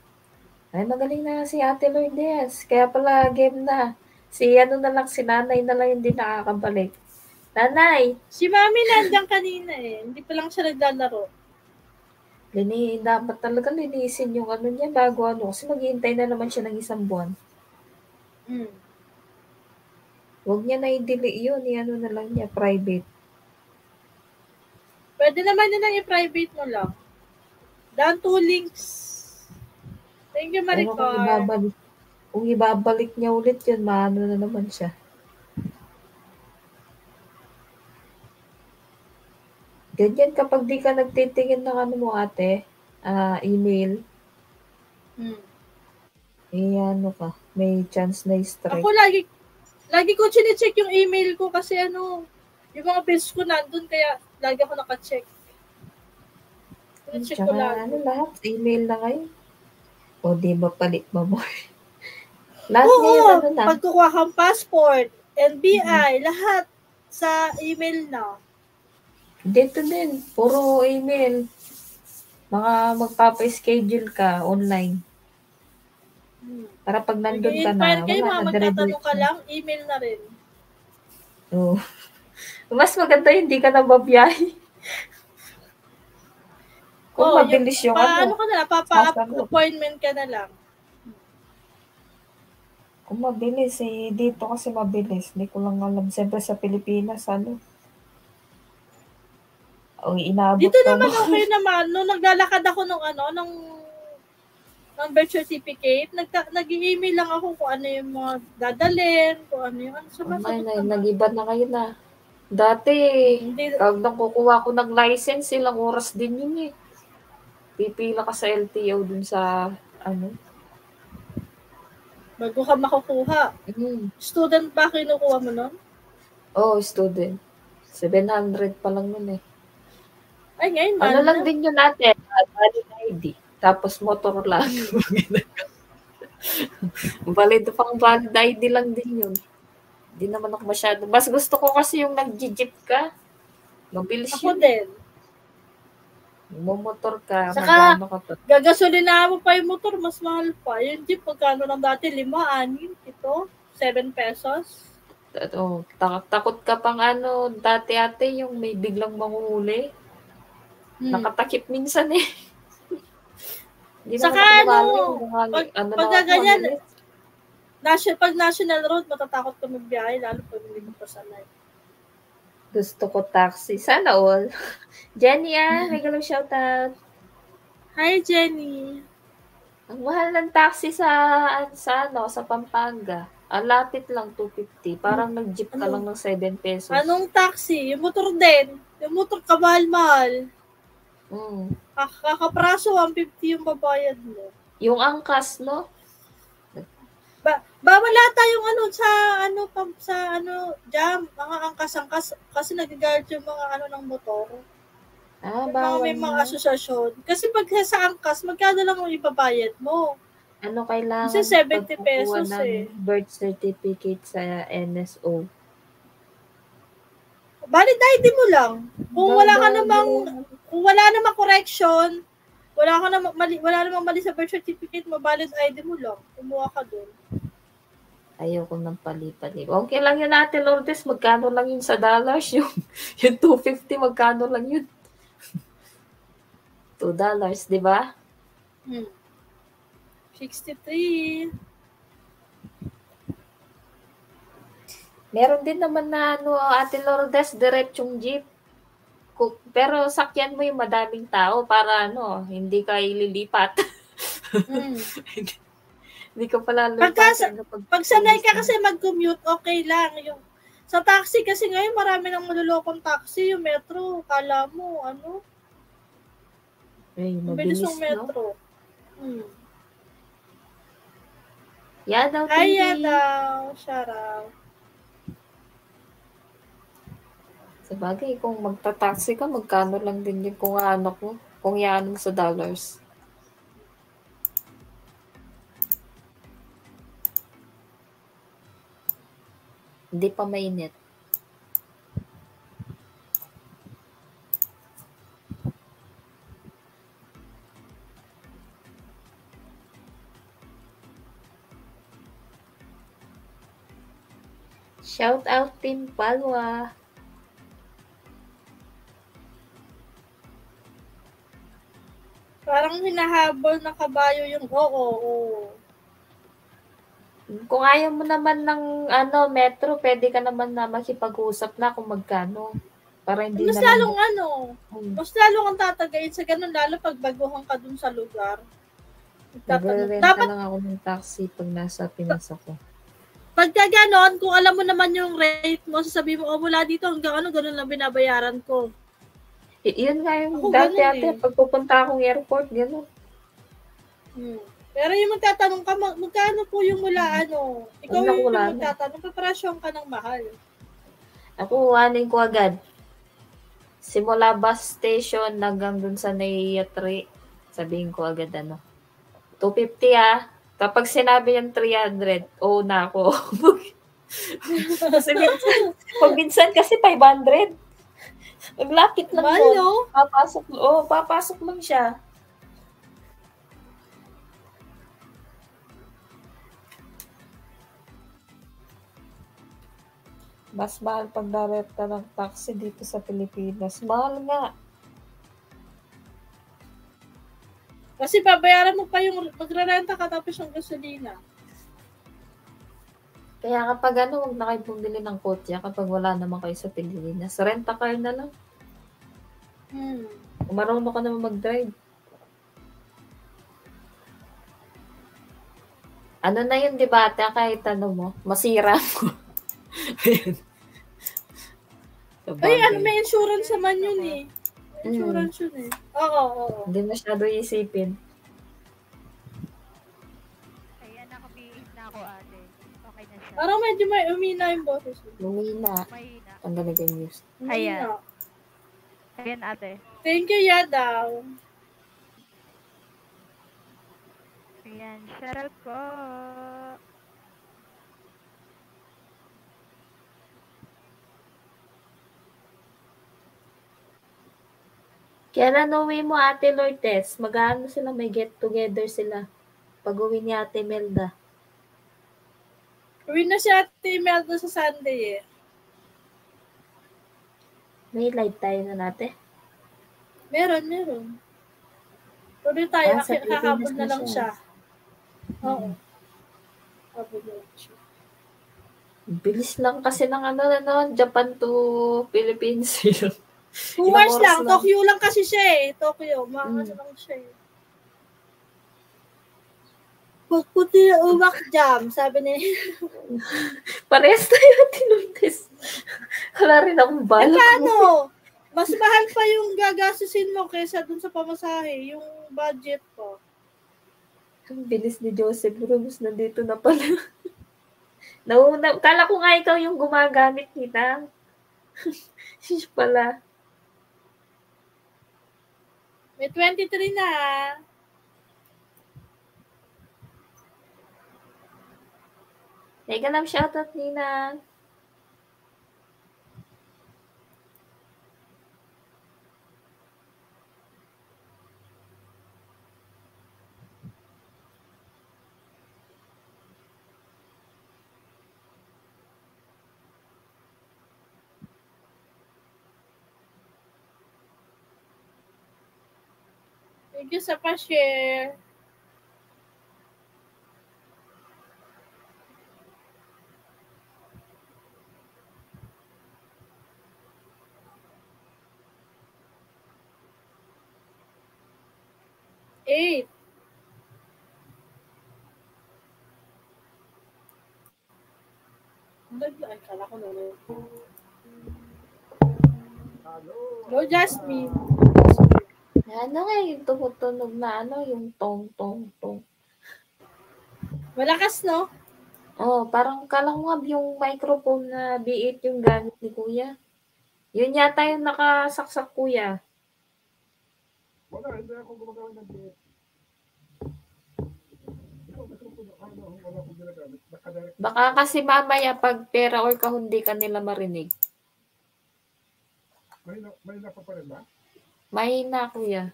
Ay, magaling na si Ate Lourdes. Kaya pala, game na. Si ano na lang, si nanay na lang hindi nakakabalik. Nanay, Si Mami nandiyan kanina eh. Hindi pa lang siya naglalaro. lini, dapat talaga linisin yung ano niya bago ano. Kasi maghihintay na naman siya ng isang buwan. Mm. Huwag niya na i-delete yun. I-ano na lang niya, private. Pwede naman yun ang i-private mo lang. Down two links. Thank you, Ano kung Maricar. ibabalik, kung ibabalik niya ulit yun, maano na naman siya. Ganyan kapag di ka nagtitingin ng ano mo ate, ah, email, Hmm. eh ano ka, may chance na strike. Ako lagi, lagi ko chinecheck yung email ko kasi ano, yung mga bills ko nandun kaya lagi ako nakacheck. Chinecheck ko lagi. ano lahat, email na ngayon. O di ba palit mo mo? lahat Oo, ngayon ano na. pagkukuha kang passport, NBI, lahat sa email na. Dito din, puro email. Mga magpapa-schedule ka online. Para pag nandun ka na, kayo, wala na, magtatanong ka lang, email na rin. Oo. Mas maganda hindi ka na babiyahe. Kung Oo, mabilis yung Pa, ano, ano ka na papa-appointment ka na lang. kung mabilis eh, dito kasi mabilis. Hindi ko lang alam. Siyempre sa Pilipinas, ano, o inaabot Dito naman okay naman. Nung naglalakad ako nung ano, nung ng birth certificate, nag nag-email lang ako kung ano yung mga dadalhin, kung ano yung ano. Ay, Sumasagot na, naman. nag-iba na kayo na. Dati, Hindi, pag nakukuha ko ng license, ilang oras din yun eh. Pipila ka sa LTO dun sa, ano, bago ka makukuha. mm. Student ba kinukuha mo nun? oh, student. 700 pa lang nun eh. Ay, ngayon, Ano mahal lang din yun natin, valid ID. Tapos motor lang. valid pang valid ID lang din yun. Hindi naman ako masyado. Mas gusto ko kasi yung nag-jeep ka. Mabilis Ako yun. din. Mumotor ka. Saka- ka pa. Gagasolina mo pa yung motor, mas mahal pa. Yung jeep, pagkano lang dati, lima, anin, ito, 7 pesos. Oh, ta- takot ka pang ano, dati ate yung may biglang manguhuli. Hmm. Nakatakip minsan eh. Hindi Saka ano, pag- ano pag na ganyan. National, pag national road, matatakot ka magbiyahe, lalo pag hindi mo pasanay. Gusto ko taxi. Sana all. Jenny ah, may galong shoutout. Hi, Jenny. Ang mahal ng taxi sa, sa ano, sa Pampanga. Ang lapit lang, 250. Parang nag-jeep ka Ano? lang ng 7 pesos. Anong taxi? Yung motor din. Yung motor kamahal-mahal. Mm. Kak- Kakapraso, 150 yung babayad mo. Yung angkas, no? Ba bawal ata yung ano sa ano pa, sa ano jam mga angkas-angkas kasi nagagalit yung mga ano ng motor. Ah, mga bawal may mga asosasyon. Kasi pag sa angkas, magkano lang yung ibabayad mo? Ano kailangan? Kasi 70 pagkukuha pesos ng eh. birth certificate sa NSO. Valid ID mo lang. Kung wala ka namang kung wala namang correction, wala ka namang mali, wala namang mali sa birth certificate mo, valid ID mo lang. Kumuha ka doon. Ayoko ng palipali. Okay lang yun natin, Lourdes. Magkano lang yun sa dollars? Yung, yung 250, magkano lang yun? 2 dollars, di ba? Hmm. 63. Meron din naman na ano, Ate Lourdes, diretsong jeep. Ku- Pero sakyan mo yung madaming tao para ano, hindi ka ililipat. Hmm. hindi ka pala Pagka sa- kapag Pag sanay ka kasi mag-commute, okay lang. Yung, sa taxi kasi ngayon, marami nang malulokong taxi. Yung metro, kala mo, ano, Ay, mabilis, ng no? metro. Hmm. Yadaw, Kaya TV. daw, shoutout. Sa bagay, kung magta-taxi ka, magkano lang din yun kung ano ko, kung yan sa dollars. Hindi pa mainit. Shout out Team Palwa. Parang hinahabol na kabayo yung oo, oo. Kung ayaw mo naman ng ano metro, pwede ka naman na makipag-usap na kung magkano. Para hindi Mas na lalong ano, Hmm. mas lalong ang tatagayin sa ganun, lalo pag baguhan ka dun sa lugar. Nagtatanong. Nagre-rent Dapat lang ako ng taxi pag nasa Pinas ako. pagka ganon, kung alam mo naman yung rate mo, sasabihin mo, oh, mula dito hanggang ano, ganun lang binabayaran ko. Y- yun nga yung Ako dati ganun ate, eh. pag pupunta akong airport, gano'n. Hmm. Pero yung magtatanong ka, mag- magkano po yung mula ano? Ikaw yung na. magtatanong, preparasyon ka ng mahal. Ako, anin ko agad. Simula bus station hanggang dun sa Naiya 3, sabihin ko agad ano. 250 ah. Kapag sinabi yung 300, oo na ako. pag minsan kasi 500. Maglapit lang po. no? Papasok, oo, papasok lang siya. Mas mahal pag direct ka ng taxi dito sa Pilipinas. Mahal nga. Kasi babayaran mo pa yung magrarenta ka tapos yung gasolina. Kaya kapag ano, huwag na kayo bumili ng kotse kapag wala naman kayo sa Pilipinas. Rent a car na lang. Hmm. Marunong ka naman mag-drive. Ano na yun, di ba, ate? Kahit ano mo, masira mo. Ay, ano, may insurance naman yun eh. May Mm. Insurance yun eh. Oo, oo. Hindi masyado isipin. Parang medyo may umina yung boses mo. Lumina. Mahina. Ang galing yung news. Umina. Ayan. Ayan ate. Thank you, Yadaw. Ayan, shoutout po. Kailan uwi mo, Ate Lourdes? Mag-ano sila, may get together sila. Pag uwi ni Ate Melda. Uwi na si Ate Imelda sa Sunday eh. May live tayo na natin. Meron, meron. Tuloy tayo, Ah, Pilipinas na na lang siya. siya. Oo. Habol na lang siya. Bilis lang kasi ng ano, ano, Japan to Philippines. Two hours lang. lang? Tokyo lang kasi siya eh. Tokyo. Mga Mm. lang siya eh. Pagputi na umak jam, sabi ni Parehas tayo, Lourdes. Wala rin akong Eh, balak. paano? Mas mahal pa yung gagastusin mo kaysa dun sa pamasahe, yung budget ko. Ang bilis ni Joseph Rose, nandito na pala. Nauna, kala ko nga ikaw yung gumagamit nita. Siya pala. May 23 na. Teka lang, shoutout Nina. Thank you sa pa-share. eight. Ay, kala ko na no. Hello, Jasmine. Ano nga yung tumutunog na ano, yung tong, tong, tong. Malakas, no? Oh, parang kalangwab yung microphone na B8 yung gamit ni Kuya. Yun yata yung nakasaksak, Kuya. Wala, hindi ako gumagawa ng B8. Baka kasi mamaya pag pera or kahundi ka nila marinig. May, na, may napa pa rin ba? Mahina, Kuya.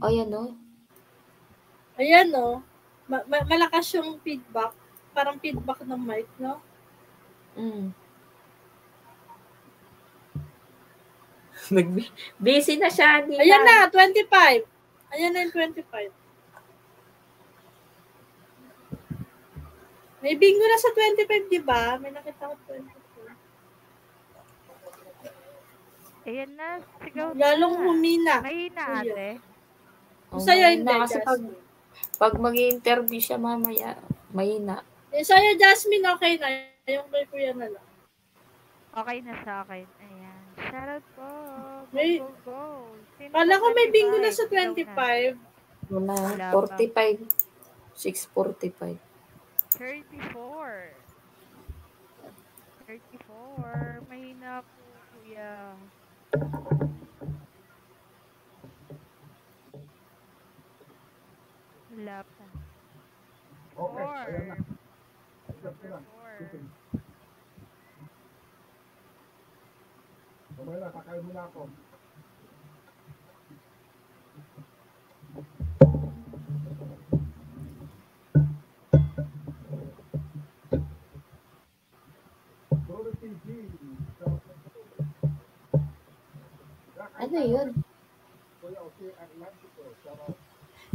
O, yan o. Ayan, no? Ma- ma- malakas yung feedback. Parang feedback ng mic, no? Mm. Nag- busy na siya, Nina. Ayan na, 25. Ayan na yung 25. May bingo na sa 25, di ba? May nakita ko 25. Ayan na, sigaw Lalong na. humina. Mahina ate. Oh, Sa'yo hindi, kasi pag, pag mag-interview siya mamaya, mahina. Eh, sa'yo, Jasmine, okay na. Yung kay Kuya na lang. Okay na sa akin. Ayan. Shoutout po. Go, May- go, go. Sino Kala ko may bingo na 25? sa Ikaw na. 25. Wala, Wala pa. 45. 645. 34. 34. Mahina po, kuya. Wala pa. Okay, ayan na. Number na. four. Iting. Mamaya na, kakain muna ako. Ano yun?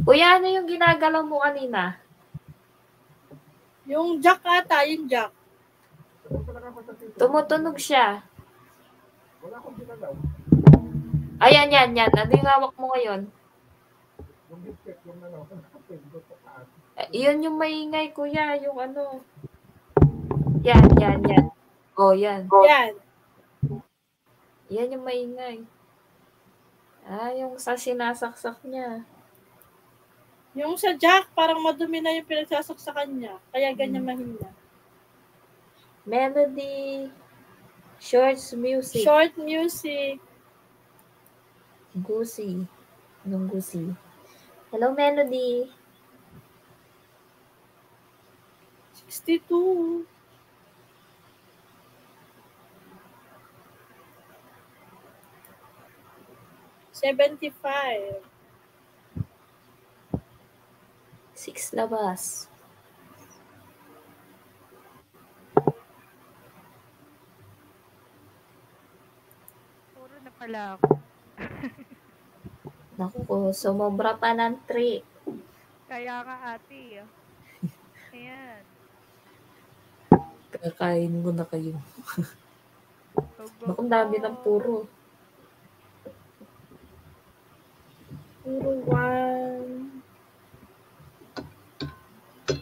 Kuya, ano yung ginagalaw mo kanina? Yung jack ata, yung jack. Tumutunog siya. Wala akong ginagaw. Ayan, yan, yan. Ano yung hawak mo ngayon? Yung biscuit, yung ano, yun yung maingay, kuya. Yung ano. Yan, yan, yan. Oh, yan. Yan. Yan yung maingay. Ah, yung sa sinasaksak niya. Yung sa jack, parang madumi na yung pinagsasaksakan niya. Kaya ganyan mahina. Melody. Shorts music. Short music. Gusi. Anong gusi? Hello, Melody. 62. Seventy-five. Six labas. Puro na pala ako. Naku, sumobra pa ng 3. Kaya nga ate. ah. Ayan. Kakain mo na kayo. Naku, dami ng puro. Puro one.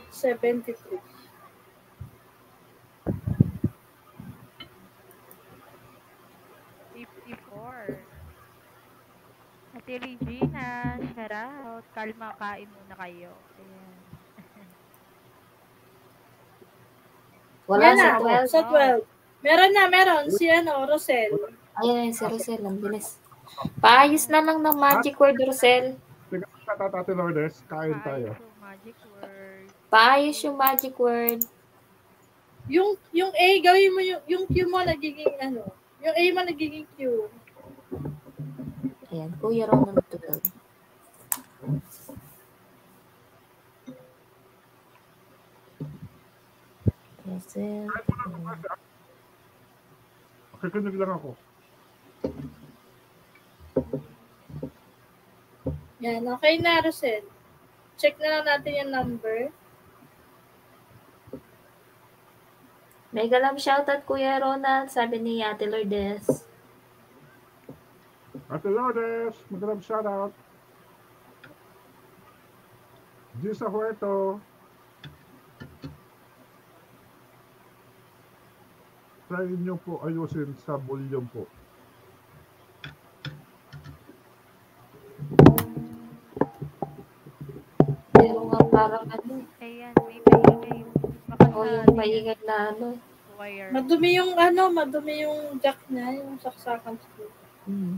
Seventy-three. Fifty-four. Ate Regina, shout out. Kalma, kain muna kayo. Ayan. Wala Yan sa na, 12. Sa 12. Meron na, meron. Si ano, Rosel. Ayan, si Rosel. Ang bilis. Paayos na lang ng magic word, Rosel. Sige, Tata Lourdes, kain tayo. Magic word. Paayos yung magic word. Yung, yung A, gawin mo yung, yung Q mo nagiging ano. Yung A mo nagiging Q. Ayan, kuya raw ng 12. Rosel. Kikinig lang ako. Yan, okay na, Rosel. Check na lang natin yung number. Mega love shoutout Kuya Ronald, sabi ni Ate Lourdes. Ate Lourdes, magandang shoutout. Gisa Huerto. Try nyo po ayusin sa volume po. Parang ano, Ayan, may maingay. Baka o sa yung yan, maingay na ano. wire. Madumi yung ano, madumi yung jack niya, yung saksakan. Hmm.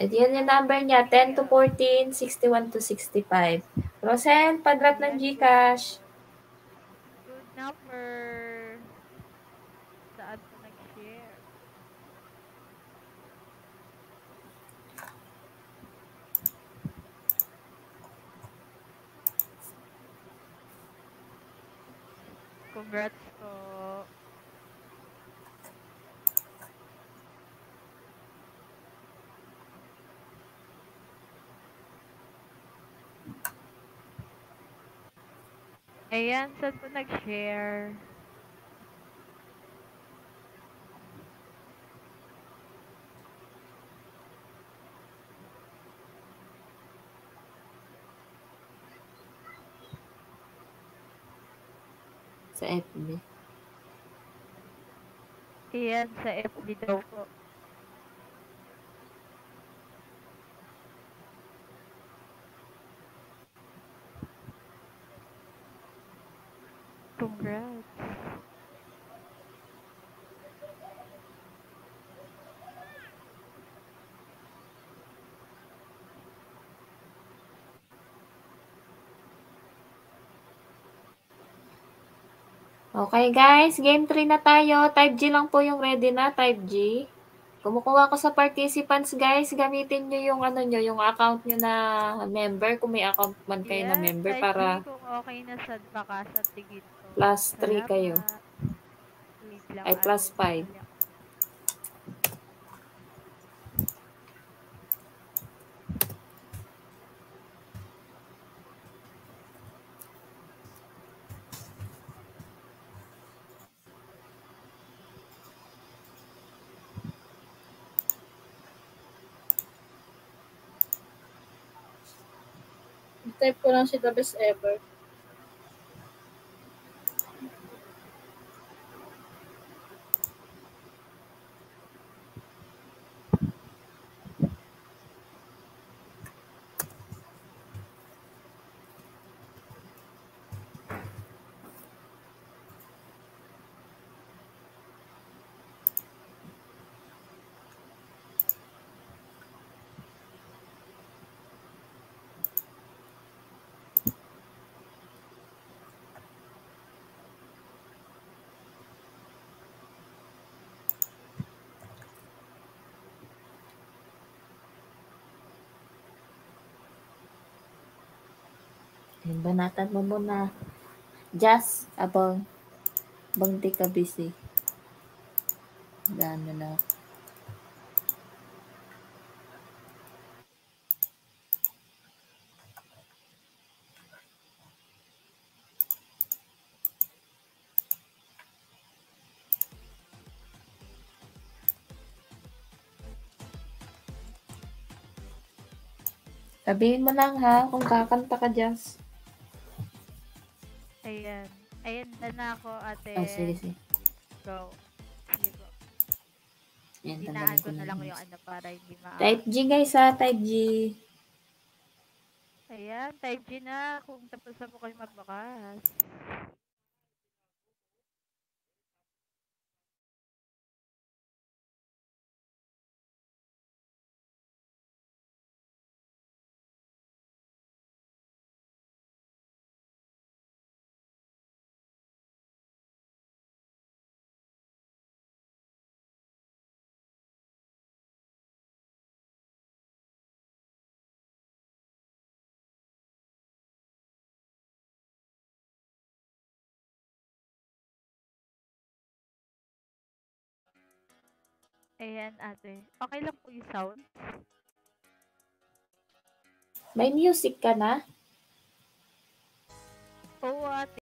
At yan yung number niya, 10 to 14, 61 to 65. Rosel, padrop ng Gcash. Good number. Saan po nag-share? Congrats po. Ayan, saan po nag-share? Sa FB. Iyan sa FB daw po. Okay guys, game 3 na tayo. Type G lang po yung ready na, type G. Kumukuha ko sa participants guys, gamitin nyo yung ano nyo, yung account nyo na member, kung may account man kayo yeah, na member para... Okay na sad bakas at digit. Plus 3 kayo. Ay, plus 5. Type ko lang si the best ever. Banatan mo muna. Just abang bang di ka busy. Gano na. Sabihin mo lang ha, kung kakanta ka, Jazz. Ayan. Ayan, dan na ako, ate. Oh, sige, sige. Go. Sige po. Yan, Dinaan tanggalin ko na lang yung ano para hindi ma... Type G guys ha, type G. Ayan, type G na kung tapos na po kayo magbakas. Ayan, ate. Okay lang po yung sound? May music ka na? Oo, ate.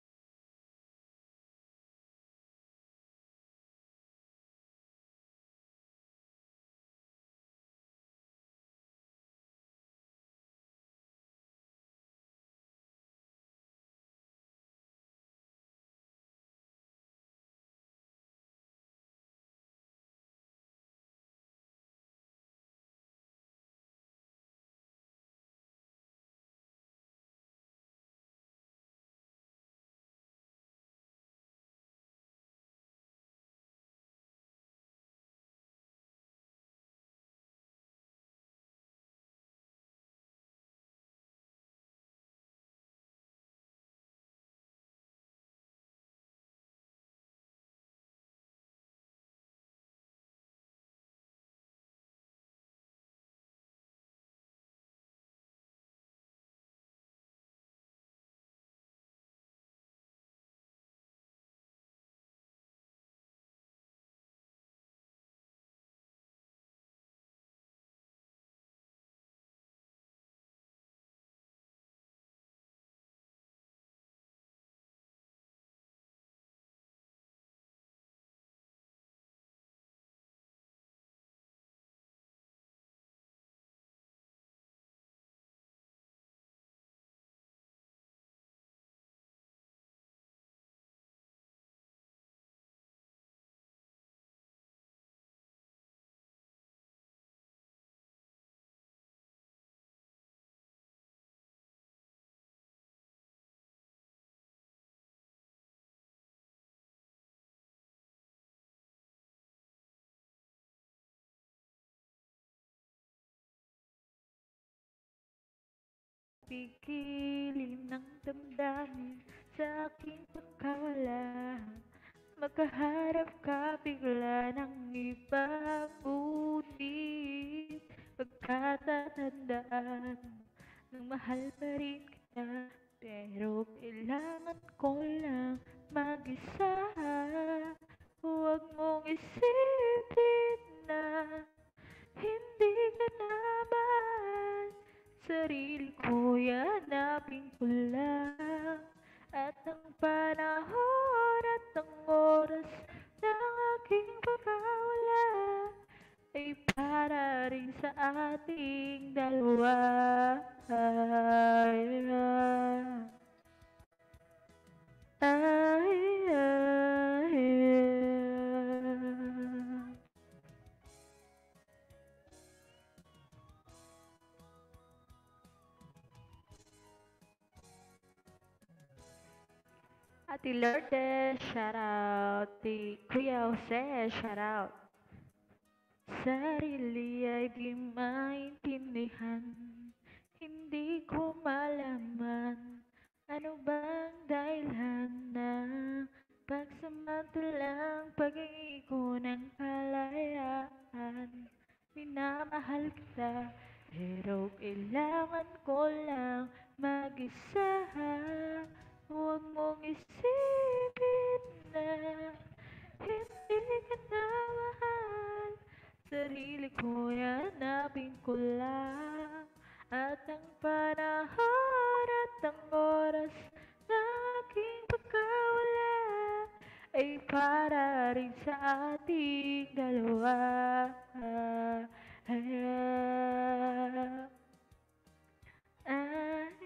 Pipigilin ng damdamin sa aking pagkawala Makaharap ka bigla ng ibang ngunit Pagkatatandaan ng mahal pa rin kita. Pero kailangan ko lang mag-isa. Huwag mong isipin na hindi ka naman Sarili ko yanapin ko lang At ang panahon at ang oras ng aking pagkawala Ay para rin sa ating dalawa Ay, ay, ay, ay. Ate Lourdes, shout out. Ti Kuya Jose, shout out. Sarili ay di maintindihan Hindi ko malaman Ano bang dahilan na Pagsamantalang pag-ibig ko ng kalayaan Minamahal kita Pero kailangan ko lang mag-isa Huwag mong isipin na Hindi ka na mahal Sarili ko yanapin ko lang. At ang panahon at ang oras ng aking pagkawala Ay para rin sa ating dalawa. Ay, ay, ay,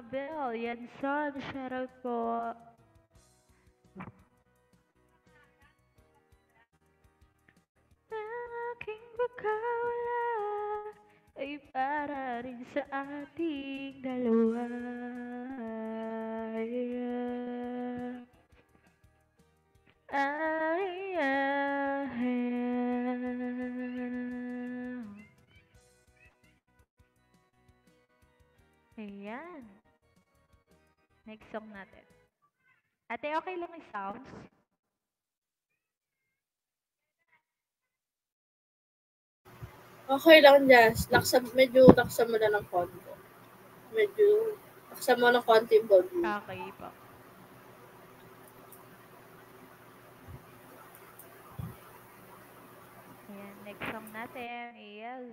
Mabel, yan son, shoutout po. Ang aking pagkawala ay para rin sa ating dalawa. Ay, ay, ay, Ayan. Next song natin. Ate, okay lang yung sounds? Okay lang, Jazz. Laksa, medyo laksa mo na ng konti. Medyo laksa mo ng konti yung volume. Okay po. Ayan, next song natin is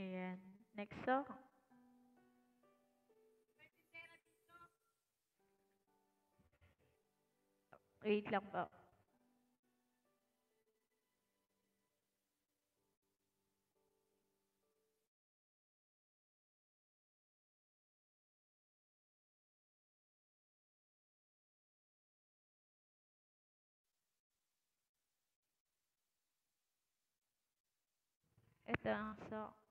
Ayan, next song. Wait lang po. Ito ang song.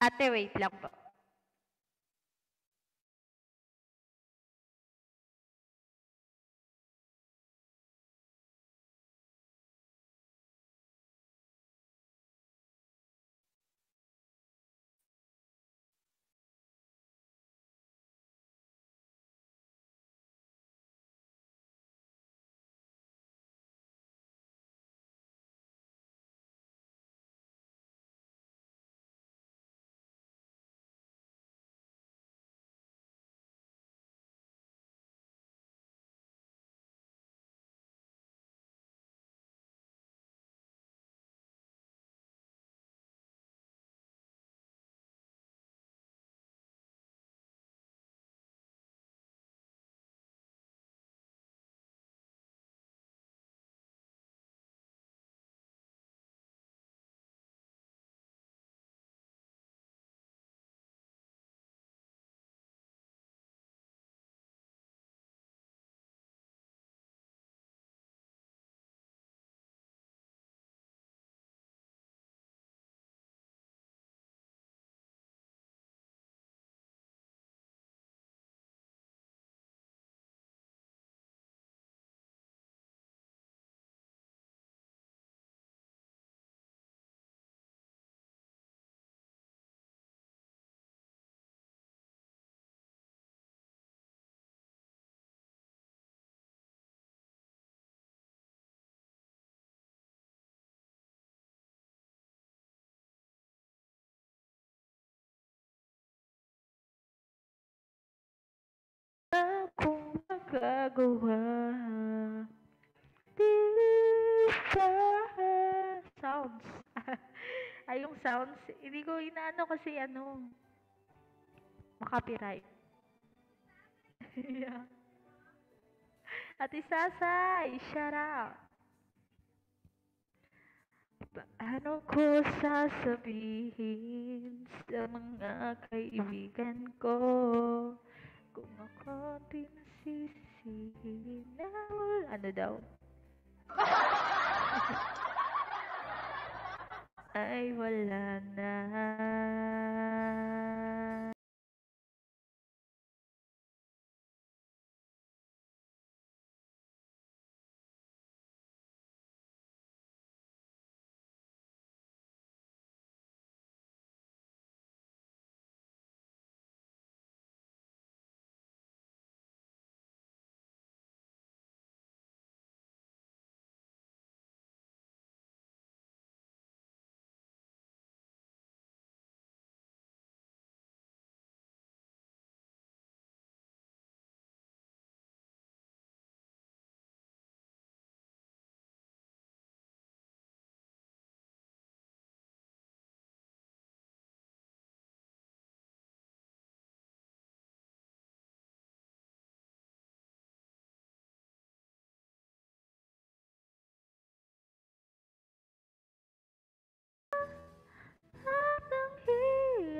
Ate, wait lang po. Akong magagawa Di ba Sounds. Ay, yung sounds Hindi ko inaano kasi ano Makapiright yeah. Ate Sasay Shout out Paano ko sasabihin sa mga kaibigan ko kung ako din sisihin na wala- Ano daw? Ay wala na.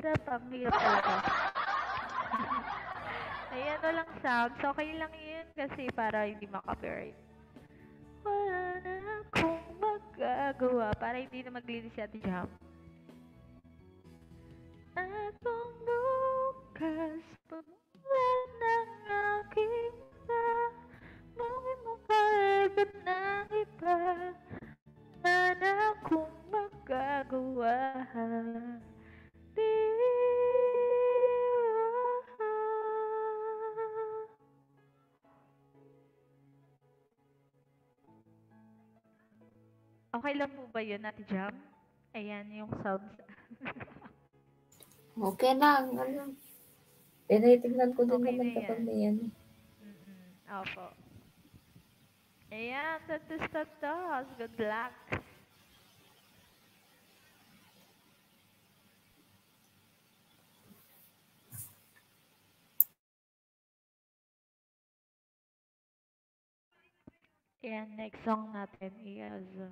Hirap, ang hirap talaga. Ay, ano lang sounds. Okay lang yun kasi para hindi makapiright. Wala na akong magagawa para hindi na maglinis si Ate Jam. At kung bukas pamulan ng aking iba, Mungkin mo kaagad ng iba, wala na akong magagawa. Okay lang po ba yun, Ate Jam? Ayan yung sounds. Okay lang. Ano? Tinitignan ko din Okay naman na kapag may yan. Mm-mm. Opo. Ayan, tatus tatus. Good luck. Ayan, next song natin is uh,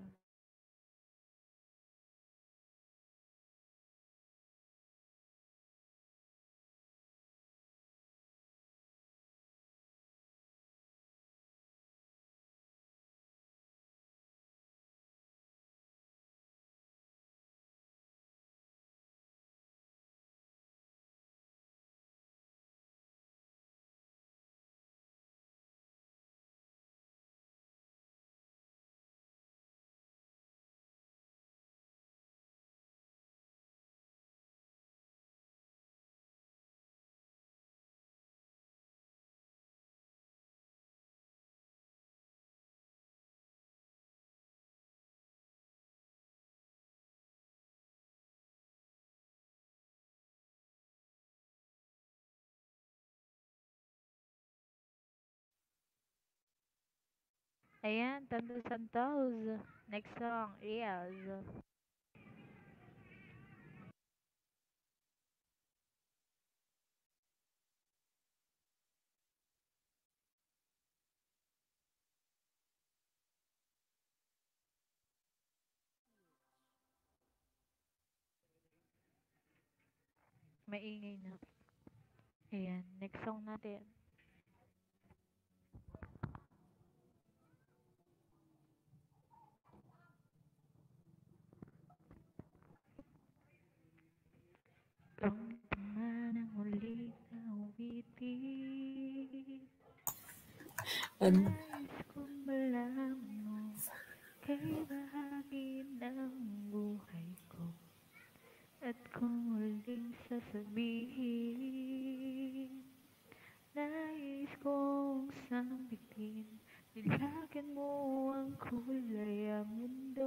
Ayan, Tanto Santos. Next song is... Maingay na. Ayan, next song natin. Kung tama ng huli na uwitin Ano? Nais kong malaman mo Kay bahagi ng buhay ko At kung muling sasabihin Nais kong sambitin Nilagyan mo ang kulay ang mundo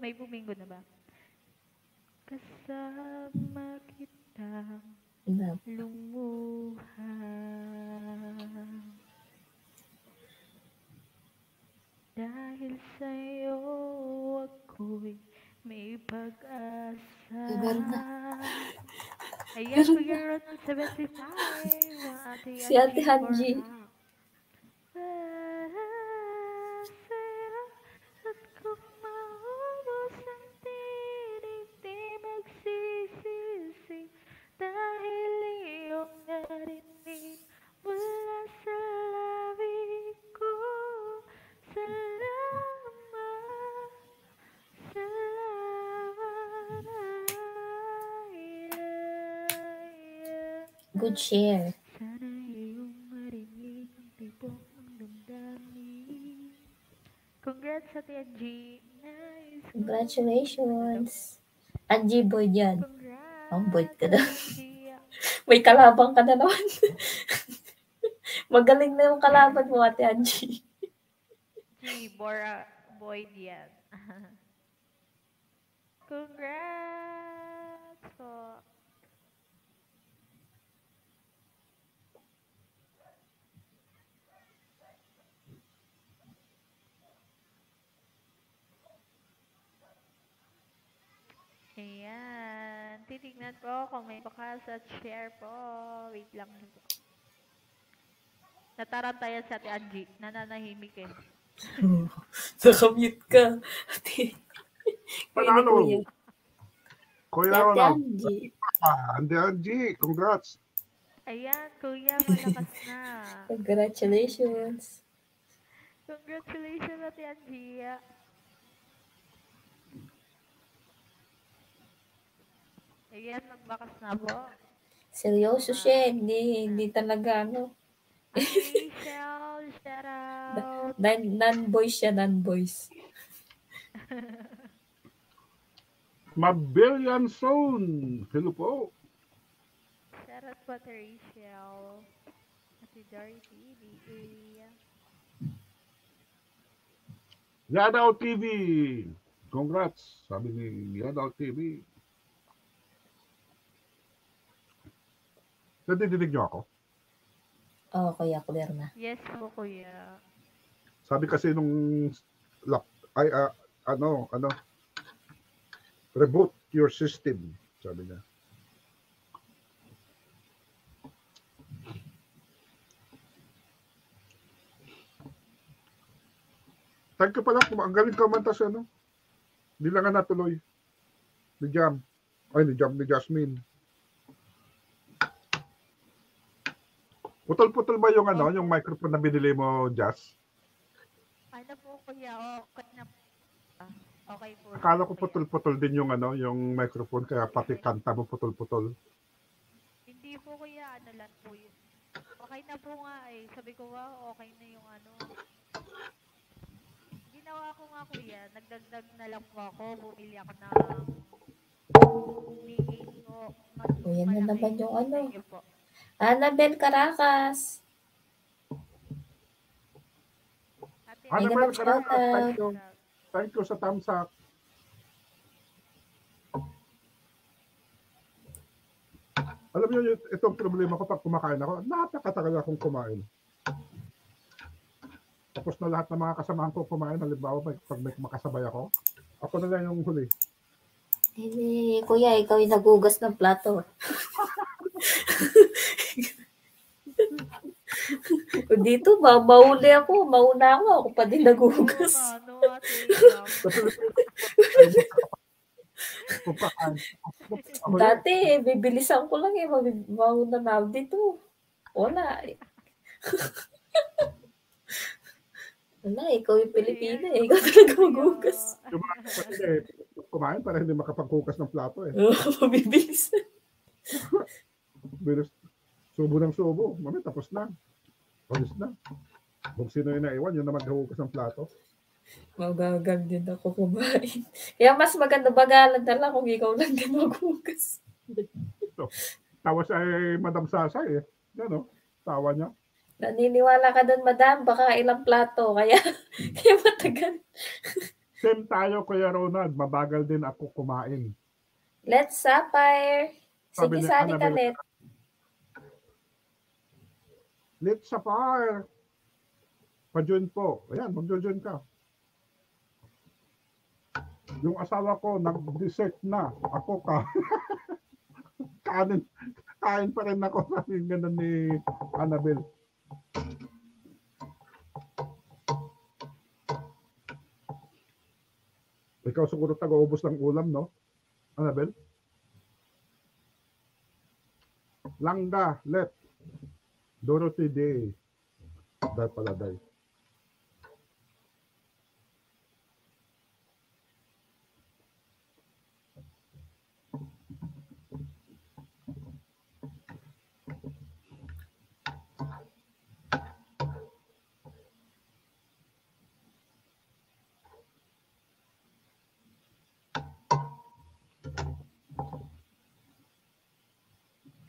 May bumingo na ba? Kasama kita. Lumuha. Dahil sa'yo ako'y may pag-asa. Ayan, Kuya Ron ng 75 ang ate Si Ate Hanji. Para sa'yo dahil iyong narinig mula sa labi ko Salamat, salamat ay, ay, ay. Good share. Sana iyong marinig ang tibok ng damdamin. Congrats sa TNG. Nice. Congratulations. Angie Boy yan. Ang boy ka. TNG. May kalabang ka na naman. Magaling na yung kalaban mo, Ate Angie. G, Bora Boyd yan. Congrats po. Ayan. Titignan po kung may bakas at share po. Wait lang. po. Natarantayan si Ate Angie. Nananahimik eh. Nakamute ka. Ate. Panalo. Kuya. Kuya Ate Ronald. Angie. Ah, Ande Angie, congrats. Ayan, kuya, malakas na. Congratulations. Congratulations, Ate Angia. Ayan, magbakas na po. Seryoso siya. Hindi, hindi talaga ano. Rachel, shout out. Non- Non-boys siya, non-boys. Mabillion Zone. Hello po. Shout out po Rachel. Ate Dorothy, DA. Yadaw TV. Congrats. Sabi ni Yadaw TV. Nadidinig niyo ako? Oo, oh, kuya, clear na. Yes po, kuya. Sabi kasi nung lap, ay ah, ano, ano, reboot your system, sabi niya. Thank you pala, ang galing ka manta sa ano. Hindi lang nga natuloy. Ni Jam. Ay, ni Jam, ni Jasmine. Putol-putol ba yung ano, yung microphone na binili mo, Jazz? Ano po, kuya? Okay na po. Okay po. Akala ko putol-putol din yung ano, yung microphone kaya pati kanta mo putol-putol. Hindi po kuya, ano lang po yun. Okay na po nga eh. Sabi ko nga, okay na yung ano. Ginawa ko nga kuya, nagdagdag na lang po ako. Bumili ako ng V8 po. Mas O, yan na naman yung ano. Po. Annabel Caracas. Yung karaka? shoutout. Thank you. Thank you sa thumbs up. Alam niyo, yung- itong problema ko pag kumakain ako, napakatagal akong kumain. Tapos na lahat ng mga kasamahan ko kumain. Halimbawa, may, pag may makasabay ako, ako na lang yung huli. Hindi, kuya, ikaw yung nagugas ng plato. Dito ba, mauli ako, mauna ako, ako pa din. Oo yun. Dati, bibilisan ko lang eh, mauna na ako dito. Wala eh. Wala, ikaw yung Pilipina eh. Ikaw talaga mga kapatid eh, kumain para hindi makapagkukas ng plato eh. Mabibilis. Bilis, subo ng subo. Mami, tapos na. Alis na. Kung sino yung naiwan, yun naman maghuhugas ng plato. Magagang din ako kumain. Kaya mas maganda bagalan na lang kung ikaw lang din magugas. Tawa siya ay Madam Sasay eh. Yan o, tawa niya. Naniniwala ka doon, madam, baka ilang plato. Kaya, kaya matagal. Same tayo, Kuya Ronald. Mabagal din ako kumain. Let's sapphire. Sige, sali ka. Let. Let's sa fire. Pa-join po. Ayan, mag-join ka. Yung asawa ko, nag-dessert na. Ako ka. kanin, kain pa rin ako. Sabi ganun ni Annabel. Ikaw siguro taga-ubos ng ulam, no? Annabel? Langga, let. Dorothy Day. Dahil pala day.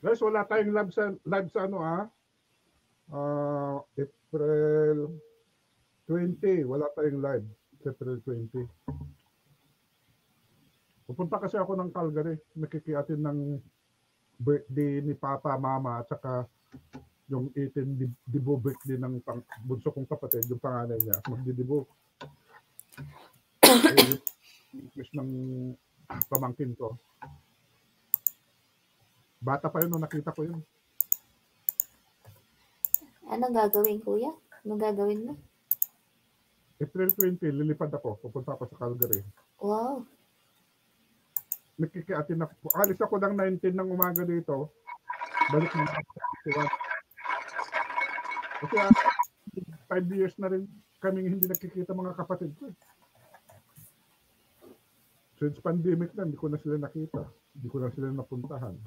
Guys, wala tayong live sa, live sa ano ah. Ah, April 20. Wala tayong live. April 20. Pupunta kasi ako ng Calgary. Nakikiatin ng birthday ni Papa, Mama, at saka yung 18 di- dibo birthday ng pang, bunso kong kapatid, yung panganay niya, magdidibo. Eh, yung wish ng pamangkin ko. Bata pa yun nung nakita ko yun. Anong gagawin, kuya? Anong gagawin mo? April 20, lilipad ako. Pupunta ako sa Calgary. Wow. Nakikiatin ako. Alis ako ng 19 ng umaga dito. Balik 21. Kasi ah, five years na rin kaming hindi nakikita mga kapatid ko. Since pandemic na, hindi ko na sila nakita. Hindi ko na sila napuntahan.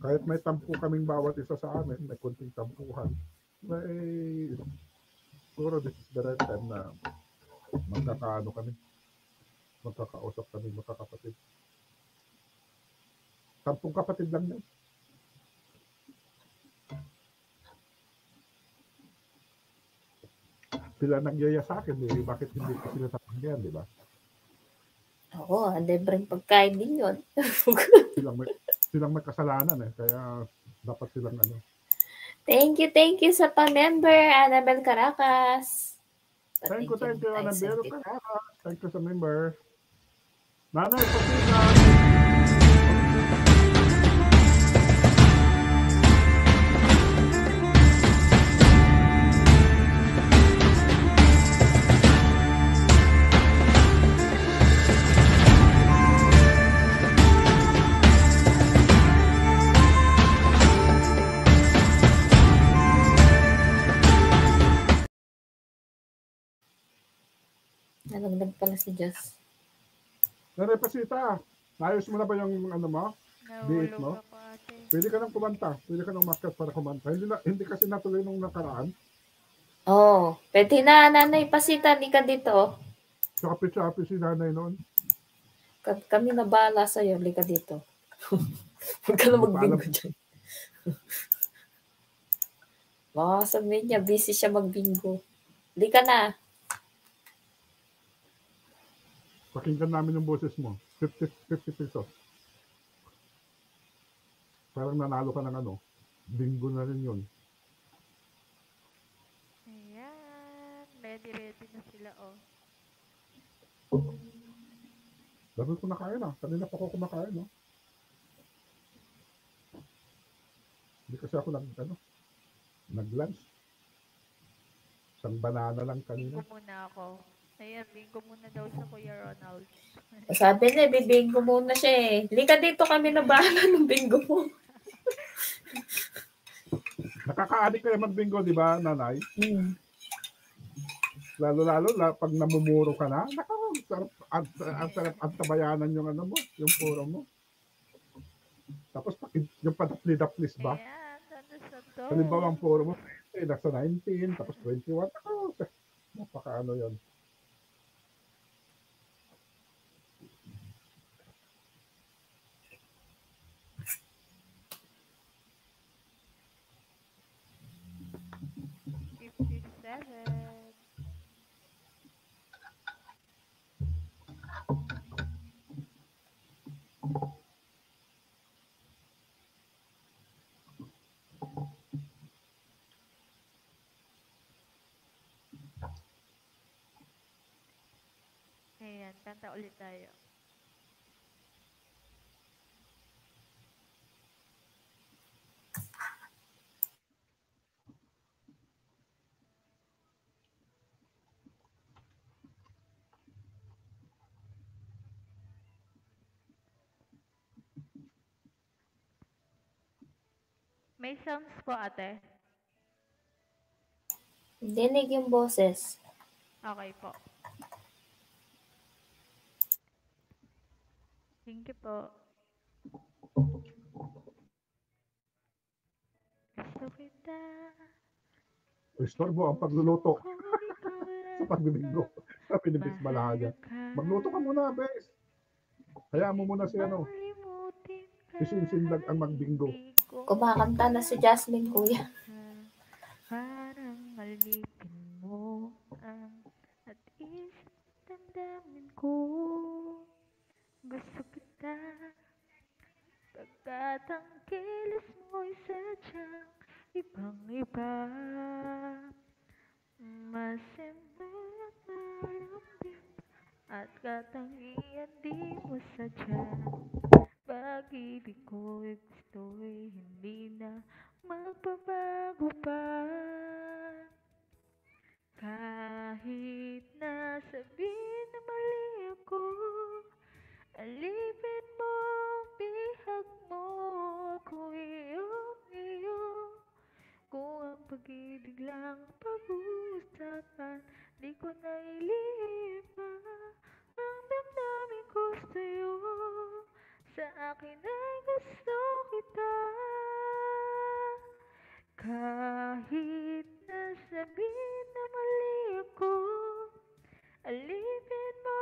Kahit may tampo kaming bawat isa sa amin, may konting tampuhan. May, siguro this is the right time na magkakaano kami. Magkakausap kami, magkakapatid. Tampung kapatid lang yan. Sila nagyaya sa akin, eh. bakit hindi ko sila tatanggihan, di ba? Oo, libreng pagkain din yun. Silang may, silang may kasalanan eh, kaya dapat silang ano. Thank you, thank you sa pa-member, Annabel Caracas. Thank you, thank you, Anabel. sorry. Thank you sa member. Nanay, pasina. Nalagdag pala si Jess. Nanay, pasita. Naayos mo na ba yung ano mo? Diit mo? Nahulog ako, ate. Pwede ka nang kumanta. Pwede ka nang umakyat para kumanta. Hindi, na, hindi kasi natuloy nung nakaraan. Oh, pwede na, nanay, pasita, di ka dito. Sa kapit-sapit si nanay noon. Ka- Kami na bahala sa'yo, di ka dito. Huwag ka na magbingo dyan. Baka sabihin niya, busy siya magbingo. Di ka na. Pakinggan namin yung boses mo. 50, 50 pesos. Parang nanalo ka ng ano. Bingo na rin yun. Ayan. ready ready na sila oh. Dami ko nakain ah. Kanina pa ako kumakain, no? Hindi kasi ako nag, ano, nag-lunch. Isang banana lang kanina. Bingo muna ako. Ayan, bingo muna daw sa Kuya Ronald. Sabi niya, bibinggo muna siya eh. Lika dito kami na bahala ng bingo mo. Nakaka-addict kayo mag-bingo, di ba, nanay? Hmm. Lalo-lalo la, pag namumuro ka na, naka, ang sarap, ang, ang sarap, ang tabayanan yung ano mo, yung puro mo. Tapos yung padapli-daplis ba? Ayan, ano sa to? Halimbawa ang puro mo, eh, nasa 19, tapos 21, ako, napaka ano yun. Ayan, kanta ulit tayo. May sounds po ate. Dinig yung boses. Okay po. Thank you po. Gusto kita. Istorbo ang pagluluto sa pagbibingo. Sabi ni Bis Malaga. Magluto ka muna, Bes. Kaya mo muna si ano, si Sinsindag ang magbingo. Kumakanta na si Jasmine, kuya. Parang alipin mo ang at is damdamin ko. Gusto kita. Pagkat ang kilos mo'y sadyang ibang iba Masimple at At katangian di mo sadya. Pag-ibig ko'y gusto'y hindi na magbabago pa. Kahit na sabihin na mali ako Alipin mo, bihag mo Ako iyong iyo Kung ang pag-ibig lang pag-uusapan Di ko na ilipa Ang damdamin ko sa'yo. Sa akin ay gusto kita. Kahit na sabihin na mali ako Alipin mo,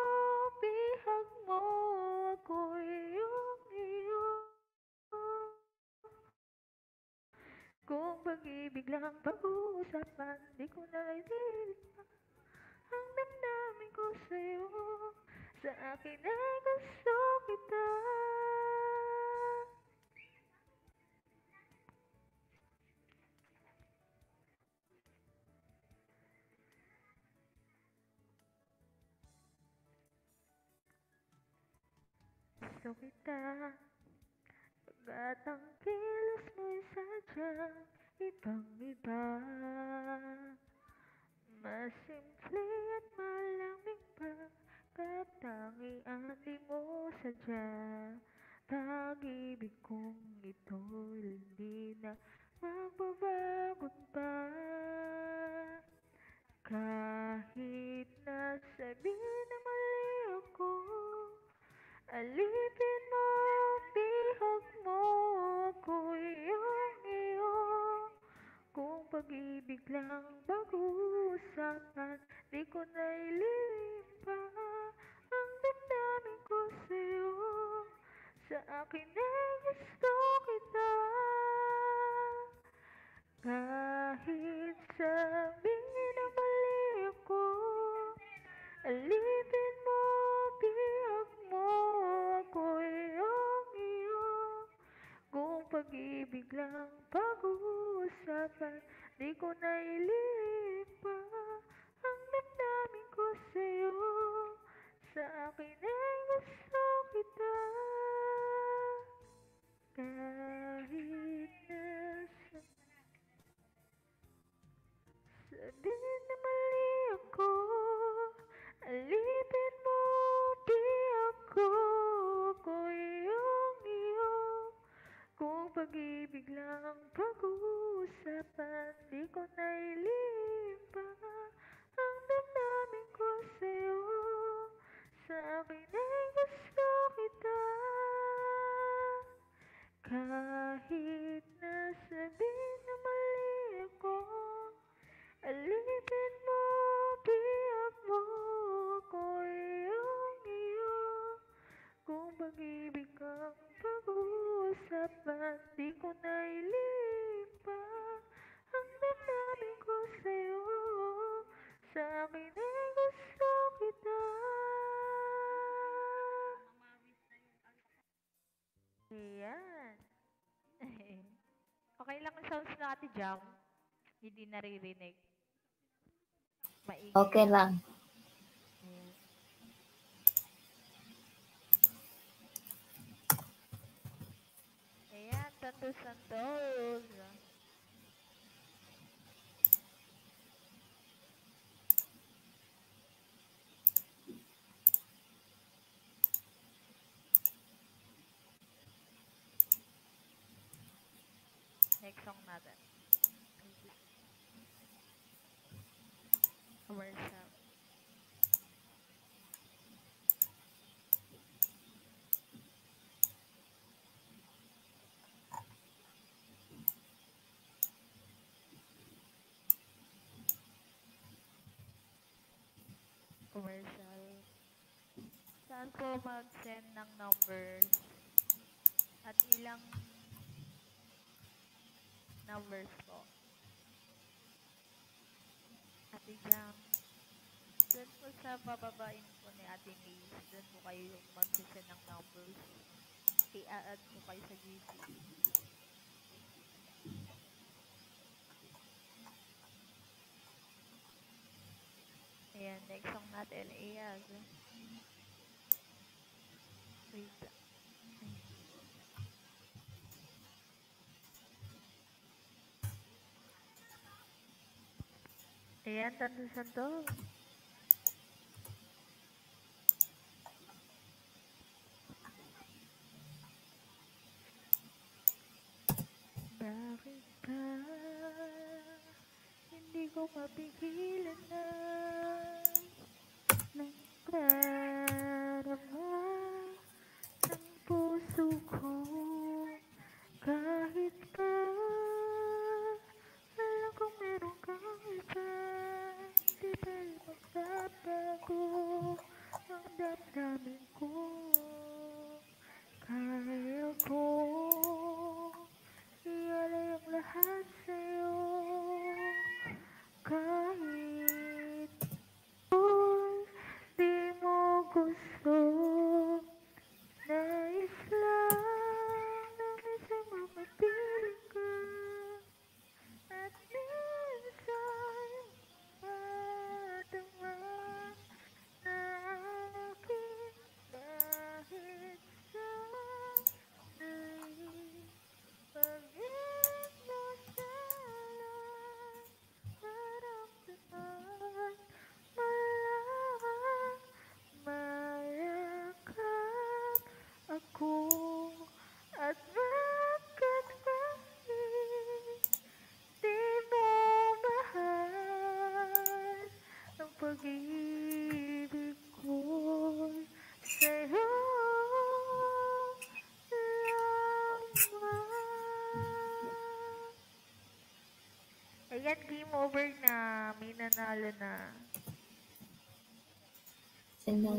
bihag mo Ako iyong iyo Kung pag-ibig lang pag-uusapan Di ko na ililipa Ang damdamin ko sa'yo. Sa akin ay gusto kita Gusto kita. Ang kilos mo'y sadyang ibang iba. Mas simple at malamig pa Katangian di mo sadya. Pag-ibig kong ito'y hindi na magbabago pa. Kahit na sabihin na mali ako Alipin mo, bihag mo Ako iyong iyo. Kung pag-ibig lang pag-uusapan Di ko na ilipa Ang damdamin ko sa'yo. Sa akin ay gusto kita. Kahit sabihin na mali ako Alipin mo, bihag pag-ibig lang pag-uusapan. Di ko na ilihim pa Ang damdamin ko sa'yo. Sa akin ay gusto kita. Kahit na sa Sabihin na mali ako Alipin mo di ako. Kung pag-ibig lang pag-uusapan Di ko nailimpa Ang damdamin ko sa'yo. Sa akin ay gusto kita. Kahit nasabihin na mali ako Alipin mo, biyak mo Ako iyong iyo. Kung pag-ibig ang pag-uusapan Di ko nailimpa Ang damdamin ko sa'yo Sa akin ay gusto kita Ayan. okay lang ang sounds na Ate Jam. Hindi naririnig. Maingay. Okay lang. Ayan. Ayan, Santos Santos. Next song natin. Commercial. Commercial. Saan po mag-send ng numbers? At ilang numbers po? Ate Jam. Doon po sa bababain po ni Ate Maze, doon po kayo mag-send ng numbers. I-add po kayo sa GC. Ayan, next song natin, Iyag. Wait lang. Ayan, tandusan to. Bakit pag-ibig ko Sa'yo lamang Ayan, game over na. May nanalo na. Sino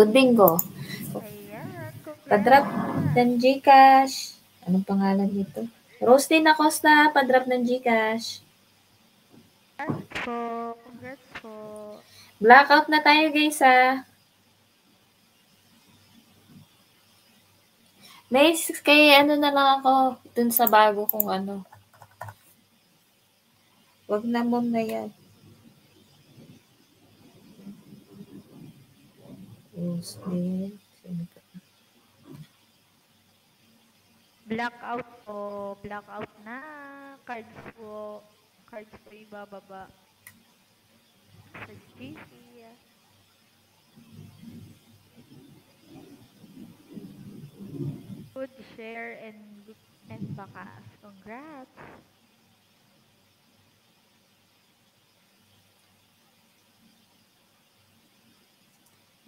Good bingo. Congrats. ng Gcash. Anong pangalan nito? Roslyn Acosta, padrap ng Gcash. Blackout na tayo guys ha. Nice, kay ano na lang ako dun sa bago kong ano. Wag na muna yan. Roslyn. Sino pa? Blackout po. Blackout na. Cards po. Cards po ibababa. Sa GC. Good share and and bakas. Congrats.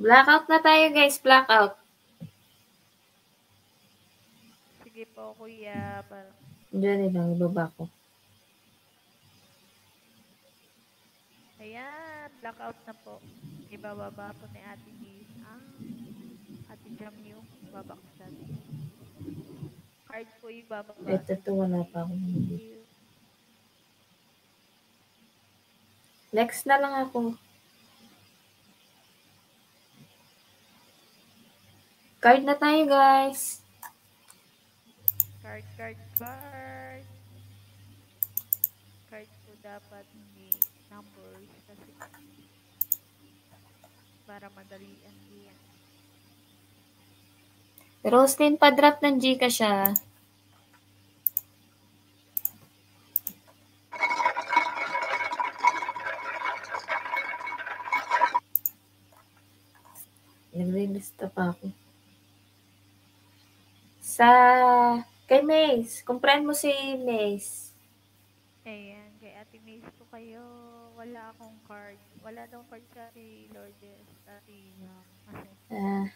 Blackout na tayo guys, blackout. Sige po, kuya. Para, Diyan lang, ibaba ko. ayan, blackout na po. Ibababa po ni Ate Liz. Ah, Ate Jam yung babaksan. Card po ibababa. Ito to, wala pa akong hindi. Next na lang ako. Card na tayo guys. Card, card, card. Card po dapat hindi numbers kasi para madalian din. Roslyn, pa-drop ng Gcash siya. Naglilista pa ako. Sa kay Mace, kumprahin mo si Mace. Ayan, kay Ate Mace po kayo. Wala akong card. Wala daw card sa Ate Lourdes. Ate Yam. Ah.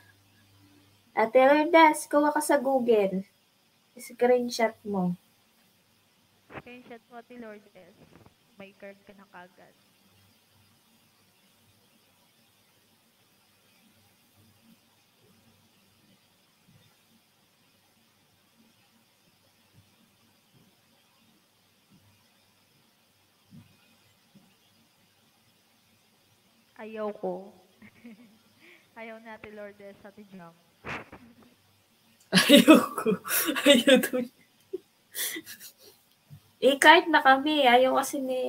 Ate Lourdes, kuha ka sa Google. Screenshot mo. Screenshot mo Ate Lourdes. May card ka na kagad. Ayaw ko. Ayaw na Ate Lourdes, Ate Jam. Ayoko. Ayaw doon. eh, kahit na kami. Ayaw kasi ni,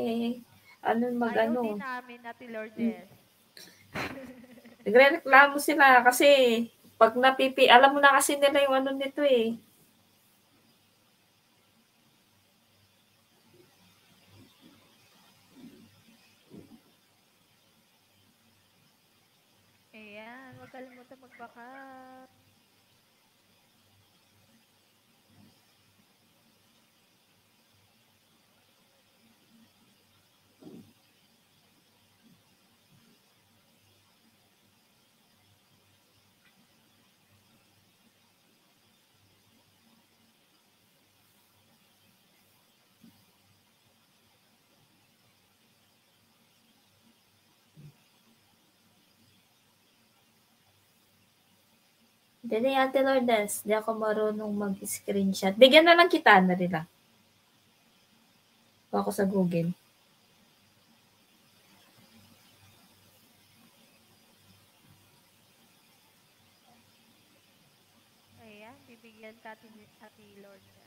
ano, mag, Ayaw ano. din namin, Ate Lourdes. Nagre-reklamo sila kasi pag napipi, alam mo na kasi nila yung ano nito eh. Ayan, huwag kalimutan magbakap. Dali, Ate Lourdes, di ako marunong mag-screenshot. Bigyan na lang kita na rin lang. Ako sa Google. Ayan, bibigyan ka Ate, Ate Lourdes.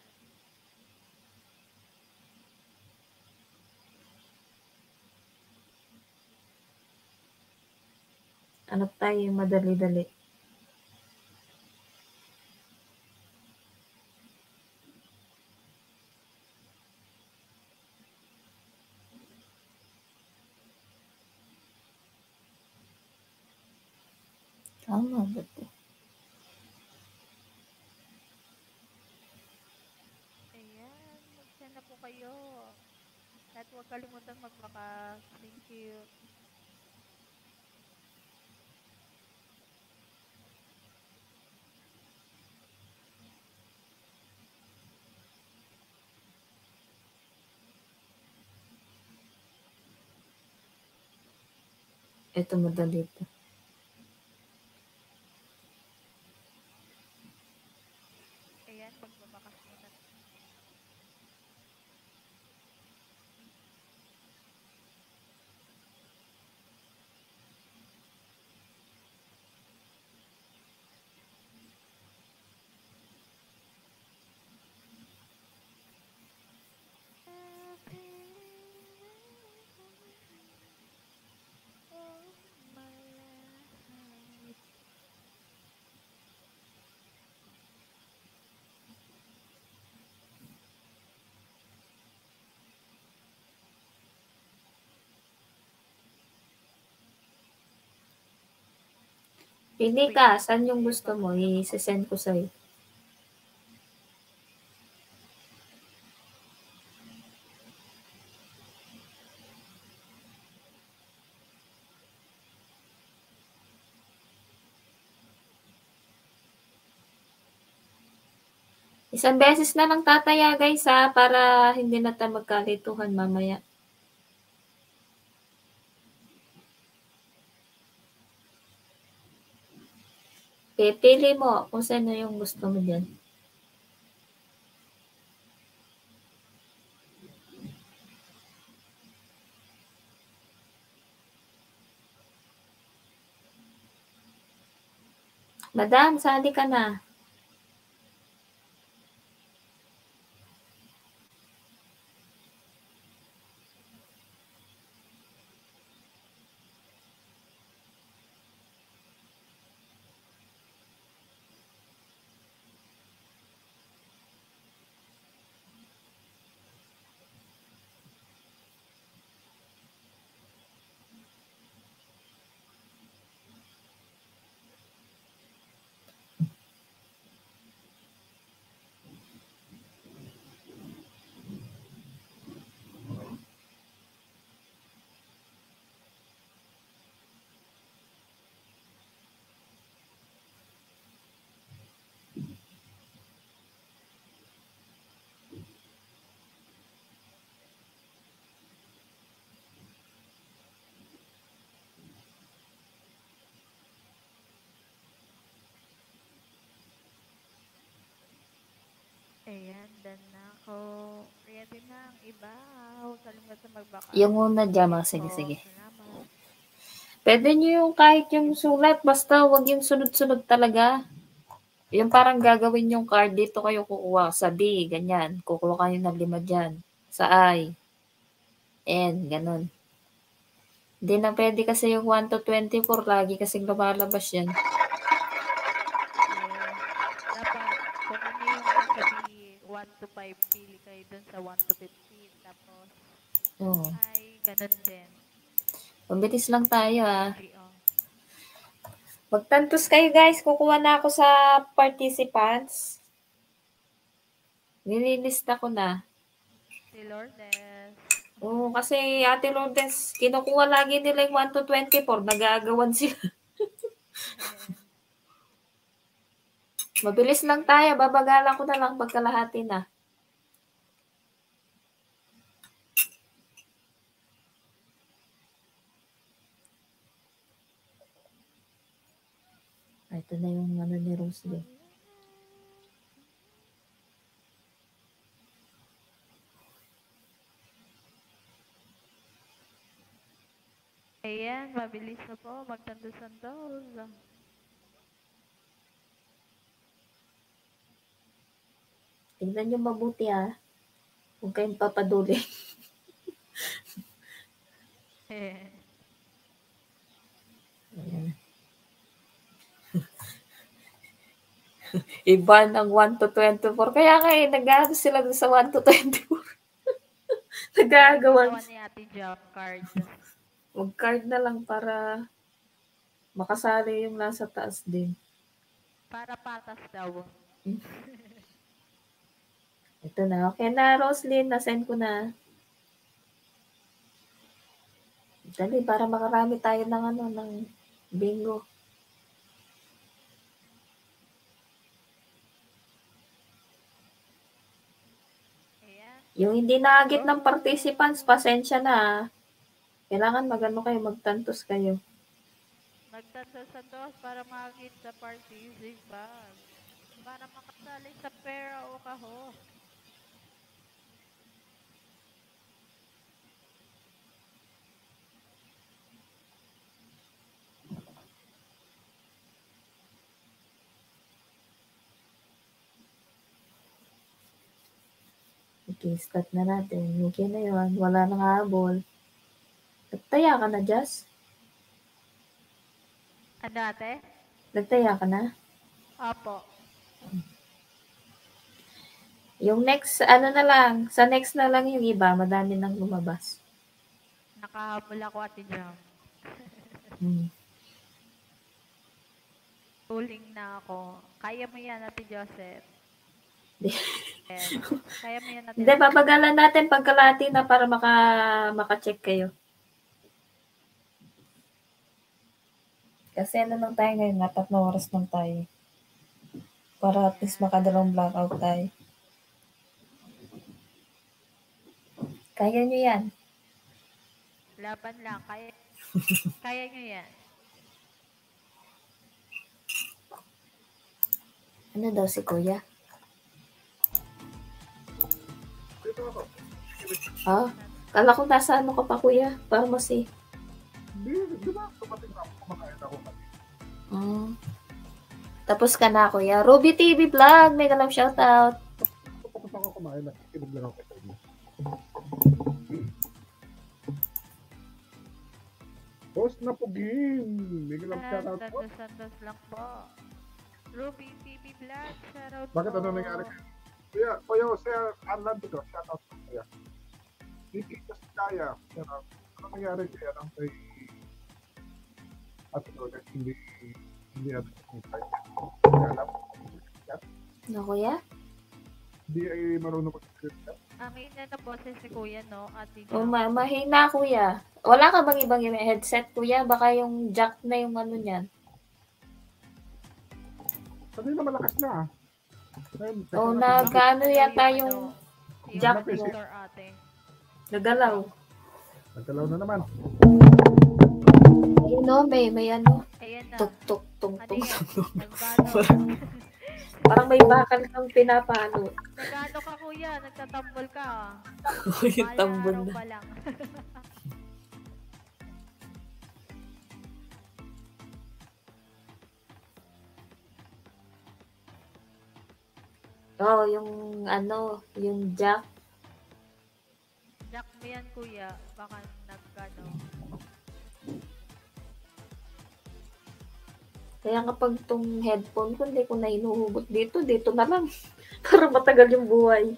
Ano tayo, madali-dali. Tama ba to? Ayan, mag-send na po kayo. At huwag kalimutan magbaka. Thank you. Ito madali pa. Pili ka, saan yung gusto mo? I-send ko sa'yo. Isang beses na lang tataya guys ha, para hindi na tayo magkalituhan mamaya. Pipili mo kung sino yung gusto mo dyan. Madam, sali ka na. Ayan, done na ako. Ready na ang iba. Huwag kalimutan magbaka. Yung una dyan, mga sige, sige. Pwede nyo yung kahit yung sulat, basta wag yung sunod-sunod talaga. Yung parang gagawin yung card, dito kayo kukuha. Sa B, ganyan. Kukuha kayo ng lima dyan. Sa I. N, ganun. Hindi na pwede kasi yung 1 to 24, lagi kasing lumalabas yan. Eh, dapat, kung ano yung sabi, 1 to 5, pili kayo dun sa 1 to 15. Tapos, Oo. ay, ganun din. Mabilis lang tayo ah. Agree, oh. Magtantos kayo guys. Kukuha na ako sa participants. Nililista ko na. Si Lourdes. Oo, kasi Ate Lourdes, kinukuha lagi nila yung 1 to 24. Nag-aagawan sila. Mabilis lang tayo. Babagalan ko na lang pagkalahati na. Ito na yung ano ni Rosalie. Ayan, mabilis na po. Magtandos-tandos. Tingnan nyo mabuti ha. Huwag kayong papaduli. Eh, Ayan. Iba ng 1 to 24. Kaya nga eh, nag sila dun sa 1 to 24. Nagagawan. ginawa ni Ate Jump card. Mag-card na lang para makasali yung nasa taas din. Para patas daw. Ito na. Okay na, Roslyn. Na-send ko na. Dali, para makarami tayo ng ano, ng bingo. Ayan. Yung hindi naagit ng participants, pasensya na. ah. Kailangan magano kayo, magtantos kayo. Nagtatos-tatos para makakit sa party zig bag. Para makasali sa pera o kaho. Okay, start na natin. Okay na yun. Wala nang habol. Nagtaya ka na, Jess? Ano ate? Nagtaya ka na? Opo. Yung next, ano na lang, sa next na lang yung iba, madami nang lumabas. Nakahabol ako ate Jam. Hmm. Tuling na ako. Kaya mo yan ate Joseph. Kaya mo yan ate. Hindi, babagalan natin pagkalati na para maka, maka-check kayo. Kasi ano lang tayo ngayon, apat na oras lang tayo. Para at least makadalawang blackout tayo. Kaya nyo yan. Laban lang. Kaya, kaya nyo yan. Ano daw si Kuya? Dito ako. Ha? Kala ko nasa ano ka pa, Kuya? Pharmacy. Hindi, di ba? Tumating na ako. Kumakain ako. Mm. Tapos ka na, Kuya. Ruby TV Vlog. May kalam shoutout. Tapos ako kumain. Nakikinig lang ako. Boss na pugin. Bigyan lang shout out po. Lang po. Ruby TV Vlog. Shoutout Bakit po. ano nangyari kayo? Kuya, kuya, Sir Arlan dito. Shout out po kuya. Hindi kasi kaya. Out. Ano nangyari kay ano kay at ito, hindi hindi ano yung type. Hindi alam. No, Kuya? Hindi ay marunong mag-script. Ang ina na boses si Kuya, no? Ate Oh, ma mahina, Kuya. Wala ka bang ibang headset, Kuya? Baka yung jack na yung ano niyan. Kanina malakas na ah. Teka Oh, lang, nag tingnan. ano yata yung jack mo. nagalaw. Nagkalaw na naman. Ayun no, may, may ano, tuk tuk tung Ano tung. Nagano. Parang may bakal kang pinapalo. Nagano ka kuya? Nagtatambol ka. yung Balang tambol na. lang. Oh, yung ano, yung jack. Jack mo yan kuya. Baka nagano. Kaya kapag tong headphone ko, hindi ko na hinuhugot dito. Dito na lang. Para matagal yung buhay.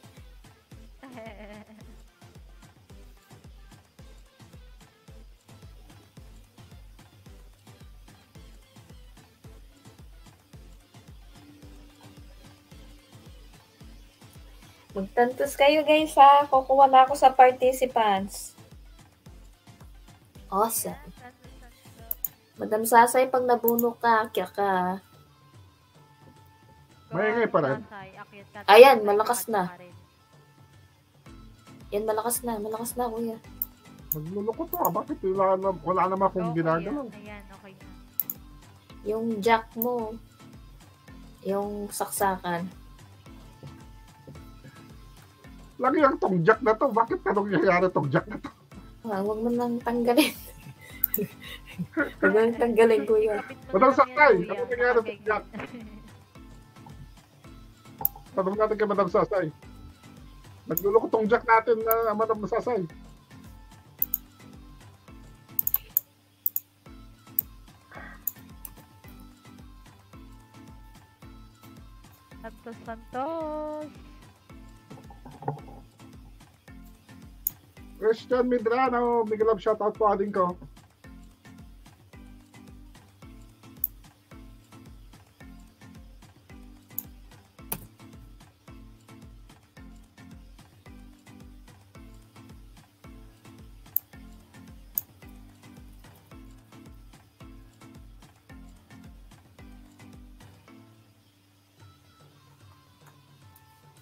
Magtantos kayo guys ha. Kukuha na ako sa participants. Awesome. Madam Sasay, pag nabuno ka, kya ka. Maingay pa rin. Ayan, malakas na. Yan, malakas na. Malakas na, kuya. Nagluloko to ah. Bakit wala, na, wala naman akong ginagalaw? Ayan, okay na. Yung jack mo, yung saksakan. Lagi ang tong jack na to. Bakit anong nangyayari tong jack na to? Ah, huwag mo nang tanggalin. Huwag mo nang tanggalin, kuya. Madam Sakay, ano nangyari sa jack? Tanong natin kay Madam Sasay. Nagluloko tong jack natin na Madam Sasay. Santos Santos. Christian Medrano, big love shoutout po ading ko.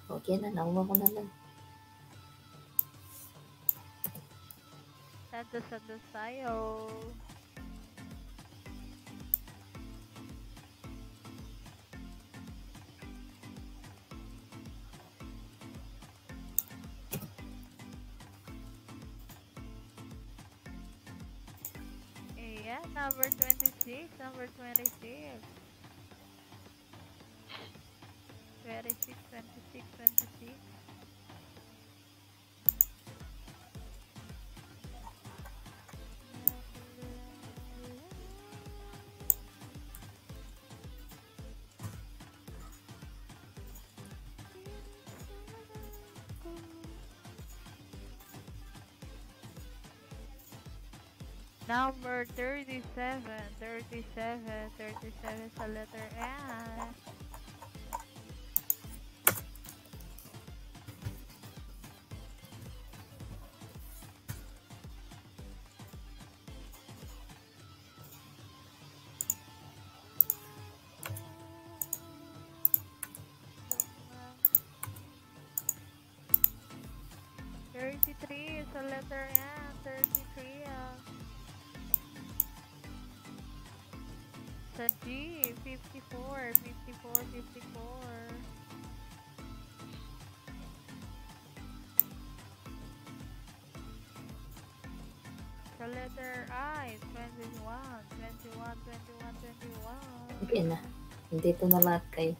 Okay na, nakuha ko na lang. Sandos-sandos tayo. Ayan, number 26, number 26. 26, 26, 26. Number 37, 37, 37 sa letter S. Thirty-three sa letter N. Thirty-three. ah. Sa G, 54, 54, 54. Sa letter I, 21, 21, 21, 21. Okay na. Nandito na lahat kayo.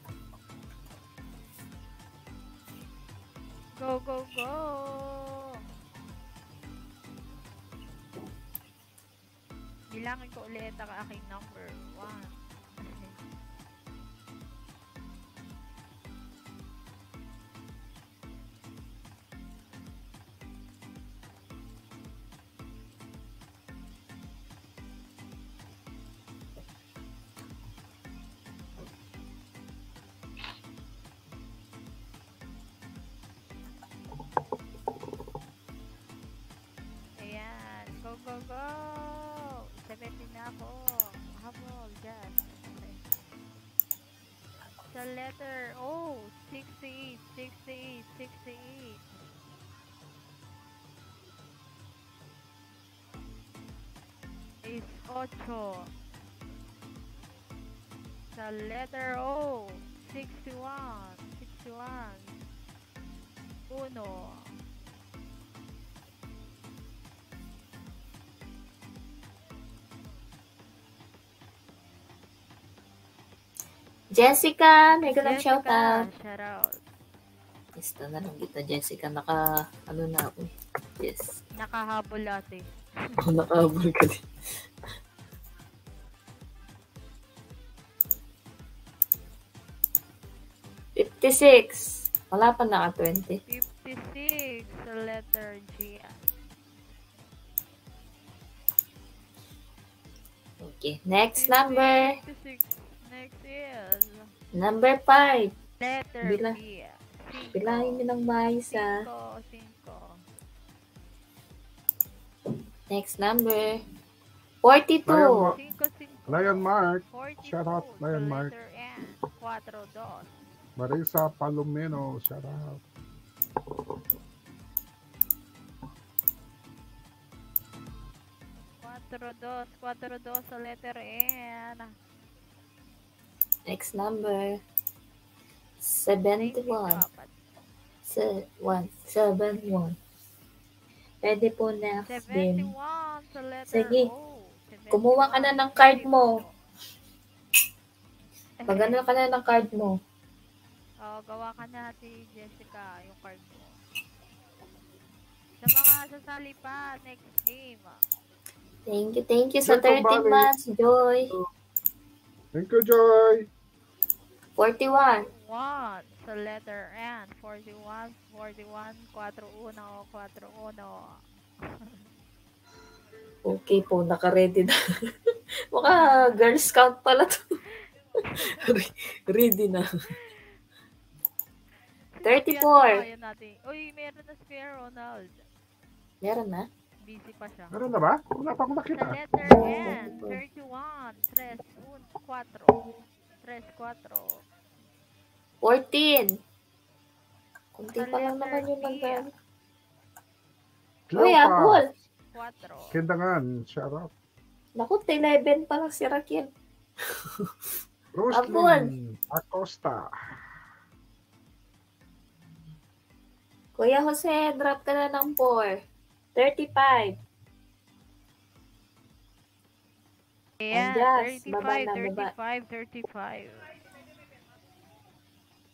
Go, go! 17 na ako. Habol. Okay. Sa letter O, 68, 68, 68. Is 8. The letter O, 61, 61. Uno. Jessica, may ganang shout out. Shout out. Gusto na lang kita, Jessica. Naka, ano na ako. eh. Yes. Nakahabol ate. Ako nakahabol ka din. Fifty-six. Wala pa naka 20. 56 sa letter G. Okay. Next number. 56. Next is Number 5. letter Bila- B. Cinco. Bilahin mo ng maayos ah. Cinco, cinco. Next number. 42. Lion, Cinco, cinco. Lion Mark, 42 Shout out, Lion Mark. letter N. Cuatro, dos. Marisa Palomeno, shout out. Cuatro, dos. Cuatro, dos sa letter N. Next number. Thank you, 71. Kapat. Se- one, seven, one. Pwede po next din. 71 sa letter Sige. O. 71. Kumuha ka na ng card mo. Magano ka na ng card mo. Oo, gawa ka na si Jessica, yung card mo. Sa mga sasali pa, next game. ah. Thank you, thank you sa Welcome, 13 Bobby. months, Joy. Thank you, Joy. 41. 1 sa letter N. 41, 41, 41, 41. Okay po, naka-ready na. Maka Girl Scout pala to. Ready na. 34. Ayan natin. Uy, meron na si Ronald. Meron na? Busy pa siya. Meron na ba? Wala pa akong nakita. letter N. 31, 3, 4. 3, 4. 14. Kunti pa lang naman yung P. nag Uy, Apple. 4. Kindangan, shout out. Naku, 11 pa lang si Raquel. Roslyn Acosta. Kuya Jose, drop ka na ng 4. 35. Ayan, Anjas, 35, baba na, baba. 35, 35.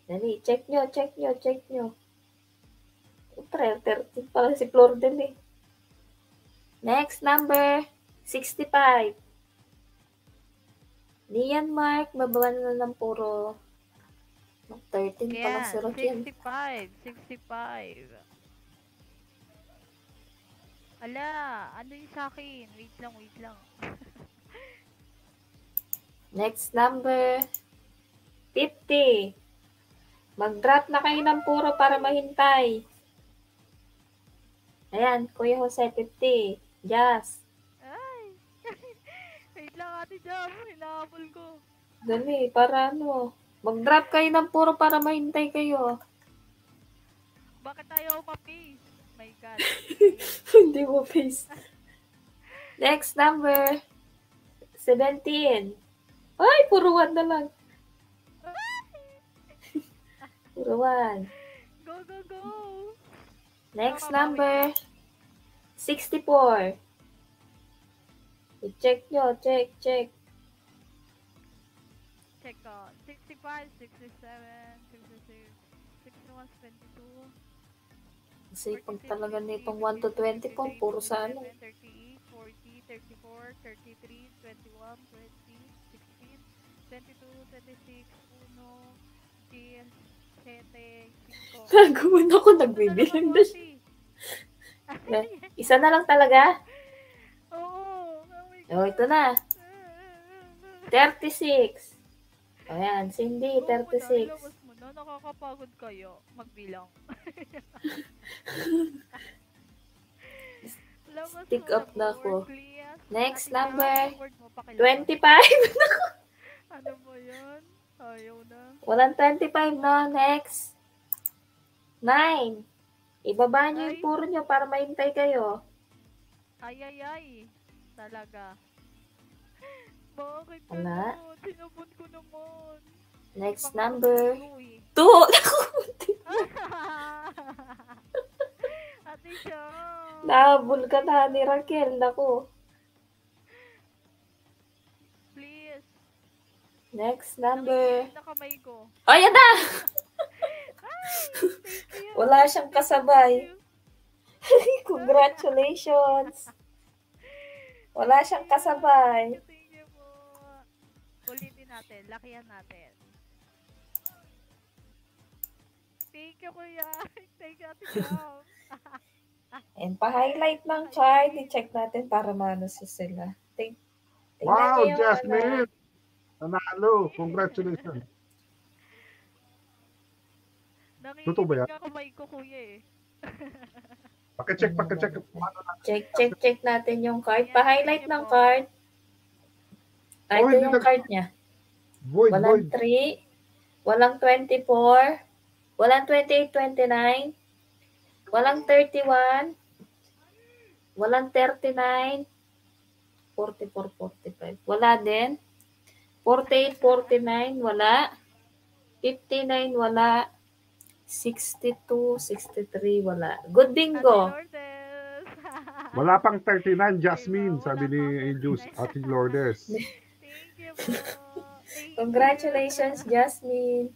Dali, check nyo, check nyo, check nyo. Pre, 13 pala si Flor din eh. Next number, 65. Nian Mark, bababa na ng puro. 13 pala Ayan, si Rochelle. 65, 65. Ala, ano yung sa akin? Wait lang, wait lang. Next number, 50. Mag-drop na kayo ng puro para mahintay. Ayan, Kuya Jose, 50. Jazz. Ay! wait lang, ate Jam. Hinahabol ko. Dali, para ano. Mag-drop kayo ng puro para mahintay kayo. Bakit tayo umapace? My God. Hindi mo face. Next number, 17. Ay, puro one na lang. Puro one. Go, go, go! Next number, 64. I-check nyo, check, check. Check ko. 65, 67, Kasi pag talaga nitong 1 to 20 po, puro sa ano. 38, 40, 34, 33, 21, 20, 16, 22, 26, 1, 10, 7, 5. Gagawin ako, nagbibilang na siya. Isa na lang talaga. Oo. Oh my O, ito na. 36. Ayan, Cindy, 36. Ilabas mo na, nakakapagod kayo magbilang. Stick mo up na ako. Next number, Jam, board mo, pakilabas. 25. Ano ba yan? Ayaw na. Walang 25 no. Next. 9. Ibaba niyo yung puro niyo para mahintay kayo. Ay, ay, ay. Talaga. Bakit Wala. ganun? Sinabot ko naman. Next number. 2. Ate siya. Nahabol ka na ni Raquel. Naku. Please. Next number. Nanginginig na kamay ko. Ayan na! Thank you. Wala siyang kasabay. Congratulations. Wala siyang kasabay. Thank you po. Ulitin natin. Lakihan natin. Thank you, kuya. Thank you, ate Jam. And pa-highlight ng chart. I-check natin para maano sa sila. Ting tingnan Wow, yung Jasmine! Nanalo! Congratulations! Totoo ba yan? Kamay ko, kuya eh. Pakicheck, pakicheck. Check, check, check natin yung card. Pa-highlight thank you ng card. Ah, Oh, ito hindi yung card niya. Void, Walang void. 3, walang 24, walang 28, 29, walang 31, walang 39, 44, 45. Wala din. 48, 49, wala. 59, wala. 62, 63, wala. Good bingo. Wala pang 39, Jasmine, sabi Wala ni pang Angels, 39. Ate Lourdes. Thank you po. Thank you. Congratulations, Jasmine.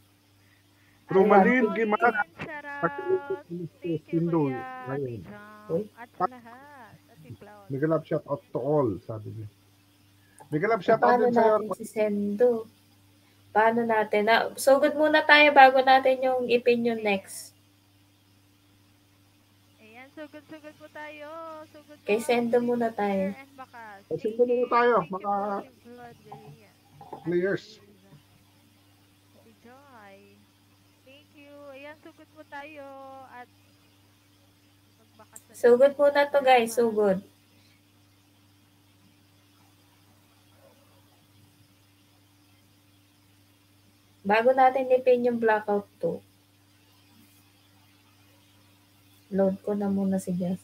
Rumalin, Ayan. Giman. Sarap. Thank you, Sindo. Kuya. Ate Ayun. At sa lahat. Mega love shout out to all, sabi niya. Mega love shout out Paano din sa'yo. natin si Sendo? Paano natin? Na, so good muna tayo bago natin yung ipin yung next. Ayan, sugod-sugod po tayo. Sugod Kay po. Sendo muna tayo. Sendo muna tayo, mga-. Players. Ate Joy. Thank you. Ayan, sugod po tayo. At magbakas na- So good muna to guys. So good. Bago natin ipin yung blackout 2. Load ko na muna si Jess.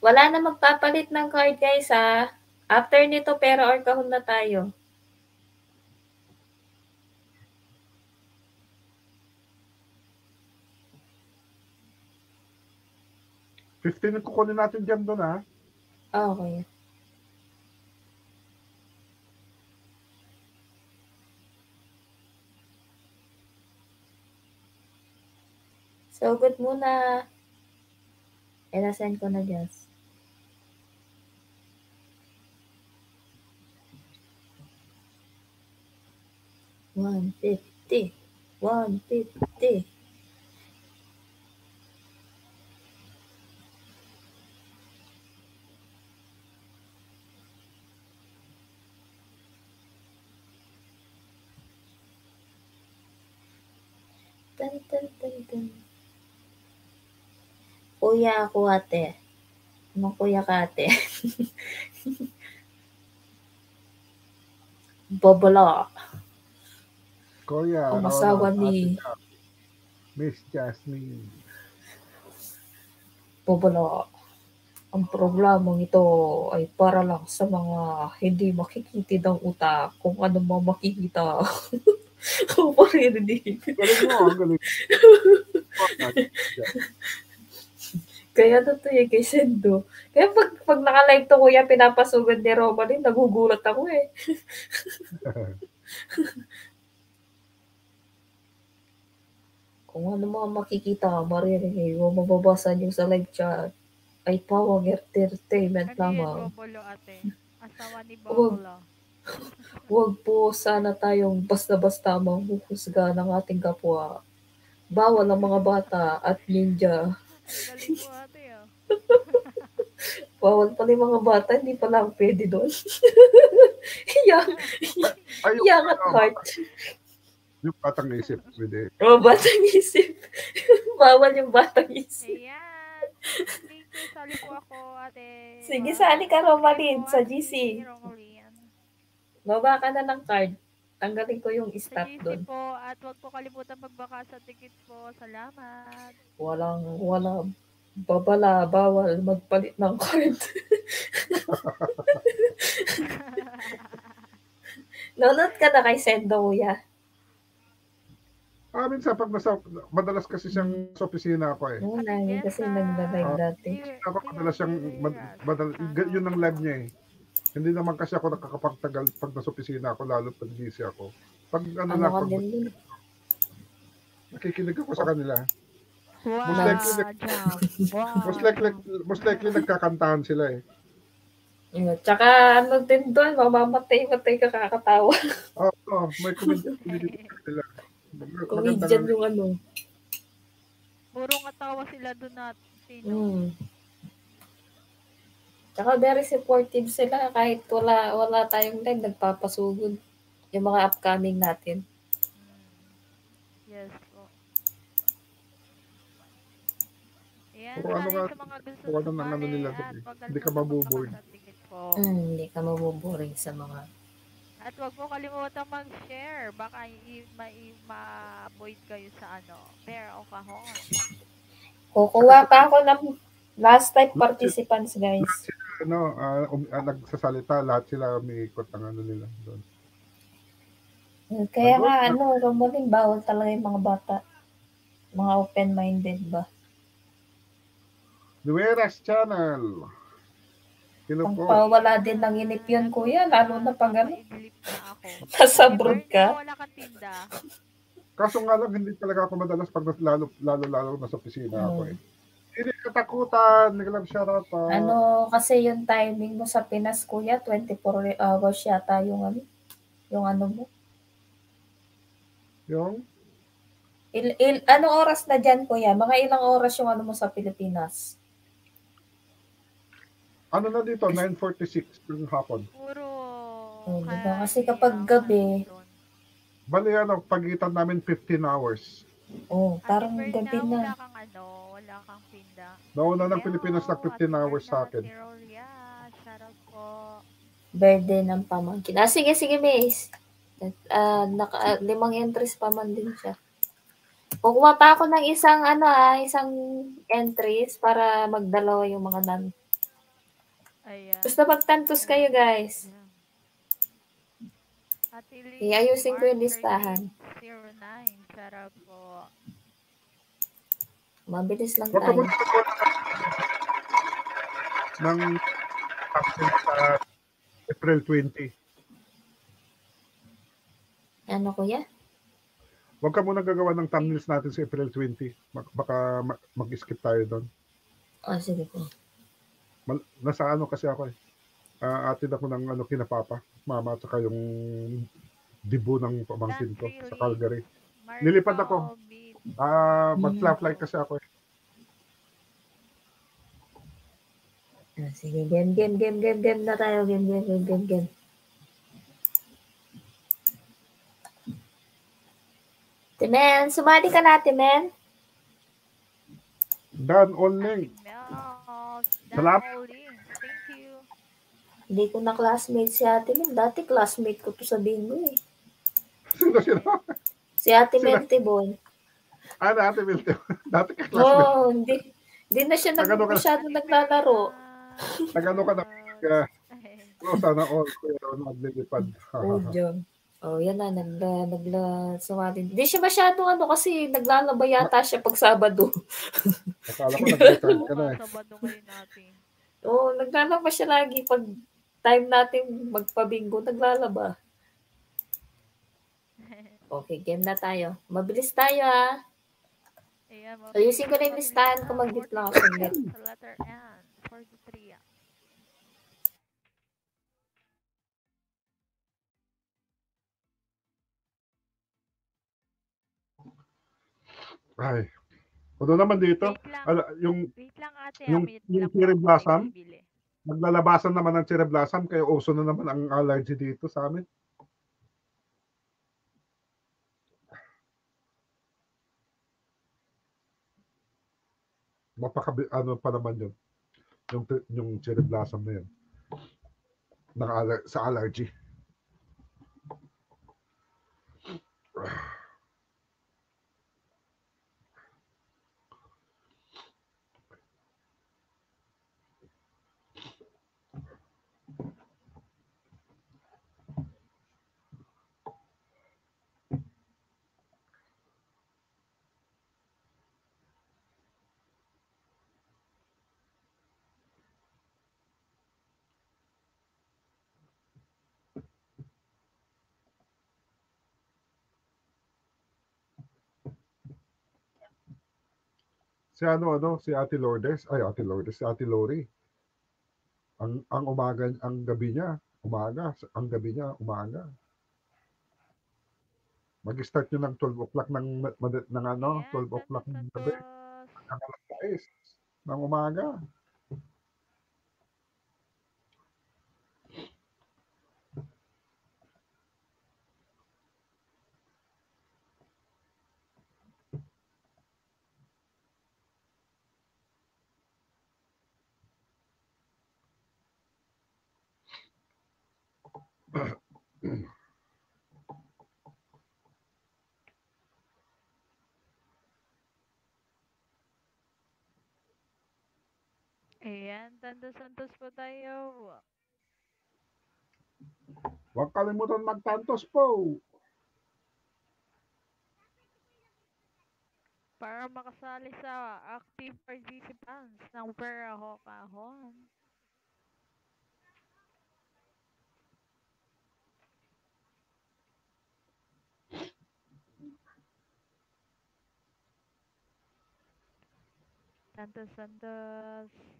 Wala na magpapalit ng card guys ha. After nito pera or kahon na tayo. Fifteen na kukunin natin dyan doon ha. Oh, okay. So, good muna. E, na-send ko na, Diyos. 150, 150. Tan, tan, tan, tan. Kuya ako ate. Ano kuya ka ate? Babala. Kuya, Ang ano, asawa ate ni-. Miss Jasmine. Babala. Ang problemang ito ay para lang sa mga hindi makikitid ang utak kung ano mga makikita. o maririnig. Galing mo, ang galing. Kaya na to eh, kay Sendo. Kaya pag, pag naka-live to kuya, pinapasugod ni Romalyn, nagugulat ako eh. Kung ano mga makikita, maririnig o mababasa niyo sa live chat, ay pawang entertainment Ano lamang. Bobolo ate? Asawa ni. Bobolo. Huwag po sana tayong basta-basta manghuhusga ng ating kapwa. Bawal ang mga bata at ninja. Galing mo ate ah. Bawal pala yung mga bata, hindi pala ang pwede doon. young, young at heart. Yung batang isip. Pwede. O, batang isip. Bawal yung batang isip. Ayan. You. Sali po ako ate. Sige, sali ka, po, sa GC. Baba ka na ng card. Tanggalin ko yung Sa stop GC doon. po. At huwag po kalimutan magbaka sa ticket po. Salamat. Walang, walang babala, bawal magpalit ng card. Nanonood ka na kay Sendo, kuya. Ah, minsan pag nasa, madalas kasi siyang sa opisina ako eh. Na, yun kasi Yes, ah. nagla-live dati. Ako madalas siyang, mad- madal, yun ang live niya eh. Hindi naman kasi ako nakakapagtagal pag nasa opisina ako, lalo pag busy ako. Pag ano, Ano lang, pag din nakikinig ako sa kanila. Wow, Most likely. Wow. most likely, most likely nagkakantahan sila eh. Yun. Tsaka ano din doon, mamamatay-matay ka kakatawa. Oo, oh, may comedian sila. Comedian yung ano. Puro katawa sila doon natin. Mm. Tsaka very supportive sila kahit wala wala tayong live, nagpapasugod yung mga upcoming natin. Mm. Yes po. Ayan, Puro ano sa mga gusto puro ano ng ano nila eh. pag Hindi ka po. Mm, hindi ka mabuboring sa mga At wag po kalimutan mag-share. Baka i- ma- ma-avoid kayo sa ano, bear o kahon. Kukuha pa ako ng last type participants, guys. Ano, um, ah, nagsasalita, lahat sila may ikot ng ano nila doon. Kaya nga, ano, Romualdin, bawal talaga yung mga bata. Mga open-minded ba? Nueras Channel. Sino Ang po? pawala din ng inip yun, kuya, lalo na pag ano, nasa abroad ka. Wala kang tinda. Kaso nga lang, hindi talaga ako madalas pag nas- lalo, lalo, lalo nasa opisina ako eh. Hindi katakutan, naglam shoutout pa. Ano, kasi yung timing mo sa Pinas, kuya, 24 hours yata yung ano, yung ano mo. Yung? Il, il, anong oras na dyan, kuya? Mga ilang oras yung ano mo sa Pilipinas? Ano na dito? 9.46 yung hapon. Puro... Oh, diba? Kasi kapag gabi. Bali ano, pagitan namin 15 hours. Oh, parang gabi Wala na. kang ano, wala kang tinda. Nauna ng Pilipinas na 15 Ate hours sa akin. Birthday ng pamangkin. Ah, sige, sige, miss. Ah, naka, ah, limang entries pa man din siya. Kukuha pa ako ng isang, ano ah, isang entries para magdalawa yung mga nan. Ayan. Basta kayo, guys. Iayusin ko yung listahan. 09, shoutout po. Mabilis lang tayo. muna ng thumbnail sa April 20. Ano kuya? Huwag ka muna gagawa ng thumbnails natin sa April 20. Mak- Baka ma- mag-skip tayo doon. Oh, sige po. Mal- nasa ano kasi ako eh. Ah, atid ako ng ano kinapapa, mama at saka yung dibo ng pamangkin ko sa Calgary. Nilipad ako. Ah, mag-fly kasi ako eh. Ah, sige, game, game, game, game, game na tayo. Game, game, game, game, game. Timen, sumali ka na, Timen. Dan Onling. Salamat. Thank you. Hindi ko na classmate si Ate Mel. Dati classmate ko to sa bingo eh. Sino sino? Si Ate Mel Tibon. Ah, dati Milte. Dati ka classmate. Oo, oh, hindi. Hindi na siya nag Nagano ka- masyado naglalaro. Nagano ka na. Uh, oh, sana all. Pero naglilipad. Oh, John. Oh, yan na, nagla, nagla, sumali. Hindi siya masyadong ano kasi naglalaba yata siya pag Sabado. Akala ko nag-return ka na eh. Sabado natin. Oo, oh, naglalaba siya lagi pag time natin magpabingo, naglalaba. Okay, game na tayo. Mabilis tayo ah. Ayan, Ayusin ko na yung listahan ko, mag-dip lang ako. Sa letter N, Ay. Ano naman dito? Wait lang. Ala, yung Wait lang ate. yung- ah, yung cherry blossom? naglalabasan naman ng cherry blossom kaya uso na naman ang allergy dito sa amin. Mapakabi, ano pa naman yun? Yung, yung cherry blossom na yun. Aller- sa allergy. Si ano ano si Ate Lourdes, ay Ate Lourdes, si Ate Lori. Ang ang umaga ang gabi niya, umaga, ang gabi niya umaga. Mag-start yun ng 12 o'clock ng, ng, ng ano, Ayan, 12 o'clock ng gabi. Ang alas 6 ng umaga. Ayan, Santos Santos po tayo. Huwag kalimutan magtantos po. Para makasali sa active participants ng Pera Ho Kahon. Santos Santos.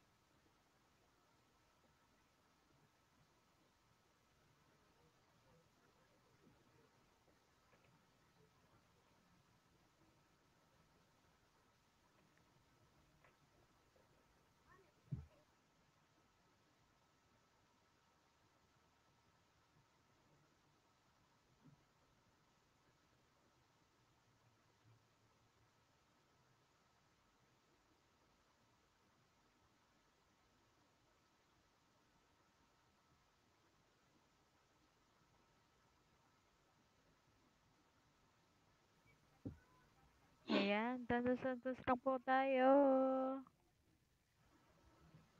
Ayan, Santos lang po tayo.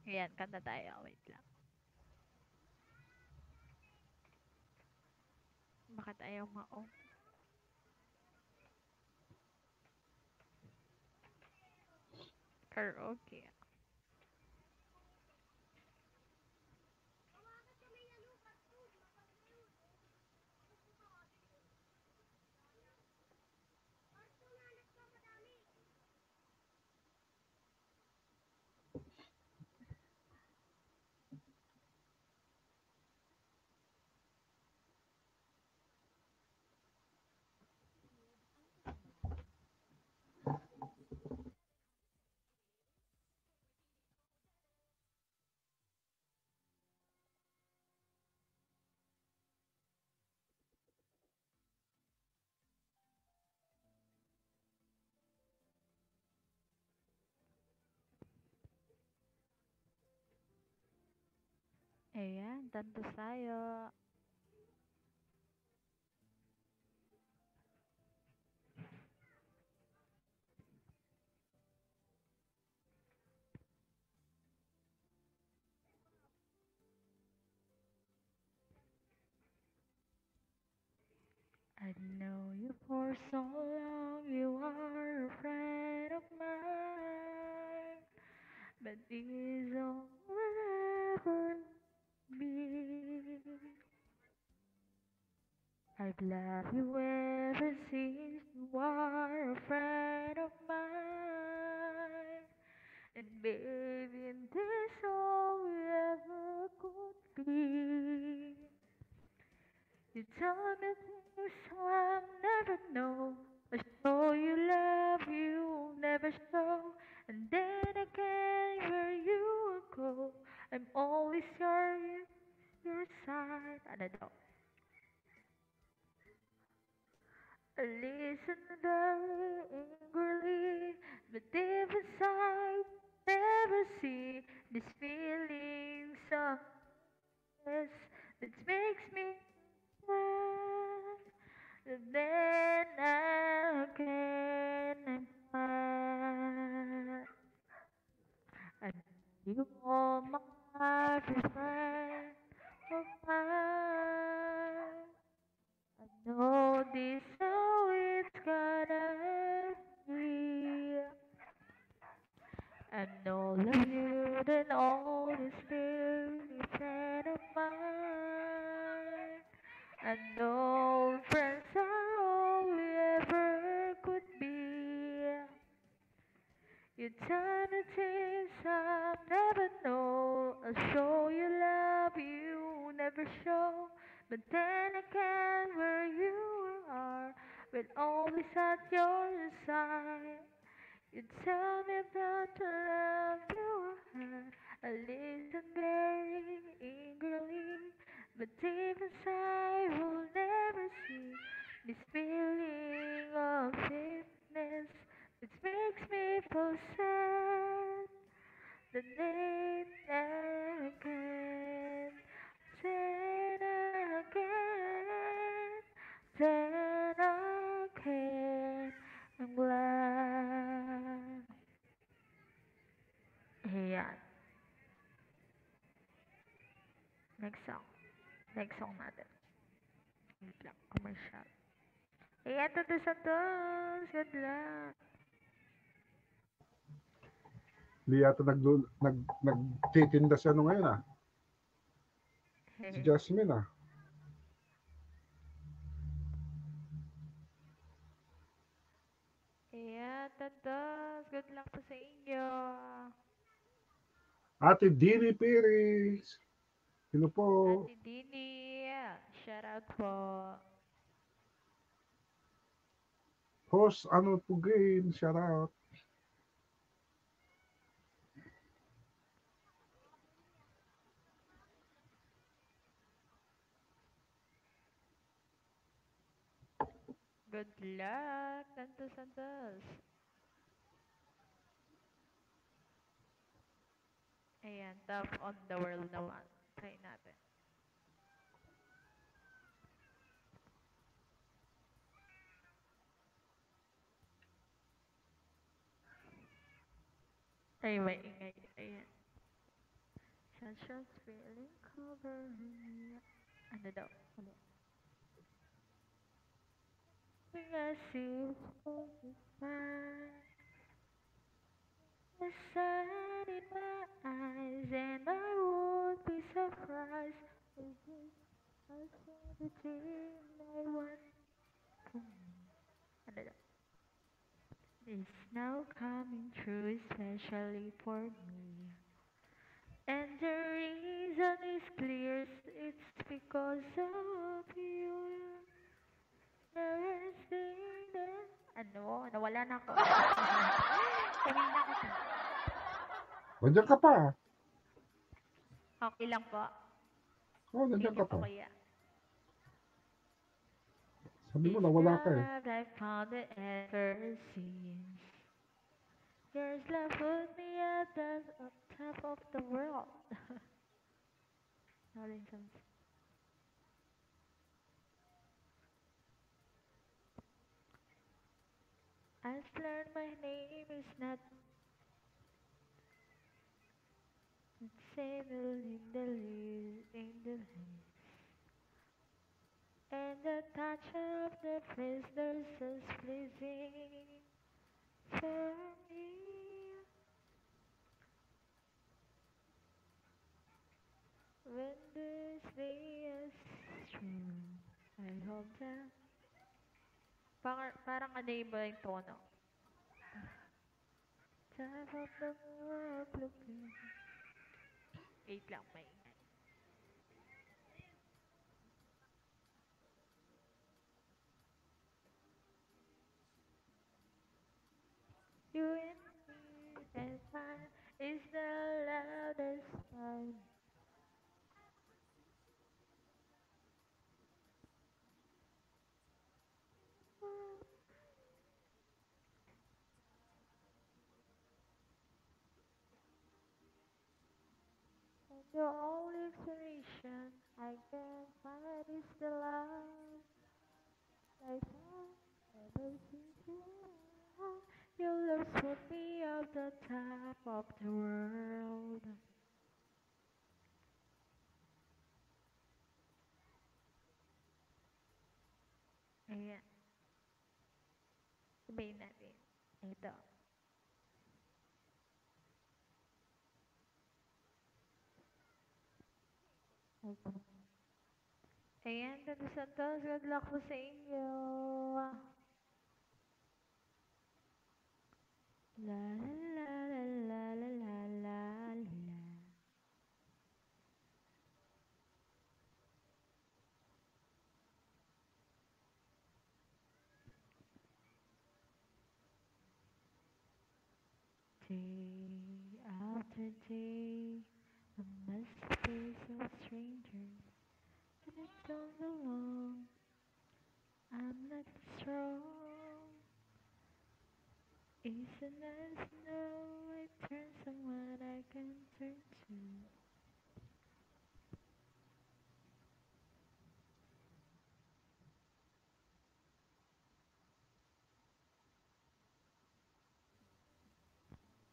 Ayan, kanta tayo. Wait lang. Bakit ayaw mao? Karaoke. Ayan, tantos tayo. I know you for so long, you are a friend of mine. But this all I've loved you ever since you are a friend of mine. And and this all we ever could be. You tell me things I'll never know. I show you love you never show. And then again, where you go, I'm always your, your side. Ano daw? I listen very angrily, but deep inside, never see this feeling of yes, that makes me sad. And then I'm mad. And you are my friend oh, of mine. Know this how it's gonna be. And all of you and all is really friend of mine. And all friends are all we ever could be. Things I never know. I'll show you love you never show. But then again, where you are, will always at your side. You tell me about the love you had. I listen very eagerly, but deep inside will never see this feeling of fitness. It makes me feel sad. The name again, then again, then again. I'm glad. Ayan. Next song. Next song natin. Wait lang, commercial. Ayan, Tante Santos. Good luck. Hindi yata nag, nag, nagtitinda siya ano ngayon ah. Si Jasmine ah. Ayan, Tantos. Good luck po sa inyo. Ate Dini Perez. Sino po? Ate Dini. Shout out po. Host, ano po game? Shout out. Good luck, Tantos Santos. Ayan, top on the world naman. Try natin. Ay, may ingay. Ayan. Sunshine's feeling covering. Ano daw? I see you smile, the sun in my eyes, and I won't be surprised if it's also the dream I want for me. It's now coming true, especially for me. And the reason is clear, it's because of you. Ano? Nawala na ako. Kanina kasi. Nandiyan ka pa. Okay lang po. Oh, nandiyan ka pa. po kaya. Sabi mo, nawala ka eh. Love I found it ever since. Yours love put me at the top of the world. Rolling sounds. I've learned my name is not Samuel in the leaves, in the leaves. And the touch of the prisoners is pleasing for me. When this day is through, I hope that Parang, ano iba yung tono. Wait lang, may. You and me fire the loudest one. The only explanation I can find is the love I found ever since you. Your love put me off the top of the world. Ayan. Sabihin natin. Ito. Ayan, Tito Santos, good luck po sa inyo. La la la la la la la la. Day after day, face of strangers, and I don't belong. I'm not strong. Isn't as though I turn someone I can turn to.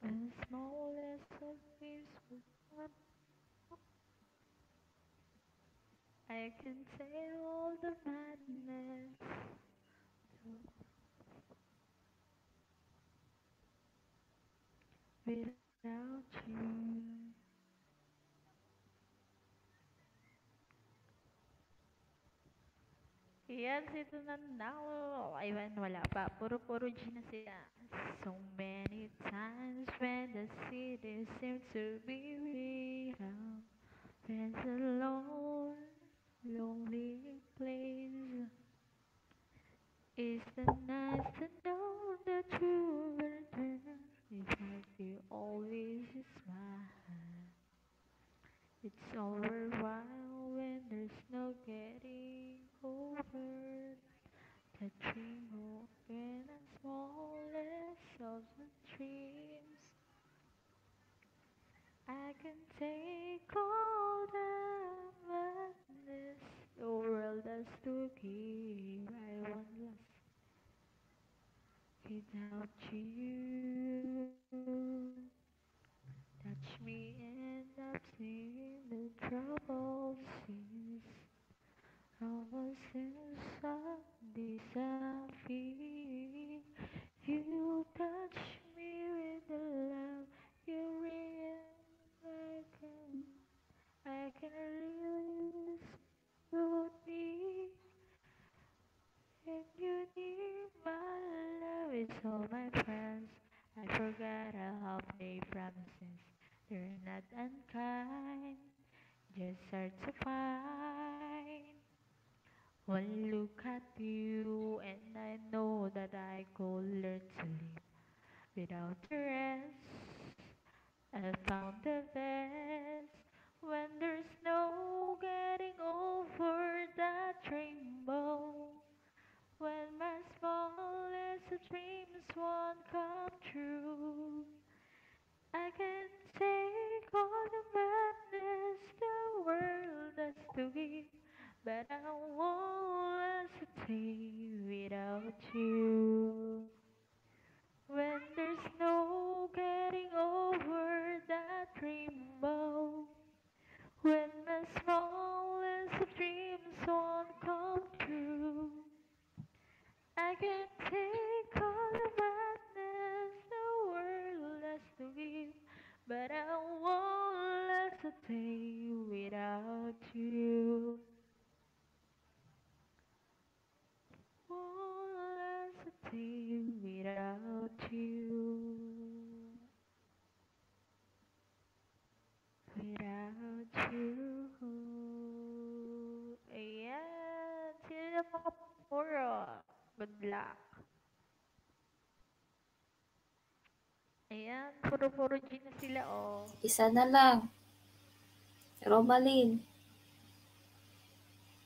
The smallest of leaves will not I can say all the madness without you. Yes, ito na now. Ayun, wala pa. Puro-puro G na sila. So many times when the city seems to be real. There's a lone, lonely place. It's the nice to know that you will return. It's like you always smile. It's worthwhile when there's no getting over the dream the smallest of the dreams. I can take all the madness the world has to give. I won't last without you. Touch me and I've seen the troubled seas. Troubled seas of disappear. You touch me with the love you realize I can, I can really suit me. And you need my love, it's all my friends. I forgot half day promises. They're not unkind, just hard to find. One look at you, and I know that I could learn to live without the rest. I found the best when there's no getting over that rainbow. When my smallest dreams won't come true, I can take all the madness the world has to give, but I won't hesitate without you. When there's no getting over that rainbow, when the smallest of dreams won't come true, I can take all the madness the world has to give, but I won't hesitate without you. Won't hesitate without you. Without you. Ayan. Sino yung mga puro? Good luck. Ayan. Puro-puro G na sila, oh. Isa na lang. Romalyn.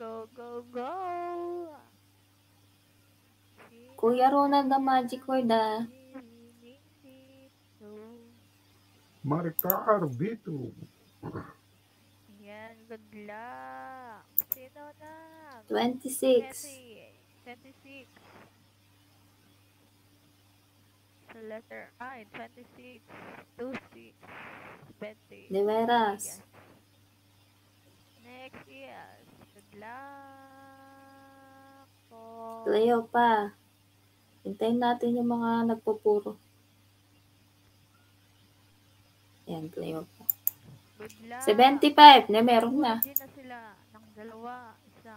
Go, go, go! Kuya Ronald na magic word ah. Marika Arbito. Ayan, good luck. Sino na? 26. Jessie, 26. Sa letter I, 26. 26. 20. De veras. Yes. Next, yes. Good luck. Cleo pa. Hintayin natin yung mga nagpupuro. Ayan, Cleo pa. Good luck. 75. Na meron na. Hindi na sila ng dalawa, isa.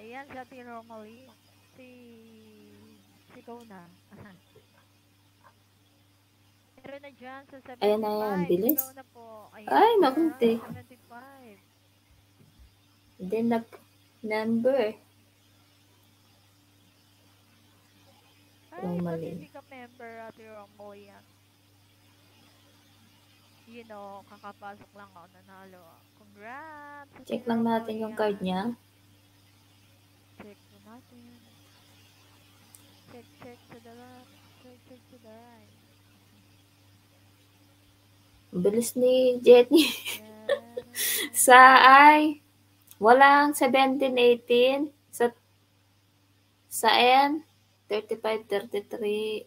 Ayan, sa Ate Romalie. Si... Si na. Meron na dyan sa 75. Ayan na yan, bilis. Na po. Ayan, Ay, na, nakunti. 75. Then nag number. Ay, ba't hindi ka member, Ate Romalie yan? You know, kakapasok lang ako nanalo. Congrats! Check lang natin yung card niya. Check natin. Check, check to the left. Check, check to the right. Bilis ni. Yan. Sa ay, walang 17, 18. Sa, sa N, 35, 33.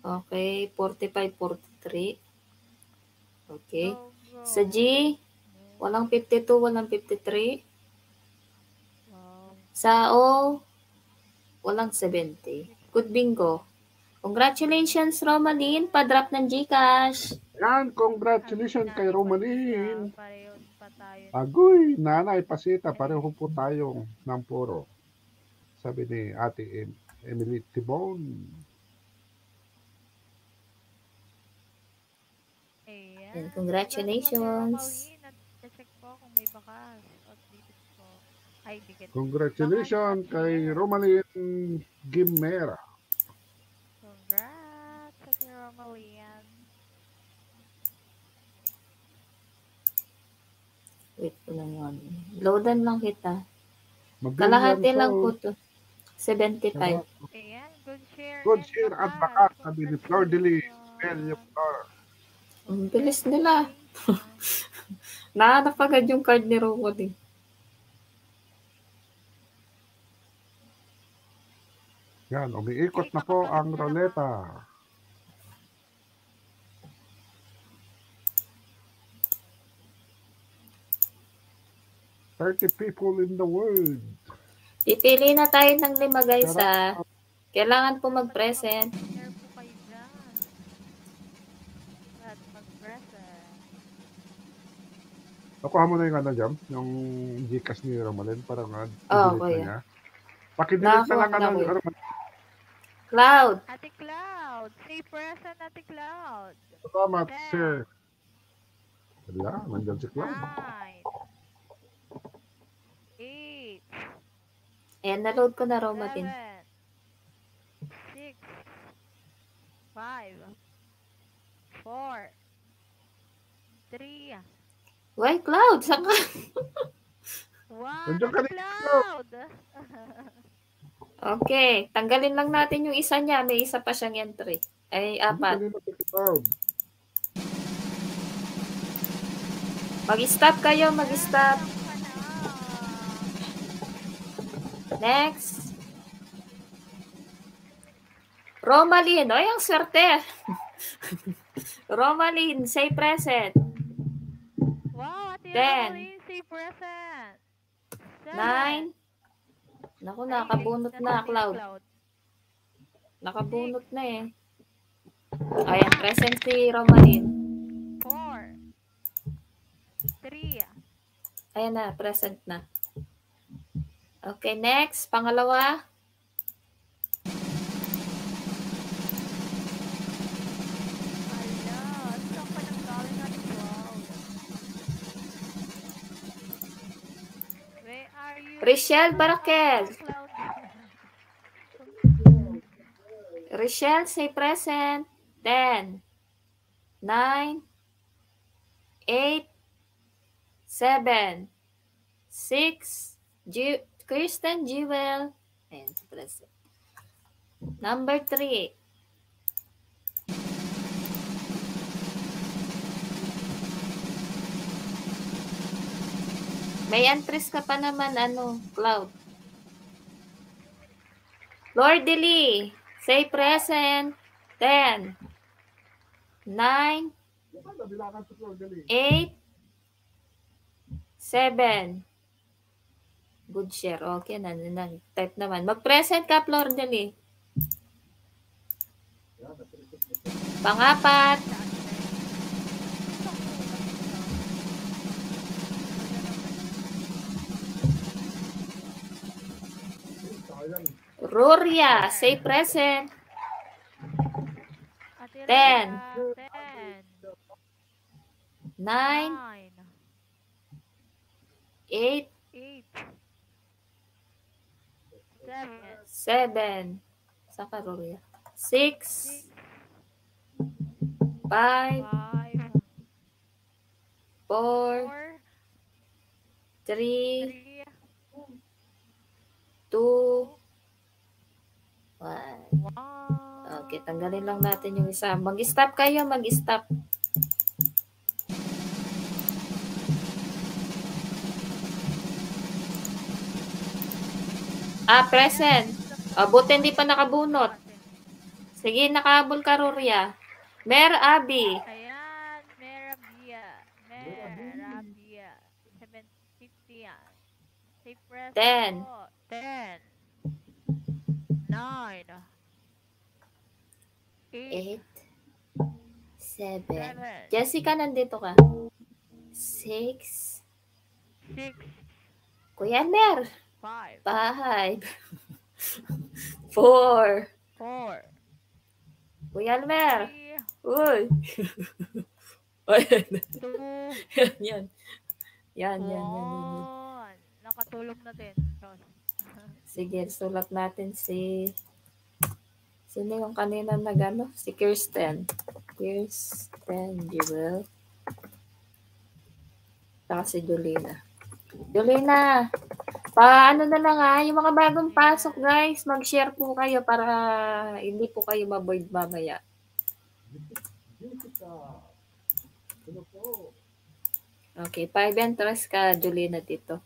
Okay, 45, 43. Okay. Go. Sa G, walang 52, walang 53. Wow. Sa O, walang 70. Good bingo. Congratulations, Romaline. Pa-drop ng Gcash. Yan, congratulations kay Romalyn. Pareho pa tayo. Agoy, nanay, pasita, pareho po tayong ng puro. Sabi ni Ate em- Emily Tibon. Ayan. And congratulations. Check po kung may bakas. Ay, ka- Congratulations kay Romalyn Gimera. Congrats sa kay Romalian. Wait ko lang yun. Loadan lang kita. Kalahati lang po. po to. 75. Ayan, good share. Good and share at bakas. bakas, sabi ni Flor. Bella Flor. Ang bilis nila. Nahanap agad yung card ni Romaline. Yan, umiikot na po ang roleta. Thirty people in the world. Pipili na tayo ng lima guys ha. Kailangan po mag-present. Nakuha mo na yung ano dyan, yung Gcash ni Romalyn, parang Oo, i-delete na kuya. niya. Pakidelete na lang ano. Cloud. Ate Cloud. Say present, Ate Cloud. Salamat, Ten. sir. Wala, nandyan si Cloud. Nine. Eight. Ayan, na-load ko na Romaline. Seven. Six. Five. Four. Three. Why, Cloud? Saan ka? Rin, Cloud. Okay, tanggalin lang natin yung isa niya. May isa pa siyang entry. Ay, Hindi apat. kanina si Cloud. Mag-stop kayo, mag-stop. Next. Romaline. Ay, ang swerte. Romaline, say present. Wow, Ate Ten. Romaline, say present. Seven. Nine. Naku, nakabunot na. Cloud. Nakabunot na eh. Ayan, present si Romaline. Four. Three. Ayan na, present na. Okay, next. Pangalawa. Richelle Barakel. Richelle, say present. 10, 9, 8, 7, 6, Ju- Kristen Jewel. Ayan, present. Number 3. May entries ka pa naman, ano, Cloud. Lord Lee, say present. 10, 9, Baka nabilangan sa floor galing. 8, 7. Good share. Okay na. na type naman. Mag-present ka, Flor natrisit mo. Pangapat. Ruria, say present. Ten. Rhea, Ten. 9, Nine. 8, Eight. Seven. 7. Saan ka, Ruria? 6, Six. 5, Five. 4, Four. 3, Three. 2, 1. One. Okay, tanggalin lang natin yung isa. Mag-stop kayo, mag-stop. Ah, present. Ah, buti hindi pa nakabunot. Sige, nakahabol ka, Ruria. Mer Abi. Ayan, Merabia. Merabia. 750 yan. Say present Ten. po. Ten. Nine. Eight. 8, 7. Seven. Jessica, nandito ka. 6. Six. Kuya Mer. Five. 5. 4. Four. Kuya Mer. Three. Uy. Ayan. Yan, yan. Yan, yan, yan, yan, yan. Nakatulog na din. Sige, sulat natin si... Sino yung kanina na gano? Si Kirsten. Kirsten Jewel. Saka si Jolina. Jolina, paano na lang ha, yung mga bagong pasok guys, mag-share po kayo para hindi po kayo maboid mamaya. Ano? Okay, 5 and trust ka, Jolina, dito.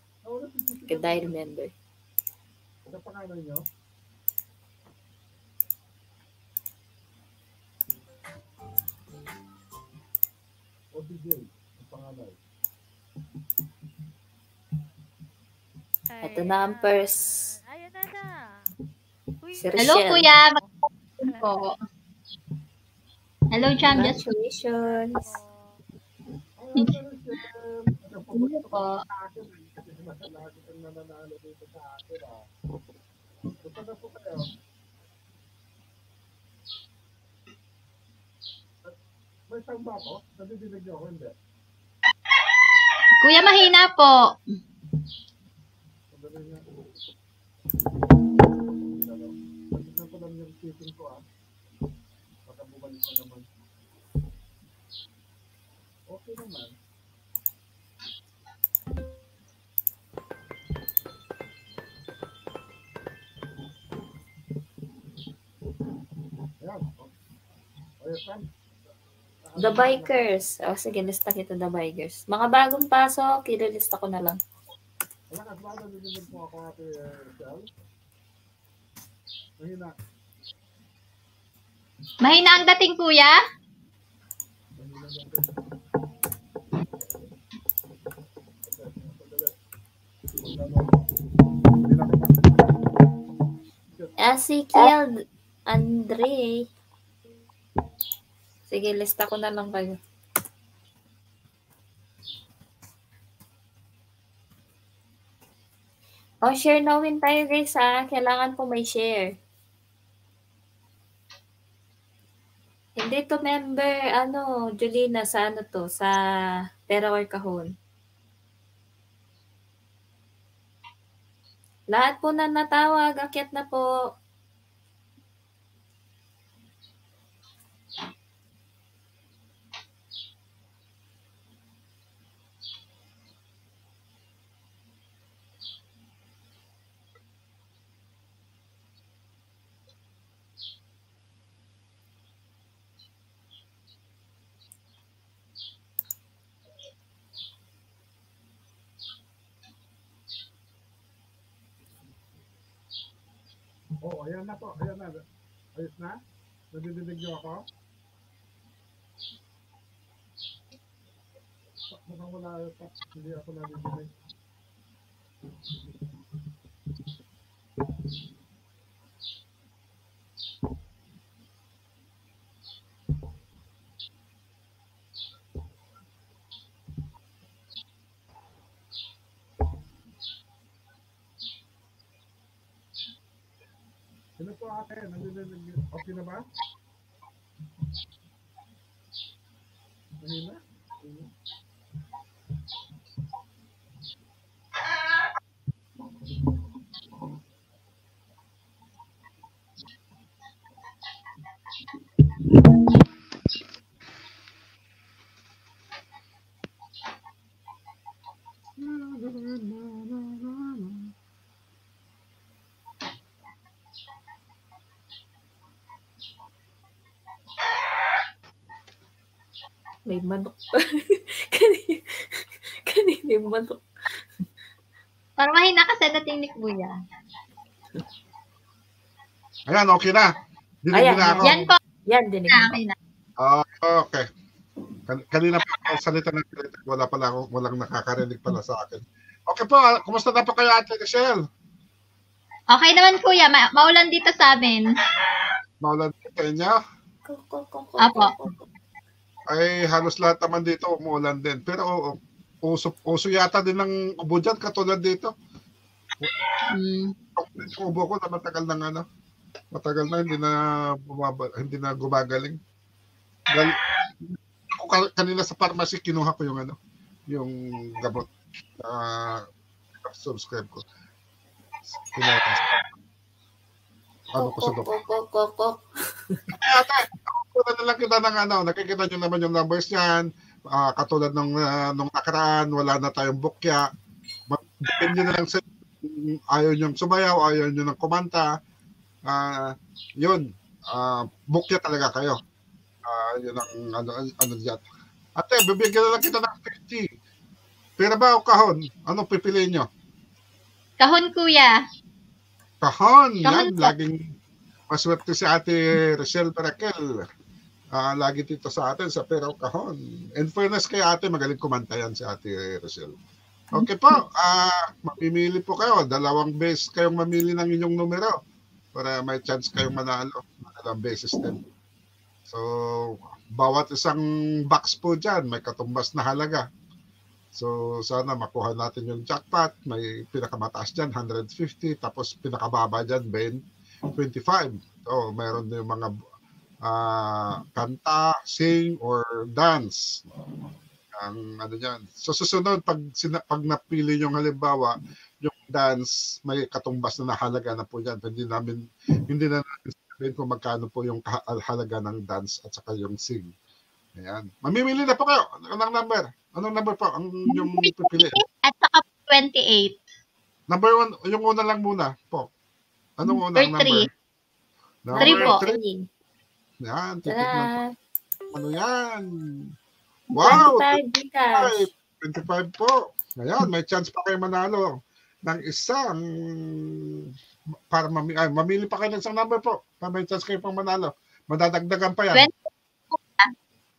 Good remember. Ano pangalan niyo? O DJ, ang pangalan. Ito na ang purse. Ayun na na. Uy, Si Hello, kuya. Magandang po. Hello, Cham. Just Congratulations. Rochelle? Ano po Hello po. sa akin? Kasi lagi kang nananalo dito sa akin. Punta na po kayo. May sound ba ako? Nadidinig niyo ako, hindi. Kuya, mahina po. Okay naman. Ayan. Oh. The Bikers. O, sige, lista kita The Bikers. Mga bagong pasok, ililista ko na lang. Malakas ba nadidinig mo ako ate Shell? Mahina. Mahina ang dating, kuya? Na. Ezekiel Andre. Sige, lista ko na lang kayo. O, share na win tayo guys ha. Kailangan po may share. Hindi to member, ano, Julina, sa ano to, sa Pera or Kahon. Lahat po na natawag, akyat na po. Oh, ayan na po. Ayan na. Ayos na? Nadidinig niyo ako? Mukhang wala pa. Hindi ako nadidinig. Sino po ate? Nadidinig niyo? Okay na ba? Mahina? May manok kanina, kanina yung manok. Parang mahina kasi dating ni kuya. Ayan, okay na. Dinig Ayan, na ako. Yan po. Yan, dinig Na, okay na. Ah, okay. Kan- kanina pa ako salita ng salita. Wala pala ako, walang nakakarinig pala sa akin. Okay po, ah, kumusta na po kayo Ate Michelle? Okay naman, kuya. Ma- maulan dito sa amin. Maulan sa inyo? Apo. Ay, halos lahat naman dito umuulan din. Pero oo, uso, uso yata din ng ubo dyan, katulad dito. Yung ubo ko na matagal na ano, matagal na hindi na bumaba, hindi na gumagaling. Gal, kanina sa pharmacy kinuha ko yung ano, yung gamot na subscribe ko. Kinuha ko. Ano ko sa ko- doktor. ko- ko- ko- Ate, ako na lang kita ng ano, nakikita nyo naman yung numbers niyan. Ah, katulad ng ah, nung nakaraan, wala na tayong bukya. Depende na lang sa ayaw nyo sumayaw, ayaw nyo ng kumanta. Ah, yun, ah, bukya talaga kayo. Ah, yun ang ano, ano dyan. Ate, bibigyan na lang kita ng 50. Pero ba o kahon? Anong pipiliin nyo? Kahon, kuya. Kahon, Kahon yan, po. laging maswerte si Ate Rochelle Barakel. Ah, lagi dito sa atin sa Pero Kahon. In fairness kay Ate, magaling kumanta yan si Ate Rochelle. Okay po, ah mamimili po kayo. Dalawang beses kayong mamili ng inyong numero para may chance kayong manalo. Dalawang beses din. So, bawat isang box po dyan, may katumbas na halaga. So, sana makuha natin yung jackpot. May pinakamataas dyan, 150. Tapos pinakababa dyan, 20, 25. So, meron din yung mga ah, kanta, sing, or dance. Ang ano dyan. So, susunod, pag, sina, pag napili yung halimbawa, yung dance, may katumbas na nahalaga na po dyan. Hindi namin, hindi na natin sabihin kung magkano po yung halaga ng dance at saka yung sing. Ayan. Mamimili na po kayo. Anong number? Anong number po ang yung pipili? At saka 28. Number one, yung una lang muna po. Anong unang Number three. number? Three po. three. Yan, titignan. Tada! ano yan. Wow! 25 Gcash. 25 po. Ngayon, may chance pa kayo manalo ng isang para mami, ay, mamili pa kayo ng isang number po. Para may chance kayo pang manalo. Madadagdagan pa yan.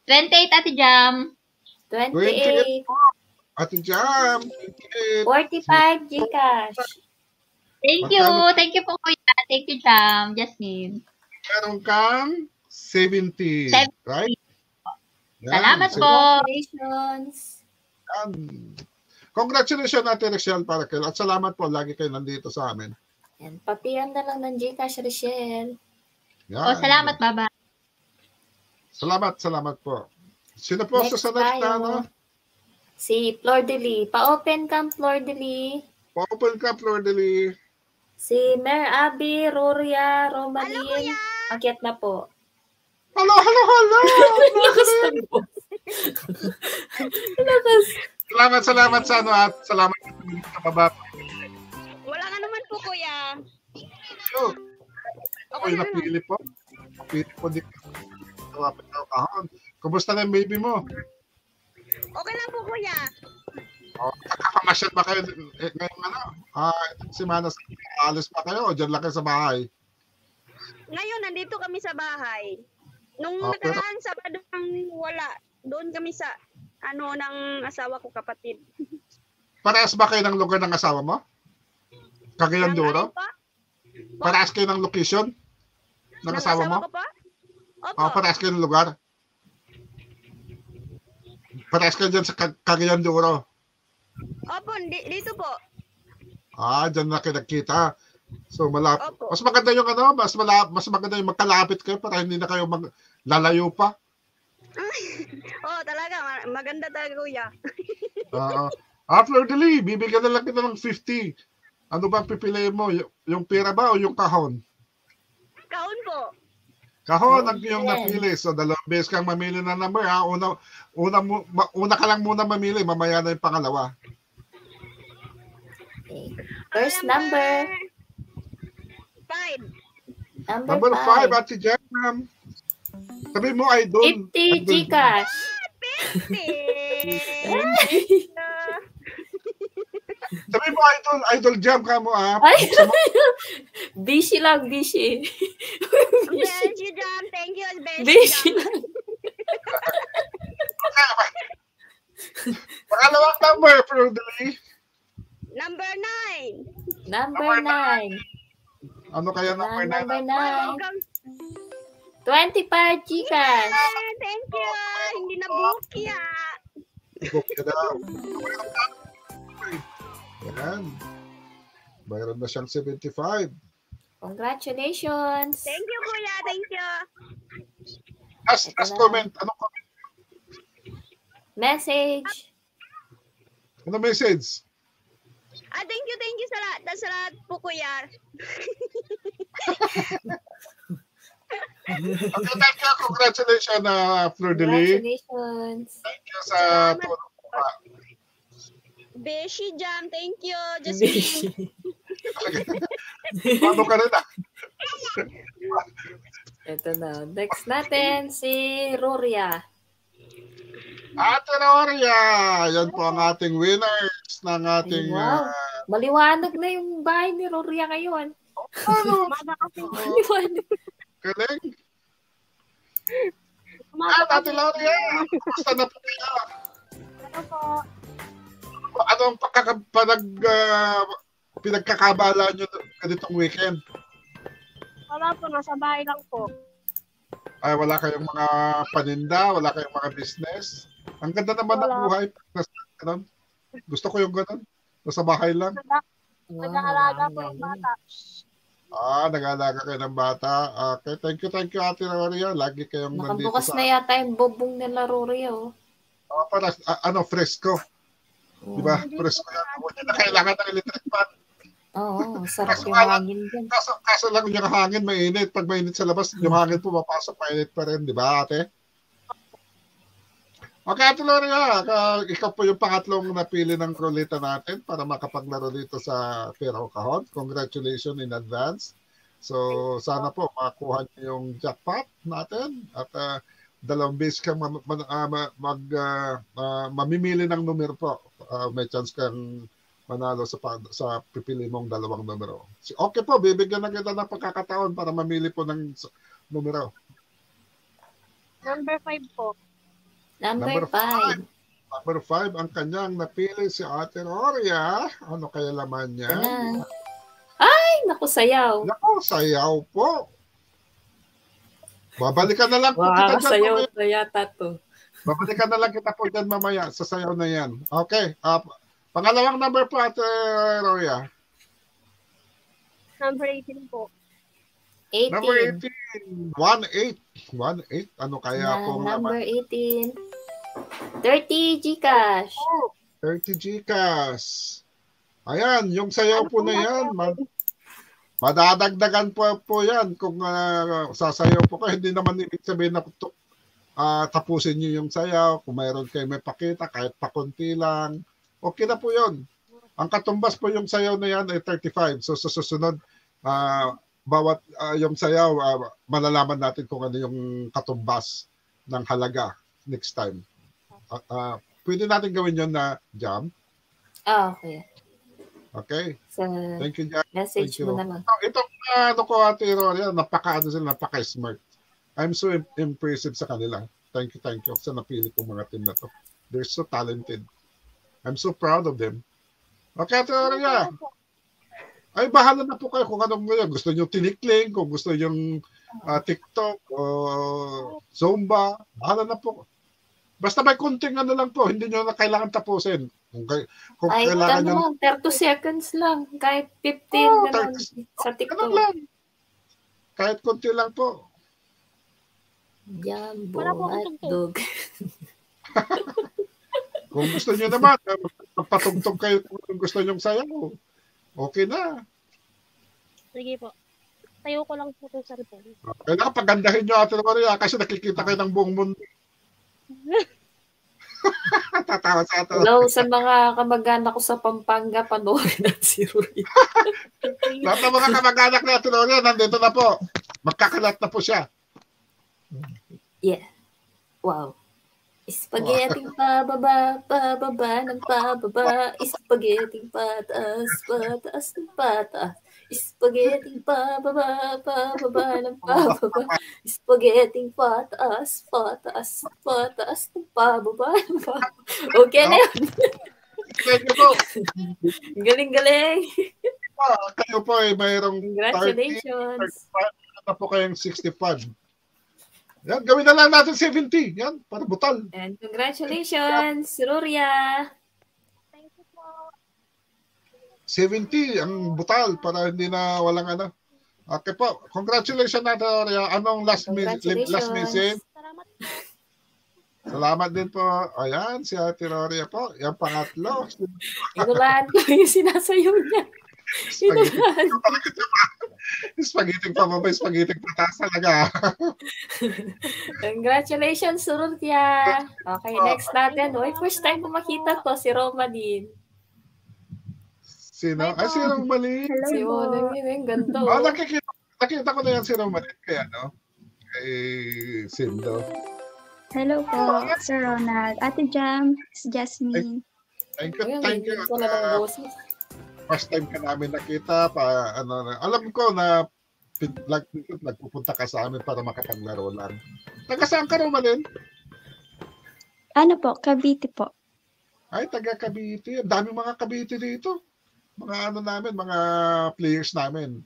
28 Ate Jam. 28. Ate Jam, 45 Gcash. Thank you. Thank you po Kuya. Thank you Jam. Jasmine. meron kang 70. 70. Right? Yan, Salamat so- po. Congratulations. Yan. Congratulations Ate Rachel Parakel at salamat po lagi kayo nandito sa amin. Yan, papian na lang ng Gcash, Rochelle. Yan. Oh, salamat Baba. Salamat, salamat po. Sino po Next sa next na ano? Si Flor de Lis. Pa-open cam, Flor de Lis. Open ka, Flor de Lis. Si Mer Abby, Roria, Romalyn. Akyat na po. Hello, hello, hello! Lakas ng boss. Lakas. salamat, salamat sa ano at salamat sa baba. Wala nga naman po, kuya. So, ako yung napili po. Napili po din. Tawapin daw kahon. Kumusta na yung baby mo? Okay lang po, kuya. O, Nakakamasyal ba kayo eh, ngayong ano? Ah, itong semana sa alis pa kayo o dyan lang kayo sa bahay? Ngayon, nandito kami sa bahay. Nung Ah, pero- nakaraan, Sabado ang wala. Doon kami sa, ano, ng asawa ko kapatid. Parehas ba kayo ng lugar ng asawa mo? Cagayan Ng Duro? ano pa? Parehas kayo ng location ng Ng asawa mo? ko pa? Opo. Ah, parehas kayo ng lugar? Parehas kayo dyan sa Cag- Cagayan Duro? Opo, di- dito po. Ah, dyan na kayo nagkita. So malapit. Opo. Mas maganda yung ano, mas mala, mas maganda yung magkalapit kayo para hindi na kayo mag lalayo pa. Oh, talaga. ma- Maganda talaga, kuya. Oo. ah, Flor de Lis, bibigyan na lang kita ng 50. Ano ba pipiliin mo? Y- yung pera ba o yung kahon? Kaon po. Kahon ang iyong Yes. napili. So, dalawang beses kang mamili ng number. Ha? Una, una, mo- ma- una ka lang muna mamili. Mamaya na yung pangalawa. Okay. First number. Five. Number, Number 5, 5. Ate Jam. Sabi mo, idol. 50 idol. Gcash. Sabi mo, idol. Idol Jam ka mo, ah. Ay! busy lang, busy. Thank you, Jam. Thank you, busy Jam. lang. Pangalawang number, Lis. Number nine. Number 9. Ano kaya number 9? Number Welcome. 9. 25 Gcash. Ah, Thank you. Hindi na buki ah. Book ka daw. Yan. Mayroon na siyang 75. Congratulations. Thank you, kuya. Thank you. Last, last comment. Ano comment? Message. Ano message? Ah, thank you, thank you sa lahat. Sa lahat po, kuya. Okay, thank you. Congratulations na Fleur de Lis. Congratulations. Thank you sa tulong mo. pa. Beshi Jam, thank you. Just Busy. Paano ka rin ah? Ito na. Next natin, si Roria. Ate Roria, yan po ang ating winners ng ating Ay, wow. ah, Maliwanag na yung bahay ni Roria ngayon. ano, Maliwanag. galing. At Ate Roria, kumusta na po kayo? Ano po? Anong pagkakapanag uh, pinagkakabala nyo ganitong weekend? Wala po, nasa bahay lang po. Ay, wala kayong mga paninda, wala kayong mga business. Ang ganda naman ng Wala. buhay. Nasa, ganun. Gusto ko yung ganun. Nasa bahay lang. Nag-aalaga po yung bata. Ah, nag-alaga kayo ng bata. Okay, thank you, thank you, Ate Roria. Lagi kayong nandito Nakabukas sa... na yata yung bubong nila Roria. Oh. Ah, para, ah, ano, fresco. Di ba? Fresco yan. Hindi na kailangan ng electric fan. Oo, sarap Kaso yung hangin dyan. Kaso, kaso lang yung hangin, mainit. Pag mainit sa labas, yung hangin pumapasok, mainit pa rin. Di ba, ate? Okay, Ate Loria, ah, ikaw po yung pangatlong napili ng ruleta natin para makapaglaro dito sa Pero Kahon. Congratulations in advance. So, sana po makakuha niyo yung jackpot natin at ah, dalawang base kang ma- ma- ma- mag, ah, ah, mamimili ng numero po. Ah, may chance kang manalo sa sa pipili mong dalawang numero. Si- Okay po, bibigyan na kita ng pagkakataon para mamili po ng numero. Number 5 po. Number Number 5. Number 5, ang kanyang napili si Ate Roria. Ano kaya laman niya? Ay, naku, sayaw. Nako, sayaw po. Babalikan na lang po Wow, kita dyan sayaw mamaya. na yata to. Babalikan na lang kita po dyan mamaya sa sayaw na yan. Okay. ah, pangalawang number po, Ate Roria. Number 18 po. 18. Number 18. 1-8. 1-8. Ano kaya Na, po number naman? 18. 30 Gcash. 30 Gcash. Ayan, yung sayaw po na yan. Ma- madadagdagan po po yan kung ah, sasayaw po kayo. Hindi naman ibig sabihin na ah, tapusin niyo yung sayaw. Kung mayroon kayo may pakita, kahit pakunti lang. Okay na po yun. Ang katumbas po yung sayaw na yan ay 35. So sa susunod, ah, bawat ah, yung sayaw, ah, malalaman natin kung ano yung katumbas ng halaga next time. Ah, ah, pwede natin gawin yon na jam. Ah, okay. Okay? Sa Thank you, Jam. message Thank you. mo naman. Ito, itong uh, ano ko, Ate Roria, napaka, ano sila, napaka-smart. I'm so im- impressive sa kanila. Thank you, thank you sa napili kong mga team na to. They're so talented. I'm so proud of them. Okay, Ate Roria. Ay, bahala na po kayo kung anong ngayon. Gusto nyo tinikling, kung gusto nyo uh, TikTok o Zumba, bahala na po. Basta may konting ano lang po, hindi nyo na kailangan tapusin. Kung, kay, kung Ay, kailangan ano nyo lang, 30 seconds lang. Kahit 15 Oh, ganun, 30 sa Ganun TikTok. lang. Kahit konti lang po. Akong at dog. Kung gusto niyo naman, magpatugtog kayo kung gusto niyo sayaw. Okay na. Sige po. Tayo ko lang po sa report. Kailangan pagandahin niyo Ate Maria kasi nakikita kayo ng buong mundo. Tatawa sa Ate Hello sa mga kamag-anak ko sa Pampanga, panoorin at si Rui. Lahat ng mga kamag-anak ni Ate Maria, nandito na po. Magkakalat na po siya. Yeah. Wow. Spaghetti pababa, pababa ng pababa. Spaghetti pataas, pataas ng pataas. Spaghetti pababa, pababa ng pababa. Spaghetti pataas, pataas, pataas ng pababa ng pababa. Okay na yun. Thank you po. Galing-galing. Ah, Kayo po ay mayroong 30, Congratulations. 35 na po kayong 65. Yan, gawin na lang natin 70. Yan, para butal. And congratulations, Ruria. Thank you po. 70 ang butal para hindi na walang ano. Okay po. Congratulations natin. Aurea. Anong last, mi- last message? Salamat po. Salamat din po. Ayan, si Ate Roria po. Yan pangatlo. Inulaan ko yung sinasayaw niya. Spaghetti. Spaghetti pa ba? Spaghetti pataas talaga. Congratulations, Ruria. Okay, next natin. Uy, first time ko makita to, si Roma din. Sino? Ay, si Romalie. Si Roma din, ang ganda. Oh, oh. nakikita, nakita ko na yan si Romalie. Kaya, no? Kay Sindo. Hello po, Sir Ronald. Ate Jam, si Jasmine. Thank you, thank you. hindi ko first time ka namin nakita pa ano na- alam ko na like, nagpupunta ka sa amin para makapaglaro lang. Taga saan ka Romalyn? Ano po, Cavite po. Ay, taga Cavite. Ang daming mga Cavite dito. Mga ano namin, mga players namin.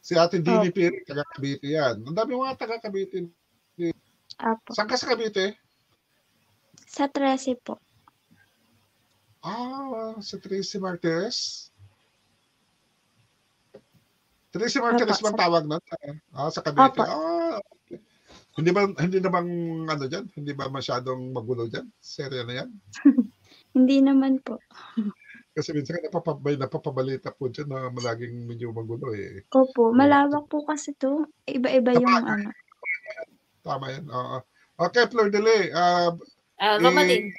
Si Ate Dini Piri, taga Cavite yan. Ang daming mga taga Cavite. Apo. Saan ka sa Cavite? Sa 13 po. Ah, sa Tracy Marquez. Tracy Marquez Opo, bang tawag nun? Ah, sa Cavite. Opo. Ah, okay. Hindi ba hindi na bang ano diyan? Hindi ba masyadong magulo diyan? Serya na 'yan? Hindi naman po. Kasi minsan napapabay napapabalita po diyan na malaging medyo magulo eh. Opo, malawak po kasi to. Iba-iba yung Tama. ano. Tama 'yan. Oo. Okay, Flor Dele. Ah, Ah, Romalyn.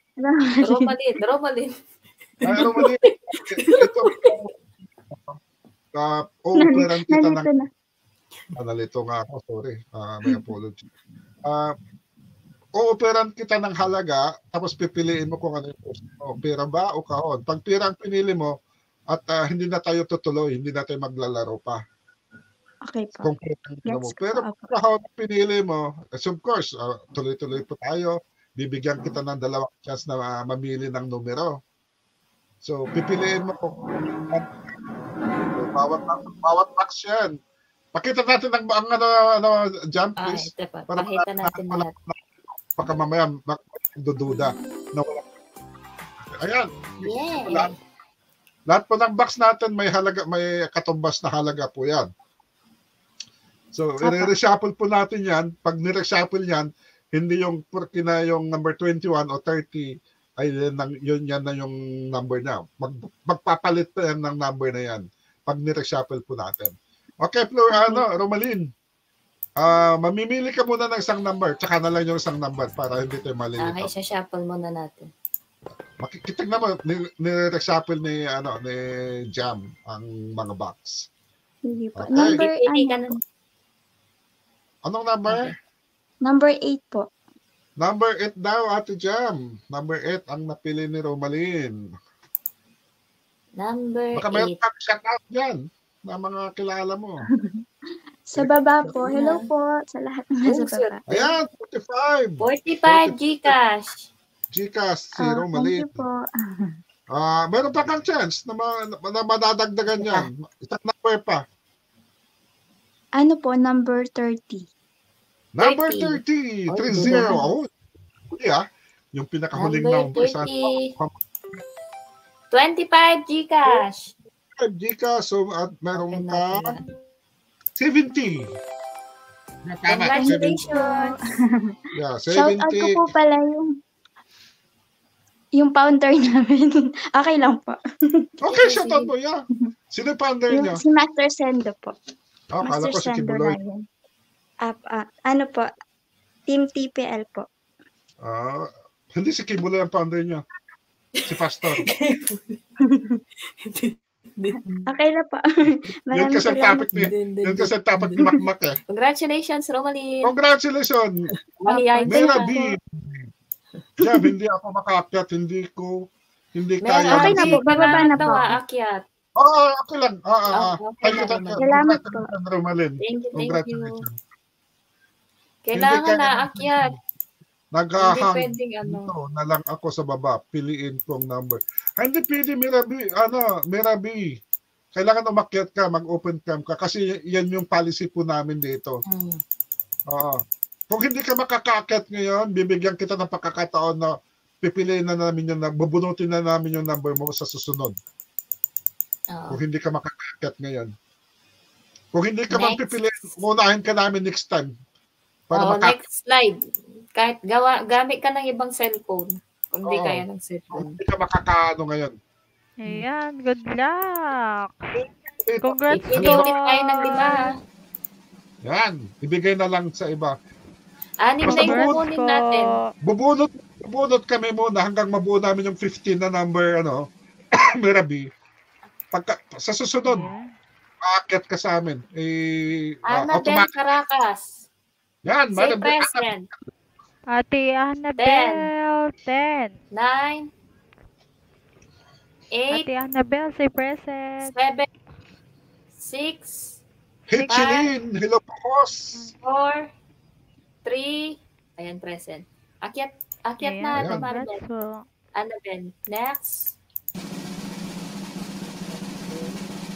Romalyn. Romalyn. ay, ano mali? Ito. Ah, ooperan kita ng na. Ah, nalito nga ako, sorry. Ah, may apology. Ah, ooperan kita ng halaga, tapos pipiliin mo kung ano yung gusto mo. Pera ba o kahon? Pag pera ang pinili mo, at ah, hindi na tayo tutuloy, hindi na tayo maglalaro pa. Okay po. Kung mo. Pero kung kahon pinili mo, as of course, ah, tuloy-tuloy po tayo. Bibigyan kita ng dalawang chance na ah, mamili ng numero. So, pipiliin mo kung bawat, bawat box yan. Pakita natin ang, ang ano, ano, jump, Ah, please. ito pa. Para Pakita natin lahat. Baka mamaya mak- dududa na wala. Ayan, Yeah. lahat, lahat po ng box natin may halaga, may katumbas na halaga po yan. So, Apa. i-reshuffle po natin yan. Pag ni-reshuffle yan, hindi yung porque na yung number 21 o 30 ay yun, yun yan na yung number na. Mag, magpapalit pa yan ng number na yan pag ni-reshuffle po natin. Okay, Flo, ano, Romalyn. Ah, mamimili ka muna ng isang number, tsaka na lang yung isang number para hindi tayo Okay, malilito. shuffle muna natin. Makikita naman ni, ni-reshuffle ni ano ni Jam ang mga box. Sige po. Okay. Number, ano. Anong number? number 8 po. Number 8 daw, Ate Jam. Number 8 ang napili ni Romalyn. Number Baka mayroon 8. kang shout out dyan na mga kilala mo. Sa baba po. Hello po sa lahat ng nasa Oh, baba. Ayan, 45. 45 Gcash. Gcash, Ah, thank Romalyn. you po. Ah, meron pa kang chance na, ma, na madadagdagan yan. Isang number pa. Ano po, number 30. Number 30. 30, 30. Oh, huli ah. Yung pinakahuling Number number sa 30. 25 Gcash. Gcash. So, at meron ka natin yan. 70. Na, tama, 70. Congratulations. Yeah, Shout out ko 70. po pala yung yung founder namin. okay lang po. Okay, shout out mo, yeah. Sino yung founder niya? Yung, si Master Sendo po. Oh, kala Master ko si Sendo Kibuloy. Up, ah, ano po, Team TPL po. Ah, hindi si Kibuloy ang founder niya. Si Pastor. Okay na po. Yan Maraming kasi ang topic ni, yan kasi ang topic ni Makmak eh. Congratulations, Romalyn. Congratulations! Mahihayin ka Mera na. B. Jam, hindi ako makaakyat, hindi ko, hindi Meron kaya. Okay na po, bababa na po. daw aakyat. Oo, oh, okay lang. Ah, ah, ah. Oh, okay Thank you. Salamat po. Romalyn. Thank you, thank you. Congratulations. Kailangan na. Hindi Naghahang pwedeng ano. dito na lang ako sa baba. Piliin kong number. Hindi pwede, Mirabi. Ano, Mirabi. Kailangan umakyat ka, mag-open cam ka. Kasi yan yung policy po namin dito. Hmm. Oo. Kung hindi ka makakaakyat ngayon, bibigyan kita ng pagkakataon na pipiliin na namin yung, bubunutin na namin yung number mo sa susunod. Oo. Kung hindi ka makakaakyat ngayon. Kung hindi ka man pipiliin, unahin ka namin next time. Para maka- next slide. Kahit gawa, gamit ka ng ibang cellphone. Kung di Oo. kaya ng kung cellphone. hindi ka makakaano ngayon. Ayan, good luck. Congrats po. ulit tayo ng lima. Yan, ibigay na lang sa iba. Anim na yung po. natin. Bubunot, bubunot kami muna hanggang mabuo namin yung 15 na number, ano, Mirabi. Pagka, sa susunod, Ayan. aakyat ka sa amin. Eh, uh, Annabelle automatic. Caracas. Yan, Say present. Ate Annabelle, 10. Nine. Eight. Ate Annabelle, say present. Seven. Six. Hitchelin, hello po, boss. Four. Three. Ayan, present. Akyat. Akyat Ayan, na. Ayan. Congrats po. Annabelle. Next.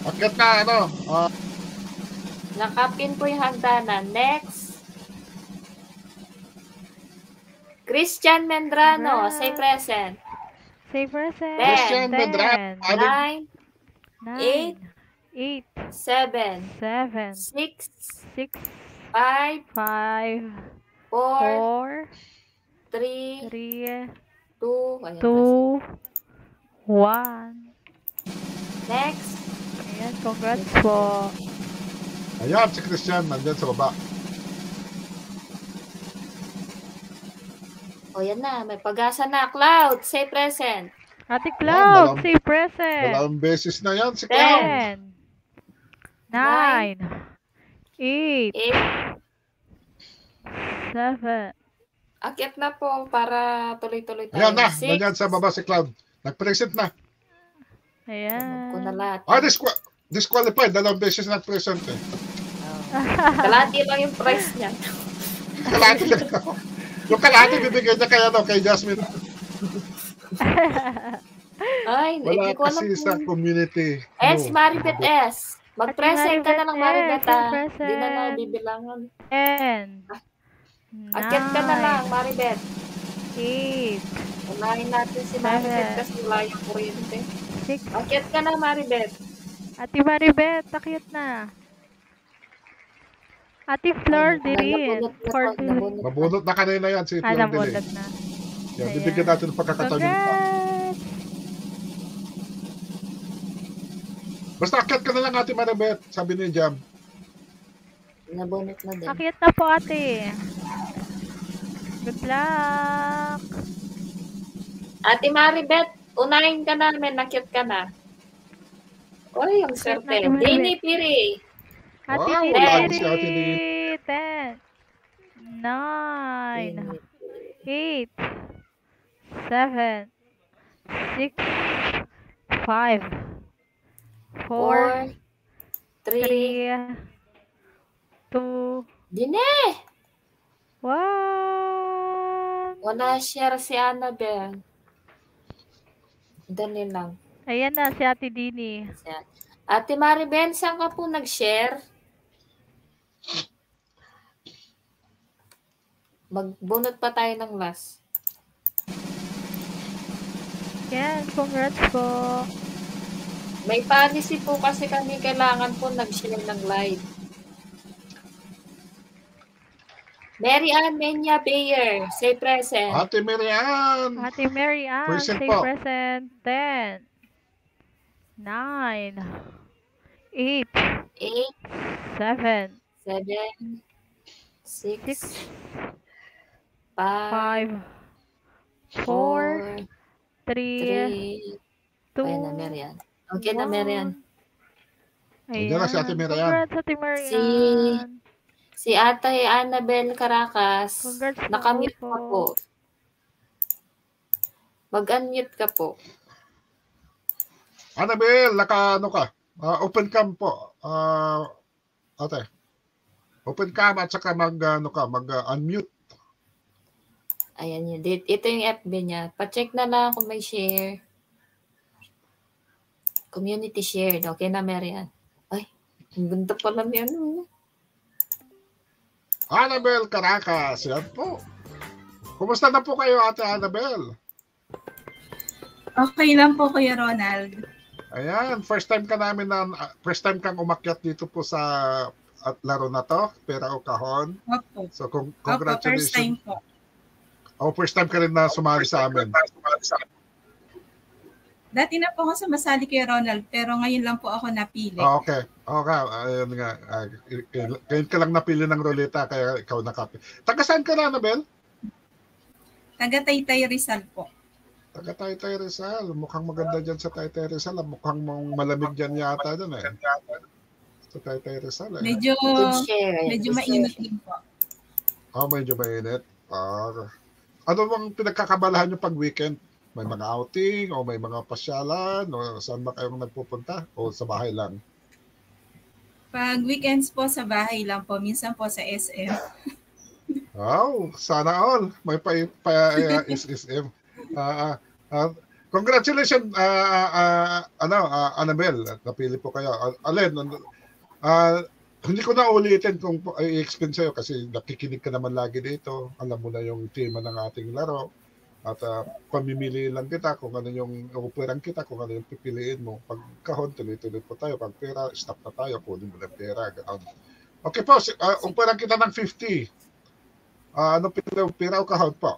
Akyat na, ano, ah, Nakapin po yung hagdanan. Next. Christian Mendrano. Congrats. Say present. Say present. Christian 10, Medrano. Ano? Nine. 9, Eight. 8, Seven. 7, Six. 6, Five. 5, Four. 4, Three. 3, Two. Ayan, 2, 1. Next. Ayan, congrats po. ayan, si Christian, nandyan sa baba. O yan na. May pag-asa na. Cloud. Say present. Ate Cloud, dalawang- say present. Dalawang beses na yan, si Cloud. 10, 9, 8, Eight. 7, Akyat na po para tuloy-tuloy tayo. Ayan na, Six. nandiyan sa baba si Cloud. Nag-present na. Alam ko na Ayan. lahat. Ah, disqu- disqualified. Dalawang beses nag-present eh. Kalati lang yung price niya. Kalahati lang ako. Yung kalahati bibigay niya kay, ano, kay Jasmine. Ay, Wala hindi ko alam. kasi sa kung- community. Eh, No. Maribet S. Mag-present ka na ng Maribet Maribet S, ah. mag-present. Hindi na na bibilangan. Ten. Akyat ka na lang, Maribet. Eight. Unahin natin si Maribet kasi wala yung kuryente. Six. Akyat ka na, Maribet. Ate Maribet, akyat na. Ate Flor din. nabunot na nabunot kanina yan si Ah, Flor Dele. nabunod na. Yan, bibigyan natin ng Congrats! Basta akyat ka na lang ate Maribet, sabi ni Jam. Nabunot na din. Akyat na po ate. Good luck! Ate Maribet, unahin ka namin. Nakyat ka na. Uy, ang Akyat swerte. Dini Piri. Ate Wow, lagi si. Ten. Nine. Dini. Eight. Seven. Six. Five. Four. Four. Three. Three. Two. Dini! One. Wala share si Annabelle. Dali lang. Ayan na si Ate Dini. Ate Maribel, saan ka po nag-share? Magbunot pa tayo ng last. Yan, congrats po. May policy po kasi kami kailangan po nag-share ng live. Mary Ann Menya Bayer, say present. Ate Marian! Ate Mary Ann, Present say po. present. Ten. Nine. Eight. 8, Seven. 7, 6, Six. 5, Five. 4, Four. Three. 3, Two. Ayan na, Marian. Okay na, one. Marian. Ayan. Na si Ate Mary Ann. Congrats, Ate Mary Si-. Si Ate Annabel Caracas, Congrats po nakamute po. ka po. Mag-unmute ka po. Annabelle, naka ano ka? Ah, open cam po. Ah, ate. Open cam at saka mag ano ka, mag ah, unmute. Ayan yun. Ito yung FB niya. Pa-check na lang kung may share. Community shared. Okay na, Marian. Ay, ang ganda pala yan. oh. Annabelle Caracas, yan po. Kumusta na po kayo, Ate Annabelle? Okay lang po, Kuya Ronald. Ayan, first time ka namin na ah, first time kang umakyat dito po sa at laro na to, Pera o Kahon. Opo. So con- Opo, first time congratulations. po. Oh, first time ka rin na sumali sa amin. Dati na po ako sumasali kay Ronald, pero ngayon lang po ako napili. Ah, okay. Okay, ayun nga. Ah, Ngayon ka lang napili ng ruleta, kaya ikaw nakapi. Taga saan ka na, Annabelle? Taga Taytay Rizal po. Taga Taytay Rizal. Mukhang maganda dyan sa Taytay Rizal. ah. Mukhang malamig dyan yata dyan eh. Sa Taytay Rizal eh. Medyo, share. ayan. medyo mainit din po. Ah, medyo mainit. Ah. Ano bang pinagkakabalahan nyo pag weekend? May mga outing o may mga pasyalan o saan ba kayong nagpupunta? O sa bahay lang? Pag weekends po sa bahay lang po, minsan po sa SM. Wow, sana all. May pa, pa uh, SSM. Ah, ah, ah, congratulations, ah, ah, ah, ano, ah, Annabelle. Napili po kayo. Ah, hindi ko na ulitin kung i-explain sa'yo kasi nakikinig ka naman lagi dito. Alam mo na yung tema ng ating laro. At ah, pamimili lang kita kung ano yung upuran kita, kung ano yung pipiliin mo. Pag kahon, tuloy-tuloy po tayo. Pag pera, stop na tayo. Kunin mo na pera. Ganon. Okay po, si- ah, upuran kita ng 50. Ah, ano pila, pira o kahon po?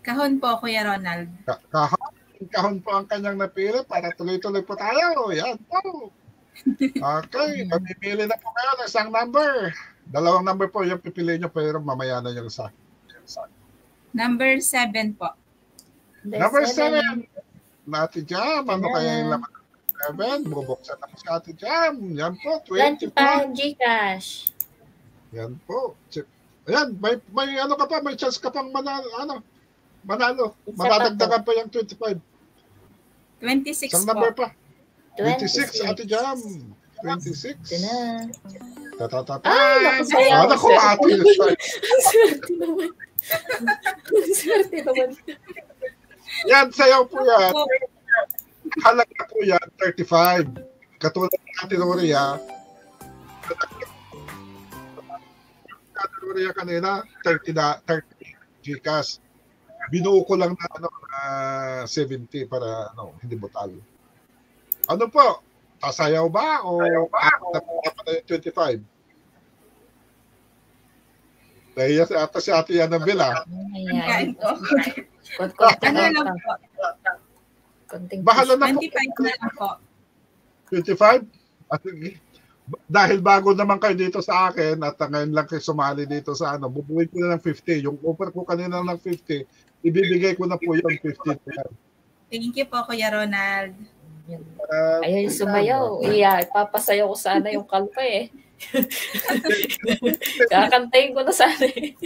Kahon po, Kuya Ronald. Ka- kahon. Kahon po ang kanyang napili para tuloy-tuloy po tayo. Yan po. Okay, mamimili na po kayo ng isang number. Dalawang number po yung pipiliin nyo pero mamaya na yung isa. Number 7 po. Number 7. Ate Jam, ano kaya yung laman ng 7? Bubuksan na po si Ate Jam. Yan po, 20 po. 25 Gcash. Yan po. Ayan, may, may ano ka pa, may chance ka pang manalo. Ano, manalo. Isa pa Madadagdagan pa yung 25. 26 Isang po. number pa. 26, 26. Ate Jam. 26. Ito na. Tatatata. Ay, nakasaya Ano ako. ko, Ate? Ang swerte naman. Ang swerte naman. Yan, sayaw po yan. Halaga po yan, 35. Katulad ng Ate Loria. Ate Loria kanina, 30 na, 30 Gcash. Binuo ko lang na ano, na 70 para ano, hindi butal. Ano po? Sasayaw ba o dapat na yung 25? Nahiya si ata si Ate Annabelle ah. Kain Ayan. ko. Konting Ano lang po? Konting Bahala na po. 25 na lang po. 25? At dahil bago naman kayo dito sa akin at ngayon lang kayo sumali dito sa ano, bubuhay ko na ng 50. Yung offer ko kanina ng 50, ibibigay ko na po yung 50 na yan. Thank you po, Kuya Ronald. Uh, Ayun, sumayaw. Iya, ipapasayaw ko sana yung kalpa eh. Kakantayin ko na sana eh.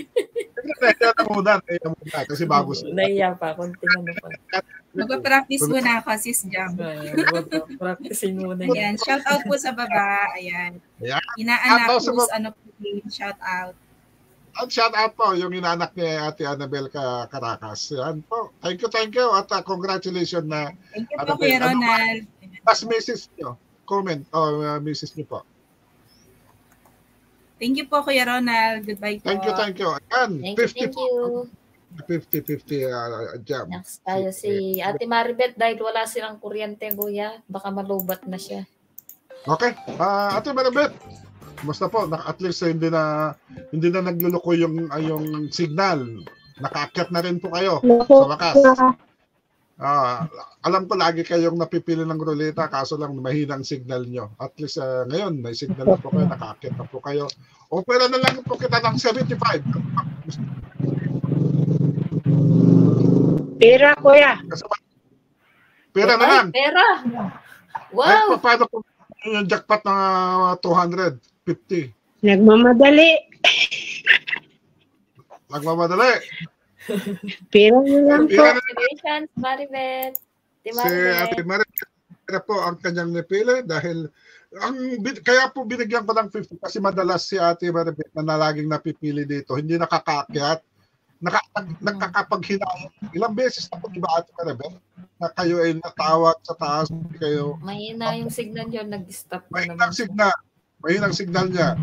Nahiya na muna, nahiya muna. Kasi bago sila. Naiya pa, konting ano pa. Mag-practice muna ako, Sis Jam. Practicein muna yan. Ayan, shout out po sa baba. Ayan. Ayan. Inaanak sa po ano po yun, shout out. At shout out po yung inanak ni Ate Annabel Ka Caracas. Yan po. Thank you, thank you. At uh, congratulations na Thank you Ano po, Kuya? Ano? Ronald. last message nyo. Comment. O, uh, message nyo po. Thank you po, Kuya Ronald. Goodbye po. Thank you, thank you. Ayan, Thank you, 50 thank po. you. 50-50 uh, jam. Next tayo si Ate Maribeth dahil wala silang kuryente, kuya. Baka malubat na siya. Okay. Ah, Ate Maribeth, Basta po, na, at least eh, hindi na hindi na nagluloko yung ay, yung signal. Nakaakyat na rin po kayo sa wakas. Ah, alam ko lagi kayong napipili ng ruleta kaso lang mahinang signal nyo. At least ah, ngayon may signal na po kayo, nakaakyat na po kayo. O pera na lang po kita ng 75. Pera, kuya. Kasi, pera na Ay, lang. Pera! Ay, Wow! pa- paano kung yung jackpot na 250? Nagmamadali. Nagmamadali. Pera na lang po. Congratulations, Maribeth. Ate Si Ate. Maria po ang kanyang napili dahil ang kaya po binigyan ko ng 50 kasi madalas si Ate Maribeth na nalaging napipili dito, hindi nakakaakyat. Naka, nag- nagkakapaghinayang. Ilang beses na po di ba Ate Maribeth na kayo ay natawag sa taas kayo Mahina yung signal yun. Nag-stop na may naman. hinang signal. May hinang signal niya.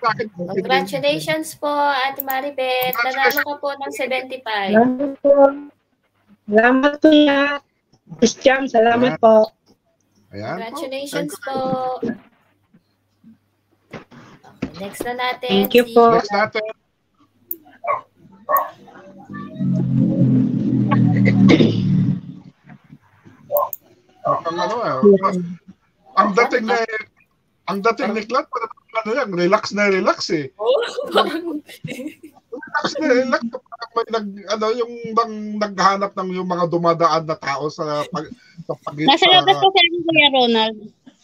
Bakit Congratulations po, Ate Maribeth. Nanalo ka po ng 75. Salamat po. Salamat kuya. Christian, salamat po. Ayan po. Congratulations po. Okay, next na natin. Thank you si po. Next natin. Ang ano ah, ang dating na ang dating ni Clark, parang ano yan, relax na relax eh. Oh, parang- Relax na relax. Parang may nag, ano, yung bang naghahanap ng yung mga dumadaan na tao sa pag, sa pag, Nasa sa- labas pa sila ni Kuya Ronald.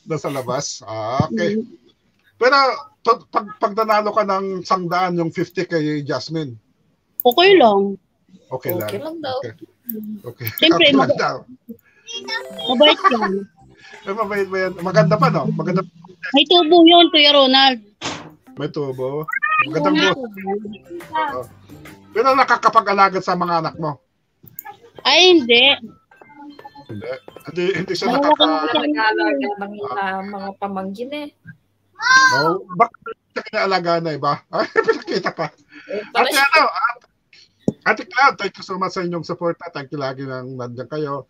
nasa labas. Ah, okay. Pero to, pag, pag nanalo ka ng sangdaan, yung 50 kay Jasmine, Okay lang. Okay lang. Okay lang daw. Okay. Okay. Siyempre, okay lang mag- daw. Mabait yan. Eh, mabait ba yan? Maganda pa, no? Maganda May tubo yun, Kuya Ronald. May tubo. Magandang buhok. Oo. Pero nakakapag-alaga sa mga anak mo. Ay, hindi. Hindi. Hindi, hindi siya Wala nakaka... kang- Nag-aalaga ng mga, mga pamangkin eh. Oh, bakit siya kinaalaga na iba? Ay, pinakita pa. Eh, Ate ano, Ate, Ate Cloud, thank you so much sa inyong support. Thank you lagi nang nandiyan kayo.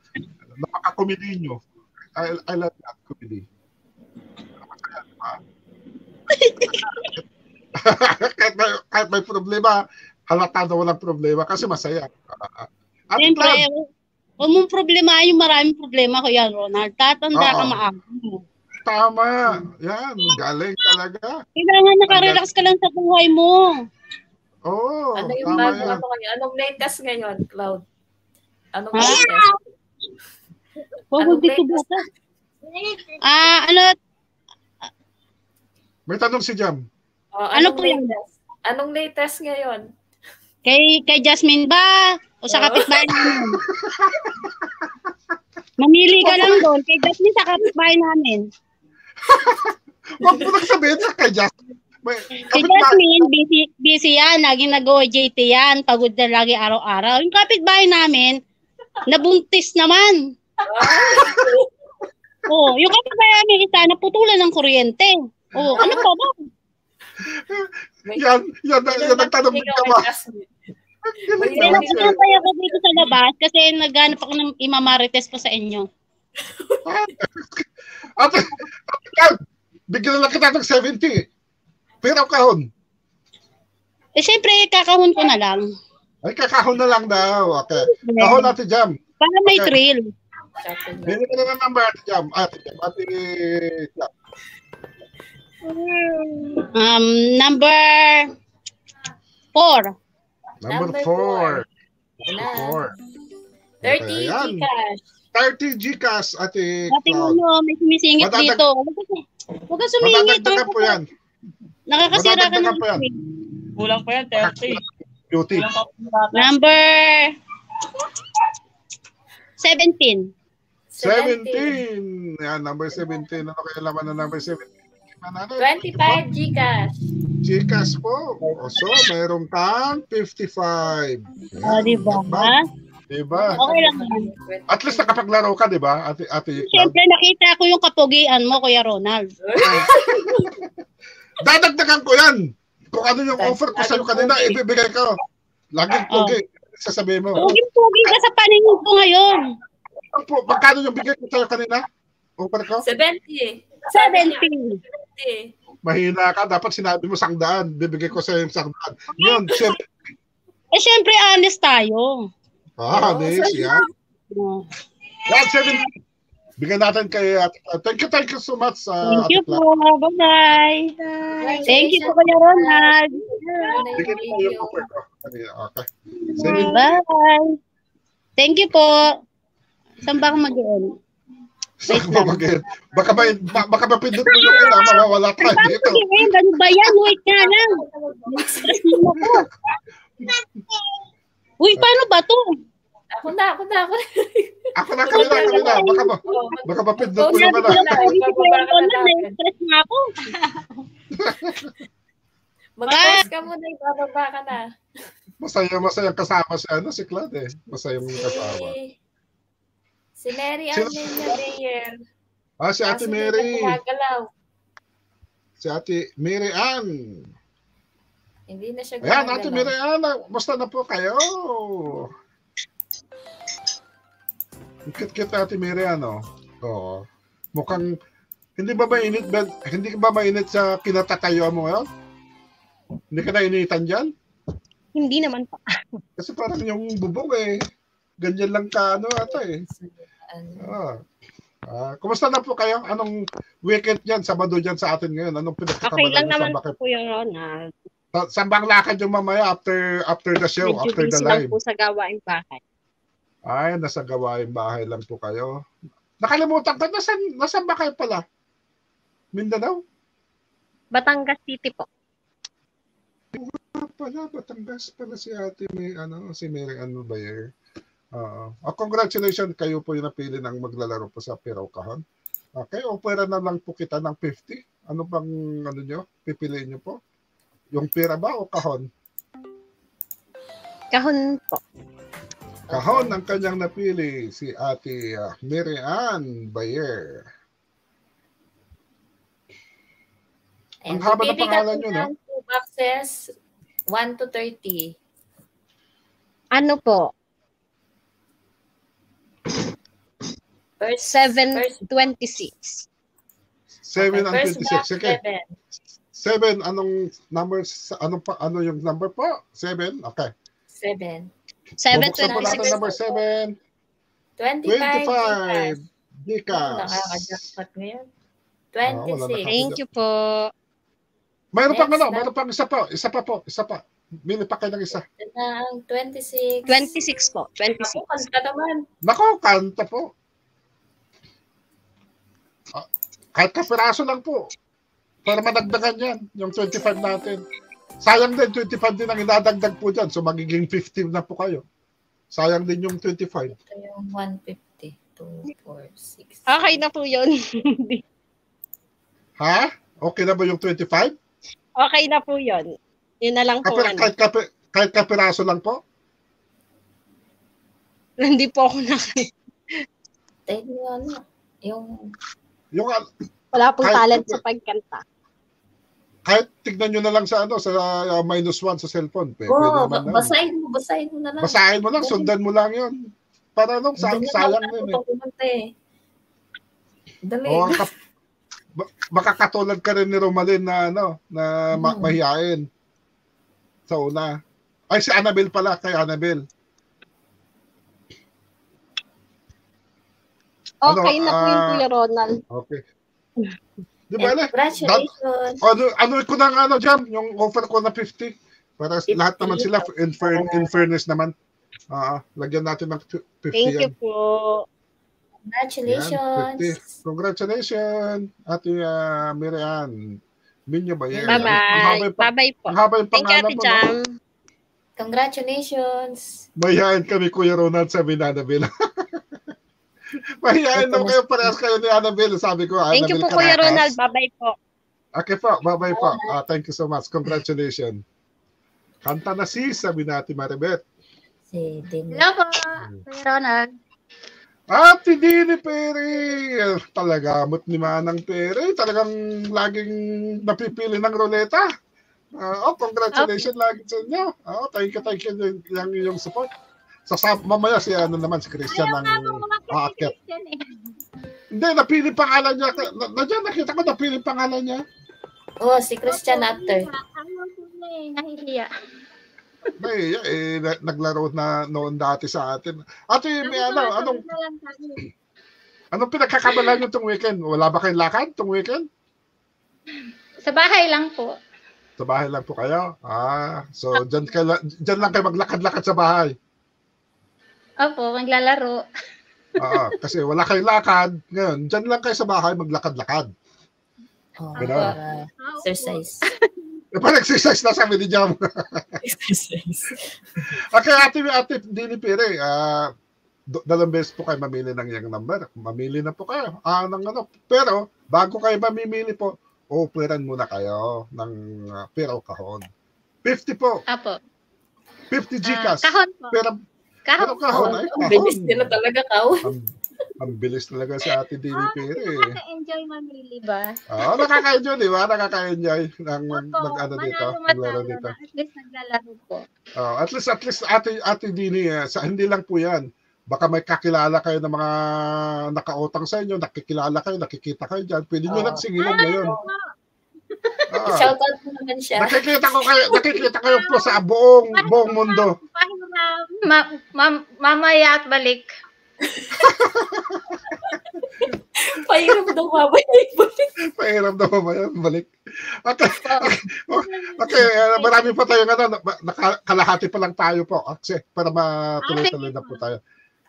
Napaka-comedy nyo. I, I love that comedy. Kahit, may, kahit may problema, halata na walang problema kasi masaya. Ah, ah. Ate Siyempre, Cloud, huwag mong problema yung maraming problema, Kuya Ronald. Tatanda ka Oo. maaga. tama. Yan, galing talaga. Kailangan nakarelax ka lang sa buhay mo. Oo, ano yung tama bago, yan. ano ngayon? Anong latest ngayon, Cloud? Anong Ha? latest? Anong latest? Ah, ano, May tanong si Jam. Oh, Ano anong po yan? latest? Anong latest ngayon? kay, kay Jasmine ba? O sa kapitbahay namin? Mamili ka lang doon. Kay Jasmine sa kapitbahay namin. Huwag mo nang sabihin sa kay Jasmine. May, Si? Jasmine, busy, busy yan. Laging nag-OJT yan. Pagod na lagi araw-araw. Yung kapitbahay namin, nabuntis naman. Oh, yung kapitbahay namin isa, naputulan ng kuryente. Oh, ano pa ba? Yan, yan, yan, ang tanong Ikaw, ka ba? Jasmine. Galing May naman tanong siya. Pinapay ako dito sa labas kasi naghanap ako ng imamarites pa sa inyo. Ate, ate Kat, bigyan na lang kita ng 70. Pero kahon. Eh, syempre, kakahon ko na lang. Ay, kakahon na lang daw. Okay. Kahon Ate Jam. Para may Okay. thrill. Bili ka na ng number Ate Jam. Ate Jam. Ate Jam. Um, number four. Number Number 4. Wala. 4. 30 Ayan. Gcash. 30 Gcash, Ate Cloud. mo, may sumisingit dito. Huwag ka, huwag ka sumingit. Madadagdagan po yan. Nakakasira ka ng yan. Kulang pa yan, 30. Beauty. Pa. Number 17. 17. Yan, number 17. Ano kaya laman ng number 17? Manalo. 25 Gcash. Gcash po. O, so, meron kang 55. Yan. O, di ba? Diba? Okay lang yan. At least nakapaglaro ka, di ba? Ate, ate, Siyempre, nakita ko yung kapugian mo, Kuya Ronald. Dadagdagan ko yan. Kung ano yung offer ko sa'yo kanina, ibibigay ko. Laging ah, pogi. Ah. Sasabihin mo. Puging pogi ka sa paningin ko ngayon. Magkano yung bigay ko sa'yo kanina? Offer ko? 70. 70. 70. Mahina ka. Dapat sinabi mo sangdaan. Bibigay ko sa'yo yung sangdaan. Yun, siyempre. Eh, siyempre, honest tayo. Ah, honest, yeah. 170. Bigyan natin kay Ate Clara. Thank you, thank you so much. Uh, Thank you po. Bye-bye. Thank you po, Kuya Ronald. Bigyan mo yung ko. Okay. Sige. Bye. Thank you po. Saan ba ako mag-end? Saan ba mag Baka ba, ba- baka ba pindot mo yung ina, mawawala tayo dito. mag-end? Ano ba yan? Wait nga lang. Stress mo ako. Uy, paano ba to? Ako na, ako na, ako na. Ako na, kami na, kami na. Baka ba, baka ba pindot ko Kuya Ronald, na-stress nga ako. Mag-post ka muna, ibababa ka na. Masaya, masaya kasama si ano, si Claude eh. Masaya mong kasama. Si, si Mary Ann Niña Mayer. Ah, si Ate Mary. na. Si Ate Mary Ann. Hindi na siya Ayan, gumagalaw. Ate Mary Ann. Basta na po kayo. Cute-cute Ate Mary Ann, oh. Oo. Mukhang, hindi ba mainit ba, hindi ba mainit sa kinatatayuan mo ngayon? Hindi ka na initan dyan? Hindi naman pa. Kasi parang yung bubong eh. Ganyan lang ka ano ata eh. Ah. Ah, kumusta na po kayo? Anong weekend yan? Sabado dyan sa atin ngayon? Anong pinagkakamalan Okay lang naman po, Kuya Ronald. kayo- Saan bang lakad yung mamaya after after the show, Medyo after the busy lang live? po sa gawaing bahay. Ay, nasa gawain bahay lang po kayo. Nakalimutan ko, nasan, nasan ba kayo pala? Mindanao? Batangas City po. Ah, pala, Batangas pala si ate may, ano, si Mary Ann Bayer. Oo. Ah, congratulations, kayo po yung napili ng maglalaro po sa Piraw Kahon. Okay, opera na lang po kita ng 50. Ano bang, ano nyo, pipiliin nyo po? Yung pira ba o kahon? Kahon po. Kahon ang kanyang napili, si ate ah, Mary Ann Bayer. Ang And haba ng pangalan nyo, no? ng two boxes, 1 to 30. Ano po? First, 726. 7 and first 26. box, Sige. 7. 7, anong number, sa- ano pa, ano yung number po? 7? Okay. 7. Bubuksan po natin 726. number 7. 25. 25. Gcash. Gcash. Nakaka-jackpot ngayon. Ah, wala 26. Thank you po. Mayroon pang ano, mayroon pang isa pa, isa pa po, isa pa. Bili pa kayo ng isa. Ito na ang 26. 26 po. 26. Ako, kanta naman. Nako, kanta po. kahit kapiraso lang po. Para madagdagan yan, yung 25 natin. Sayang din, 25 din ang idadagdag po dyan. So magiging 50 na po kayo. Sayang din yung 25. Ito yung 150. 2, 4, 6. Okay na po yun. Ha? Okay na ba yung 25? okay na po yun. Yun na lang po. Kapira, Ano. kahit, kapi, kahit kapiraso lang po? Hindi po ako na. Dahil yung ano, yung Yung, Wala pong Kahit- talent sa pagkanta. Kahit tignan nyo na lang sa ano sa uh, minus one sa cellphone. Pwede, Oh, pwede ba- naman. basahin mo, basahin mo na lang. Basahin mo lang, sundan mo lang yun. Para nung sa, sayang ako din eh. eh. Dali. Oo, kap- makakatulad ka rin ni Romalyn na ano, na Hmm. mahihain sa una. Ay, si Annabel pala, kay Annabel. Okay Ano, na po yun, ah, Kuya Ronald. Okay. Di ba, Ale? Congratulations. Ano, ano ko na ano dyan, yung offer ko na 50. Para lahat naman sila, in, fair- in fairness naman. Ah, lagyan natin ng 50 Thank you yan. po. Congratulations. Yan, 50. Congratulations, Ate uh, Miriam. Minyo ba yan? Bye-bye. Bye-bye po. Ang haba yung Thank you, Ate Jam. Congratulations. Mahihain kami, Kuya Ronald, sabi ni Annabelle. Mahihain daw kayo, parehas kayo ni Annabelle, sabi ko. Thank you Annabelle po, Kuya. Ronald. Bye-bye po. Okay po, bye-bye po. Ah, thank you so much. Congratulations. Kanta na si, sabi natin Maribet. Si Din. Hello po, Kuya Ronald. At hindi ni Perry. Eh, Talaga, amot ni Manang Perry. Talagang laging napipili ng ruleta. Ah, oh, congratulations lagi sa inyo. Oh, thank you, thank you yung, yung support. Sa mamaya si ano naman si Christian ng aakyat. Hindi, napili pangalan niya. Na, nandiyan, nakita ko napili pangalan niya. Oh, si Christian. Ayaw na eh, nahihiya. May, eh, na- naglaro na noon dati sa atin. Ate, may ano, anong, anong pinagkakabalan niyo itong weekend? Wala ba kayong lakad itong weekend? Sa bahay lang po. Sa bahay lang po kayo? Ah, so dyan, kayo, dyan lang kayo maglakad-lakad sa bahay. Opo, maglalaro. Oo, kasi wala kayong lakad. Ngayon, dyan lang kayo sa bahay maglakad-lakad. Oh, Ganon. para exercise. Eh, parang exercise na sabi ni Jam. exercise. okay, ate, ate Dini Pire, ah, do- dalawang beses po kayo mamili ng iyang number. Mamili na po kayo. Ah, ng ano. Pero, bago kayo mamimili po, operan muna kayo ng uh, pera o kahon. 50 po. Apo. 50 Gcash. kahon po. Pero, Pero kahon, ay, Ang bilis nila talaga kaon. Ang, ang bilis talaga sa ate Dini Pire. eh. Nakaka-enjoy mamili ba? Oo, nakaka-enjoy, di ba? Nakaka-enjoy ng mag, mag ano dito, maglaro Manalo, dito. at least naglalaro po. Oh, at least, at least, ate, ate Dini, eh, sa, hindi lang po yan. Baka may kakilala kayo ng mga nakautang sa inyo, nakikilala kayo, nakikita kayo dyan. Pwede nyo Oo. lang singilan ngayon. Ah, Shoutout mo naman siya. nakikita ko kayo, nakikita kayo po sa buong, buong mundo. Pahiram. Ma ma- mamaya at balik. Pahiram daw babalik. Pahiram na ba yan? Balik. Okay, okay, okay uh, marami pa tayong ano, naka, kalahati pa lang tayo po. Kasi para matuloy-tuloy na po tayo.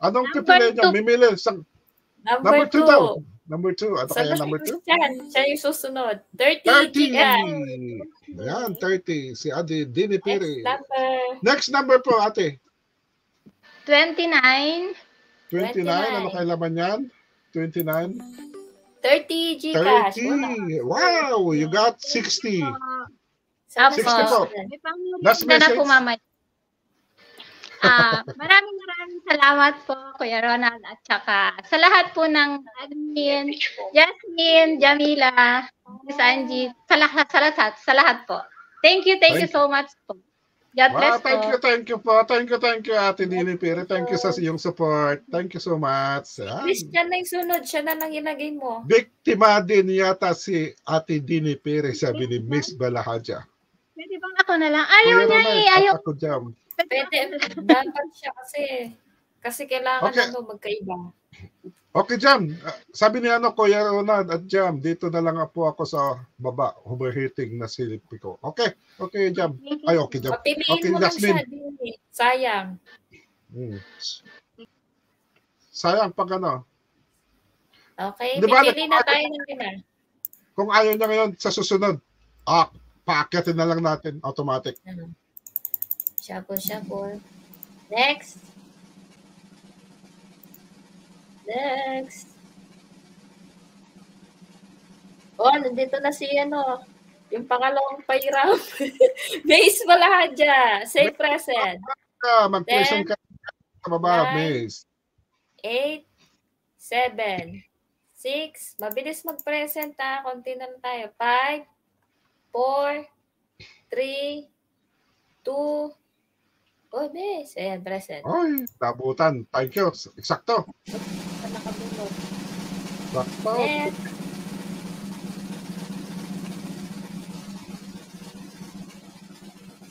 Anong pipili nyo? two. Mimili. Sang, Number, number two two. Number two. Ano Sabi kaya si number two? Christian, siya yung susunod. 30, 30. Gcash. Yan, 30. Si Ate Dini Piri. Number Next number po, ate. 29. 29. Ano kaya laman yan? 29. 30 Gcash. 30. Wow, you got 60. Apo. 60 po. Last Ganda na message. po mamaya. Ah, maraming maraming salamat po Kuya Ronald at saka sa lahat po ng admin, Jasmine, Jamila, Miss Angie, sa lahat, sa lahat, sa lahat po. Thank you, thank you Thank- so much po. God bless Wow, thank po. you, thank you po. Thank you, thank you, Ate Dini Piri. Thank you sa iyong support. Thank you so much. Yan. Christian na yung sunod. Siya na lang ilagay mo. Biktima din yata si Ate Dini Piri, sabi ni Miss Balahaja. Pwede bang ako na lang? Ayaw Kuya niya eh. Ayaw. Ako jam. Pwede. Dapat siya kasi. Kasi kailangan Okay. ano, magkaiba. Okay, Jam. Ah, Sabi ni ano, Kuya Ronald at Jam, dito na lang po ako sa baba. Overheating na silip ko. Okay. Okay, Jam. Ay, okay, Jam. Papiliin Okay, mo lang siya. Sayang. Hmm. Sayang pag ano. Okay, Di ba, pipili na nag- tayo ng winner. Kung ayaw niya ngayon sa susunod, ah, paakyatin na lang natin automatic. Ano? Shuffle, shuffle. Next. Next. Oh, nandito na si ano, yung pangalawang pairam. Base Malahadja. Say present. Ah, mag-present ka sa baba, miss. 8, 7, 6. Mabilis mag-present ha. Konti na tayo. 5, 4, 3, 2, Oh, bes. Ayan, present. Ay, nabutan. Thank you. Eksakto. Next.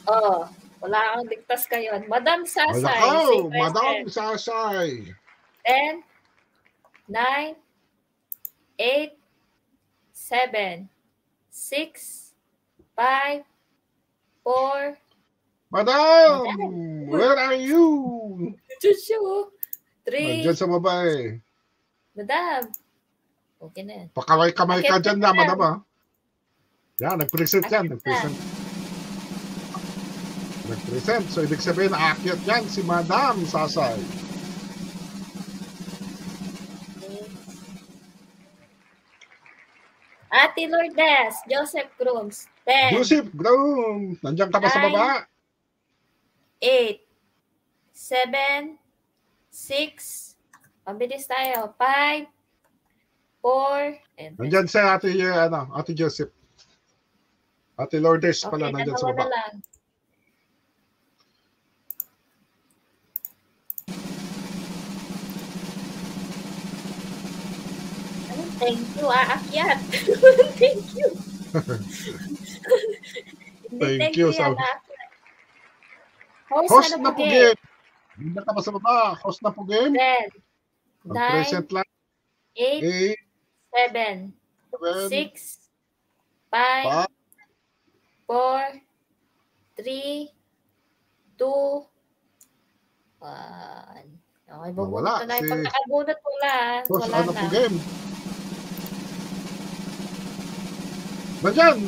Oh, wala kang ligtas kayo. Madam Sasay. say Malakaw, present. Madam Sasay. 10, 9, 8, 7, 6, 5, 4, Madam, where are you? Chuchu, 3, Nandiyan sa baba eh. Madam. Okay na yan. Pakaway-kamay ka dyan na, madam ah. Yan, nag-present yan. Nag-present. Nag-present. So, ibig sabihin, aakyat yan si Madam Sasay. Ate Lourdes, Joseph Crooms. 10, Joseph Groom, nandiyan ka ba sa baba? 8, 7, 6, mabilis tayo. 5, 4, and Nandiyan si ate, eh, ano, ate Joseph. Ate Lourdes pala, okay, nandiyan sa dalawa na baba. lang. Thank you, aakyat. Thank you. Hindi, Thank you, yan, sabi. Host, Host na na po game. Nandiyan ka ba sa baba? Host na po game. 10, Mag-present 9, lang. 8, 8, 7, 7, 6, 5, 5, 4, 3, 2, 1. Okay, bubunot na tayo. si- Pag nakabunot wala, Host wala ano na. po game. Nandiyan.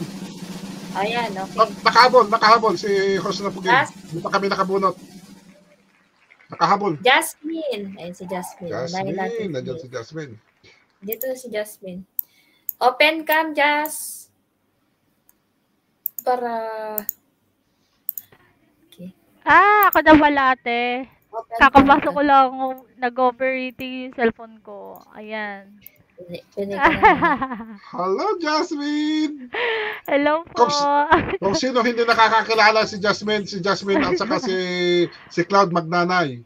Ayan, okay. Na- Nakahabol, nakahabol si host na. Last. Hindi pa kami nakabunot. Nakahabol. Jasmine. Ayun si Jasmine. Natin Jasmine, si nandiyan si Jasmine. Dito si Jasmine. Open cam, Jas. Para... Ah, ako na pala ate. Open Kakabasa cam. ko lang nag-overeating yung cellphone ko. Ayan. Hello, Jasmine! Hello po. Kung, kung sino hindi nakakakilala si Jasmine, si Jasmine at saka si, si Cloud Magnanay.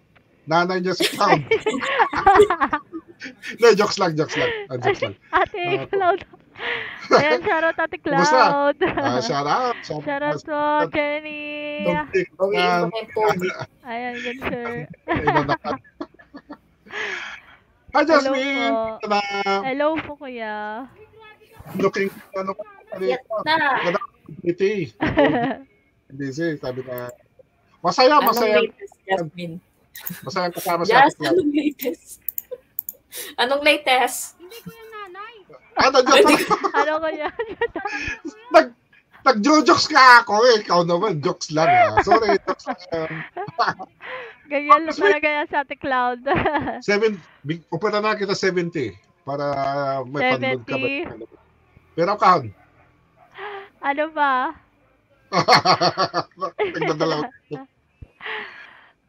Nanay niya si Cloud. no, jokes lang, jokes lang. Ah, jokes lang. ate Ah, Cloud. Ayan, shoutout ate Kumusta? Cloud. Ah, shout out. Shout Shoutout po, Jenny. Ayan, good sir. Hi, Hello Jasmine! po. Na, Hello po, kuya. looking, ano, Yes na. Busy. Busy, sabi na. Masaya, Anong masaya. latest, Jasmine? Masaya kasama Ate Cloud. anong latest? Anong latest? Ah, nandiyan pa. ano kuya? Nag, nag-jokes ka ako eh. Ikaw naman, jokes lang ah. Sorry, jokes lang. yan. Ganyan lang talaga yan sa ate Cloud. Seven, big, upara na kita 70 para may panload ka ba? 70. Pero kahon. ano ba? Nagdadalaw.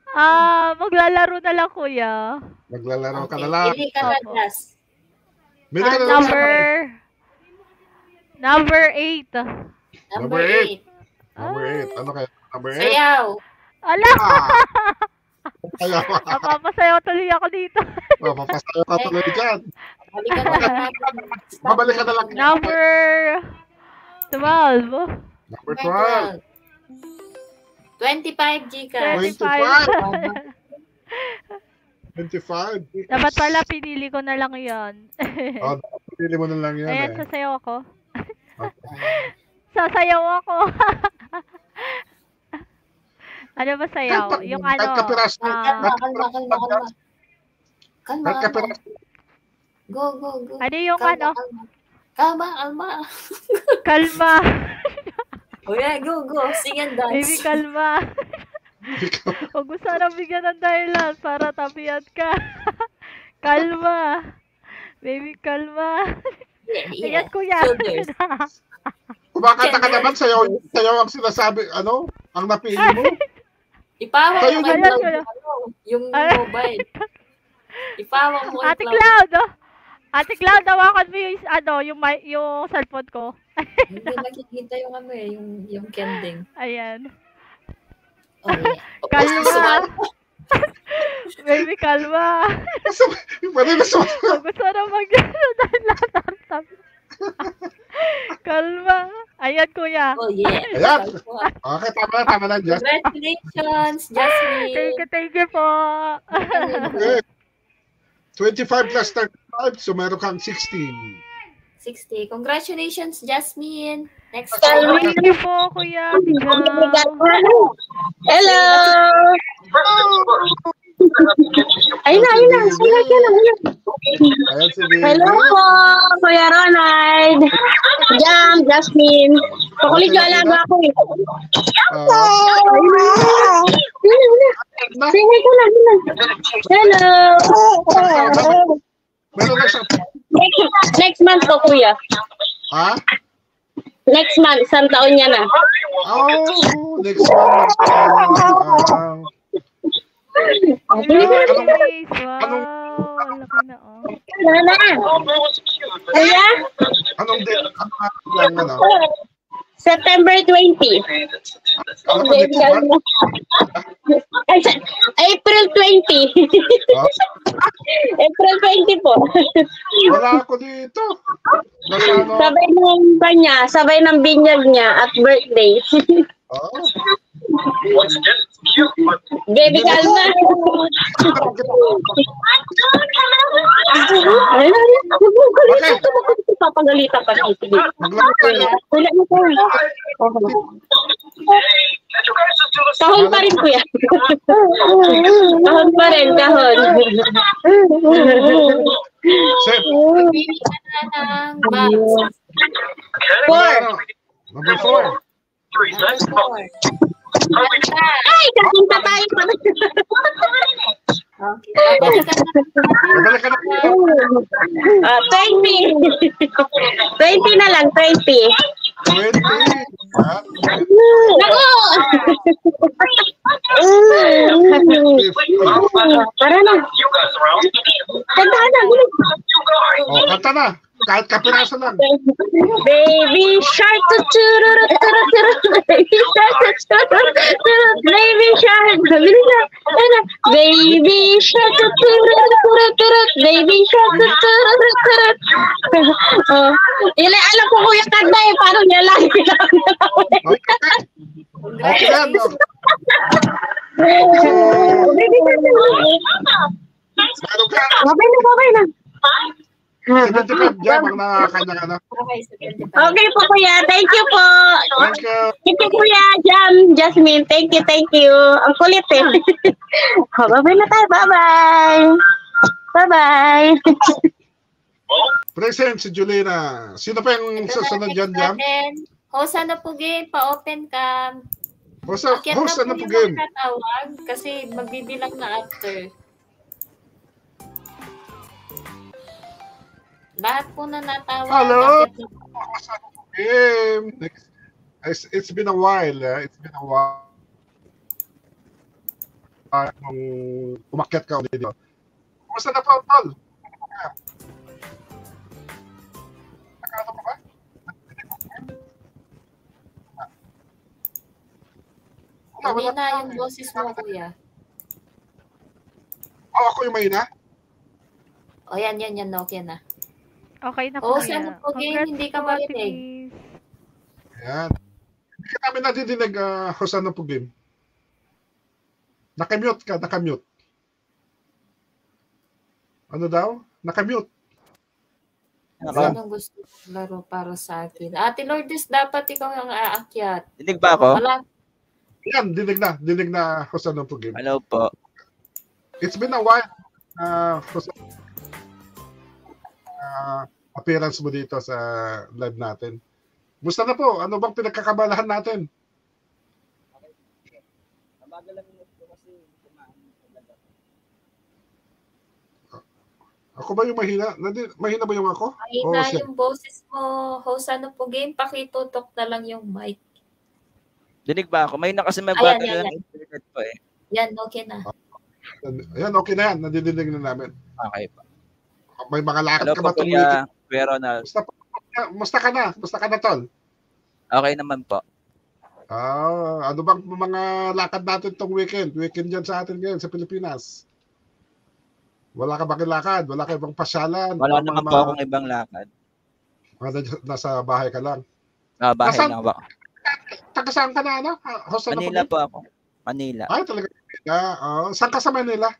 Ah, maglalaro na lang kuya. Naglalaro ka na lang. Pili ka na. Bili Ah, ka na number number 8. Number 8. Number 8. Ano kaya? Number 8? Sayaw. Ala! Kaya, Napapasayaw tuloy ako dito. mapapasayo ka tuloy dyan. Babalik ka na lang. Number 12. Number 12. 25 Gcash. 25. 25. Dapat pala pinili ko na lang yon. Oh, pili mo na lang yan Ayan, eh. sasayaw ako. sasayaw ako. Ano ba sayaw? Yung kahit ano? kapiras- ah, Kalma, kalma, kalma, kalma. Kalma, kapiras, Go, go, go. ano yung Kalma, ano? kalma. Kalma, kalma. Kalma. O yeah, go, go. Sing and dance. Baby, kalma. Huwag mo sana bigyan ng dahilan para tapian ka. kalma. Baby, kalma. Yeah, Ayan, kuya. Kumakanta ka naman, sayaw, sayaw ang sinasabi, ano, ang napili mo. Ipawang Kayo mo kay Cloud yung, ano, yung Ay. mobile. Ipawang mo kay Ate Cloud, oh. Ate Cloud, hawakan mo yung, ano, yung, yung cellphone ko. Hindi nakikita yung ano eh, yung, yung kending. Ayan. Oh, yeah. Kalma. Baby, kalma. Pwede na sa... Huwag mo sana mag dahil latartap. kalma. Ayan, kuya. Oh, yeah. Ayan. Okay, tama na, tama na, Just. Congratulations, Jasmine. Thank you, thank you po. Okay. 25 plus 35, so meron kang 16. 60. Congratulations, Jasmine. Next Thank you po, kuya. Hello! Ayun na, ayun na. Ayun na, ayun na, ayun na. Hello po, Kuya Ronald. Jam, Jasmine. Pakulit yung alaga ko eh. Ayun na. Ayun na. Say hi ko lang. Hello. Next, next month po, Kuya. Ha? Next month, isang taon niya na. Oh, next month. Uh, Nice. Wow. Laki na, oh. Nana. Kuya? anong date? Ano ang ano? September 20. Ano April 20. April 20 po. Wala ako dito. Ano? Sabay ng kanya, sabay ng binyag niya at birthday. Oh. Baby, kalma. Ay, Papagalitan pa siya. Sige. Wala na po. Kahon pa rin, kuya. Kahon pa rin, kahon. Ka na ng box. Four. Number four. Ay, kapunta tayo pa. Babalik ka na. Ah, 20. 20 na lang, 20. 20. Ha? Nako! Tara na. Kanta na. Oh, kanta na. Kahit kapiraso lang. Baby shark, tuturu, tuturu, tuturu, baby shark, tuturu, tuturu, baby shark, na, ano, baby shark, tuturu, tuturu, tuturu, baby shark, tuturu, tuturu. Oh, yun ay alam ko kuya kanta eh, paano niya lang Okay yan. no? Baby shark, ka. babay na, babay na. 75 jam ang nakakanyang ano. Okay po kuya, thank you po. Thank you. Thank you kuya, Jam, Jasmine, thank you, thank you. Ang kulit eh. oh, bye-bye na tayo, bye-bye. Bye-bye. Present si Julina. Sino pa yung susunod dyan, Jam? Natin. Host na po game, pa-open cam. Host, host ano po game? Tatawag kasi magbibilang na after. Lahat po na natawag. Hello? Game. Next. It's, it's been a while. ah. It's been a while. Ah, nung umakyat ka ulit dito. Kumusta na po, Tol? Nakano pa ba? Wala. na yung boses mo, kuya. Oh, ako yung mahina? O yan, yan, yan. Okay na. Okay na, Oo, kuya. sana po, game, hindi ka po, marinig. Ayan. Hindi ka namin nadidinig, uh, Hosan po game. Nakamute ka, nakamute. Ano daw? Nakamute. Anong gusto mong laro para sa akin? Ate Lourdes, dapat ikaw ang aakyat. Dinig ba ako? Wala. Yan, dinig na. Dinig na Hosan po game. Hello po. It's been a while. Uh, Hosan. Uh, appearance mo dito sa live natin. Musta na po? Ano bang pinagkakabalahan natin? Ako ba yung mahina? Nandi, mahina ba yung ako? Mahina siya? yung boses mo. Host, ano po game? Pakitutok na lang yung mic. Dinig ba ako? May na kasi may Ayan, bago yan, yung yan. internet po eh. Yan, okay na. Ayan, okay na yan. Nadidinig na namin. Okay pa. May mga lakad Hello ka po, ba tuwing Kuya, Ronald. Musta, musta ka na? Musta ka na, Tol? Okay naman po. Ah, ano bang mga lakad natin tong weekend? Weekend yan sa atin ngayon sa Pilipinas. Wala ka bang lakad? Wala ka ibang pasyalan? Wala Mga- naman po mga- akong ibang lakad. mga nasa bahay ka lang. Ah, bahay Nasaan- lang ako. Taga saan ka na, ano? Ah, Host na Manila ba? po ako. Manila. Ay, talaga. Ah, oh, saan ka sa Manila?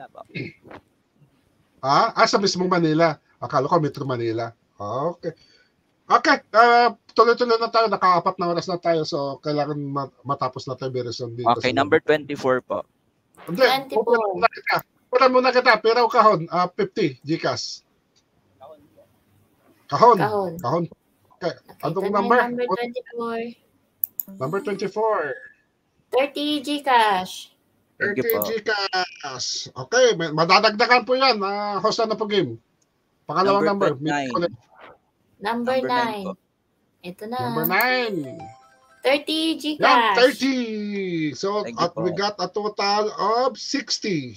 Manila po. Ah, ah, sa mismong Manila. Akala ko Metro Manila. Ah, okay. Okay, ah, tuloy-tuloy na tayo. Nakaapat na oras na tayo. So, kailangan ma- matapos na tayo very soon dito. Okay, number 24 po. Hindi, pupunan muna kita. Muna kita. Pero kahon, ah, 50, Gcash. Kahon. Kahon. Kahon. Okay. Anong Ito na number? number 24. Number 24. 30 Gcash. Thank you 30 po. Gcash. Okay, madadagdagan po yan. Ah, host na po game. Pangalawang number. Number May- nine. Number Number nine 9. Ito na. Number 9. 30 Yan, Gcash. 30. So, Thank at we got a total of 60.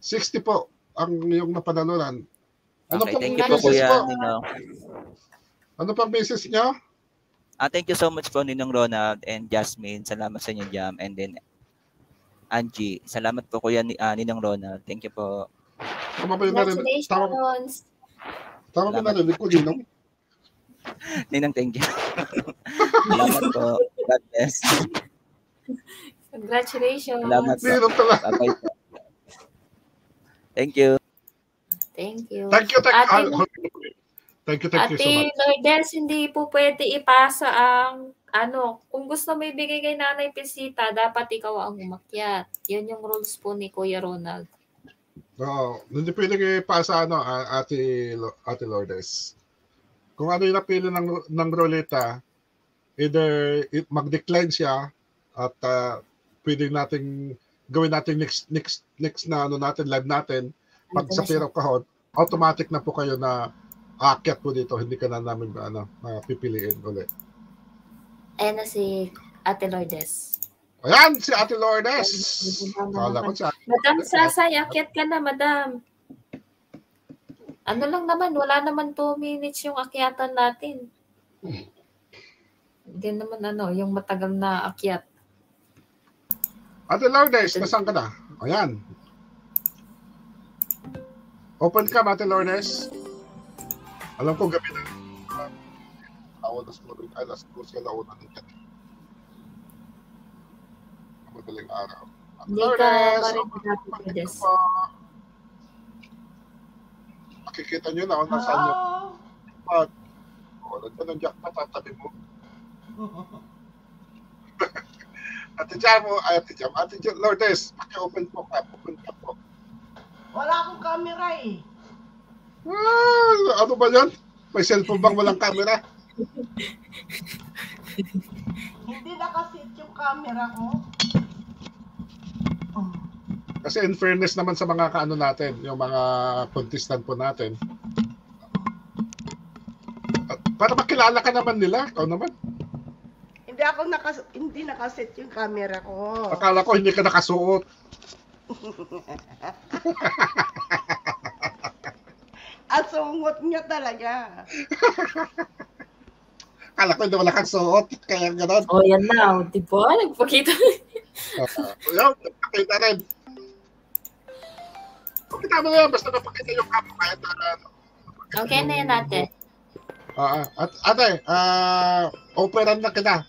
60 po ang yung napanalunan. Ano Okay, pong thank you po, Kuya po? Ninong. Ano pang message nyo? Ah, thank you so much po, Ninong Ronald and Jasmine. Salamat sa inyo, Jam. And then, Angie. Salamat po, Kuya Ni- ah, Ninong Ronald. Thank you po. Tama ba yung narinig? Tama, Congratulations. tama ba yung narinig ko, Ninong? Ninong, thank you. Salamat po. God bless. Congratulations. Salamat po. Bye-bye po. Thank you. Thank you. Thank you, thank Ate, you. Thank you, thank you so Ate much. Lourdes, hindi po pwede ipasa ang ano, kung gusto mo ibigay kay Nanay Pisita, dapat ikaw ang umakyat. Yun yung rules po ni Kuya Ronald. Oo. Hindi pwedeng ipasa ano, ah, Ate, Lo- Ate Lourdes. Kung ano yung napili ng, ng roleta, either it, mag-decline siya at uh, pwedeng nating gawin natin next next next na ano natin live natin pag sa. Piraw Kahon automatic na po kayo na aakyat po dito hindi ka na namin ano uh, pipiliin ulit Ayan na si Ate Lourdes. ayan si Ate Lourdes kala ko si Ate Madam Sasay, akyat ka na, Madam. Ano lang naman, wala naman 2 minutes yung akyatan natin. Hindi naman ano, yung matagal na akyat. Ate Lourdes nasaan ka na ayan open ka Ate Lourdes alam ko gabi na alas 9 alas 12 alauna ng gabi madaling araw Ate Hindi ka Lourdes marinig open Ate Lourdes. po. Makikita nyo na kung nasaan yung jackpot. O, nandiyan ang jackpot, tatabi mo. Ate Jam, Ate Jam, Ate Jam, Lourdes, paki-open po ka, open ka po. Wala akong camera eh. Ah, ano ba yan? May cellphone bang walang camera? Hindi nakasit yung camera ko. Kasi in fairness naman sa mga kaano natin, yung mga contestant po natin, at para makilala ka naman nila, ikaw naman. Hindi ako nakas hindi nakaset yung camera ko. Akala ko hindi ka nakasuot. At sungot niya talaga. Akala ko hindi wala kang suot, kaya gano'n. Oh, yan na. oh, Di ba? Nagpakita. Uh, yun, napakita rin. Pakita mo yan, basta napakita yung kapo kahit na ano. Okay na yan ate. Ah, ah, at ate, ah, operan na kita.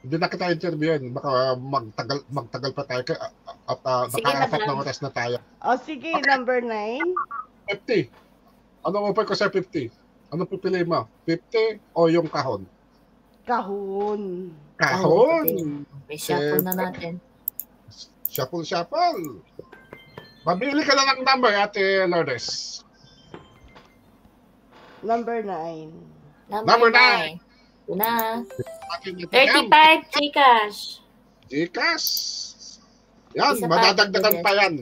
Hindi na kita interviewin. Baka magtagal, magtagal pa tayo. Kaya, at uh, nakaapat na oras na tayo. O sige, number 9. 50. Anong offer ko sa 50? Anong pipili mo? 50 o yung kahon? Kahon. Kahon! May shuffle na natin. Shuffle, shuffle. Mabili ka na ng number, Ate Lourdes. Number 9. Number nine. Na. Ating 35 Gcash. Gcash. Yan, Isa pa, madadagdagan Ate pa yan.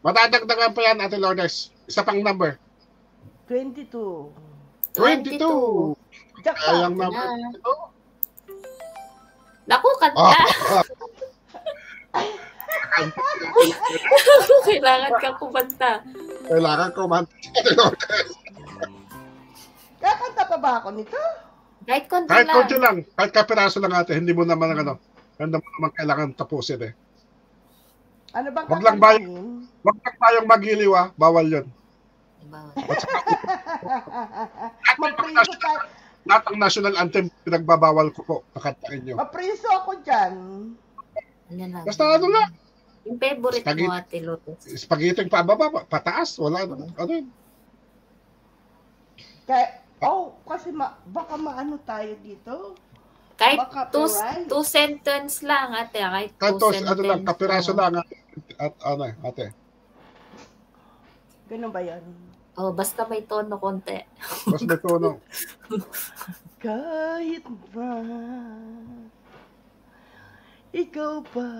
Madadagdagan pa yan, Ate Lourdes. Isa pang number. 22. 22. Jackpot. Kayang number. Na. Naku, kanta. Ah, Kailangan ka kumanta. Kailangan ko man. Ate Lourdes. Kakanta pa ba ako nito? Kahit konti Kahit lang. konti lang, kahit kapiraso lang ate, hindi mo naman ano, hindi mo naman kailangan tapusin eh. Ano bang Wag lang bayang, wag lang bayang magiliw ah, bawal yun. Mapriso tayo. Lahat ng national anthem, pinagbabawal ko po, nakantain nyo. Mapriso ako dyan. Ano lang. Basta ano lang, Yung favorite Spaghetti. mo, Ate Lotus. spaghetti pababa, pa- pataas, wala, ano yun. Kaya, oh, kasi ma, baka maano tayo dito. Kahit Baka two, copyright. two sentence lang, ate. Kahit Kahit two tos, ano lang, sentence kapiraso lang, ate, at ano, ate. Ganun ba yan? Oh, basta may tono konti. Mas may tono. Kahit na ikaw pa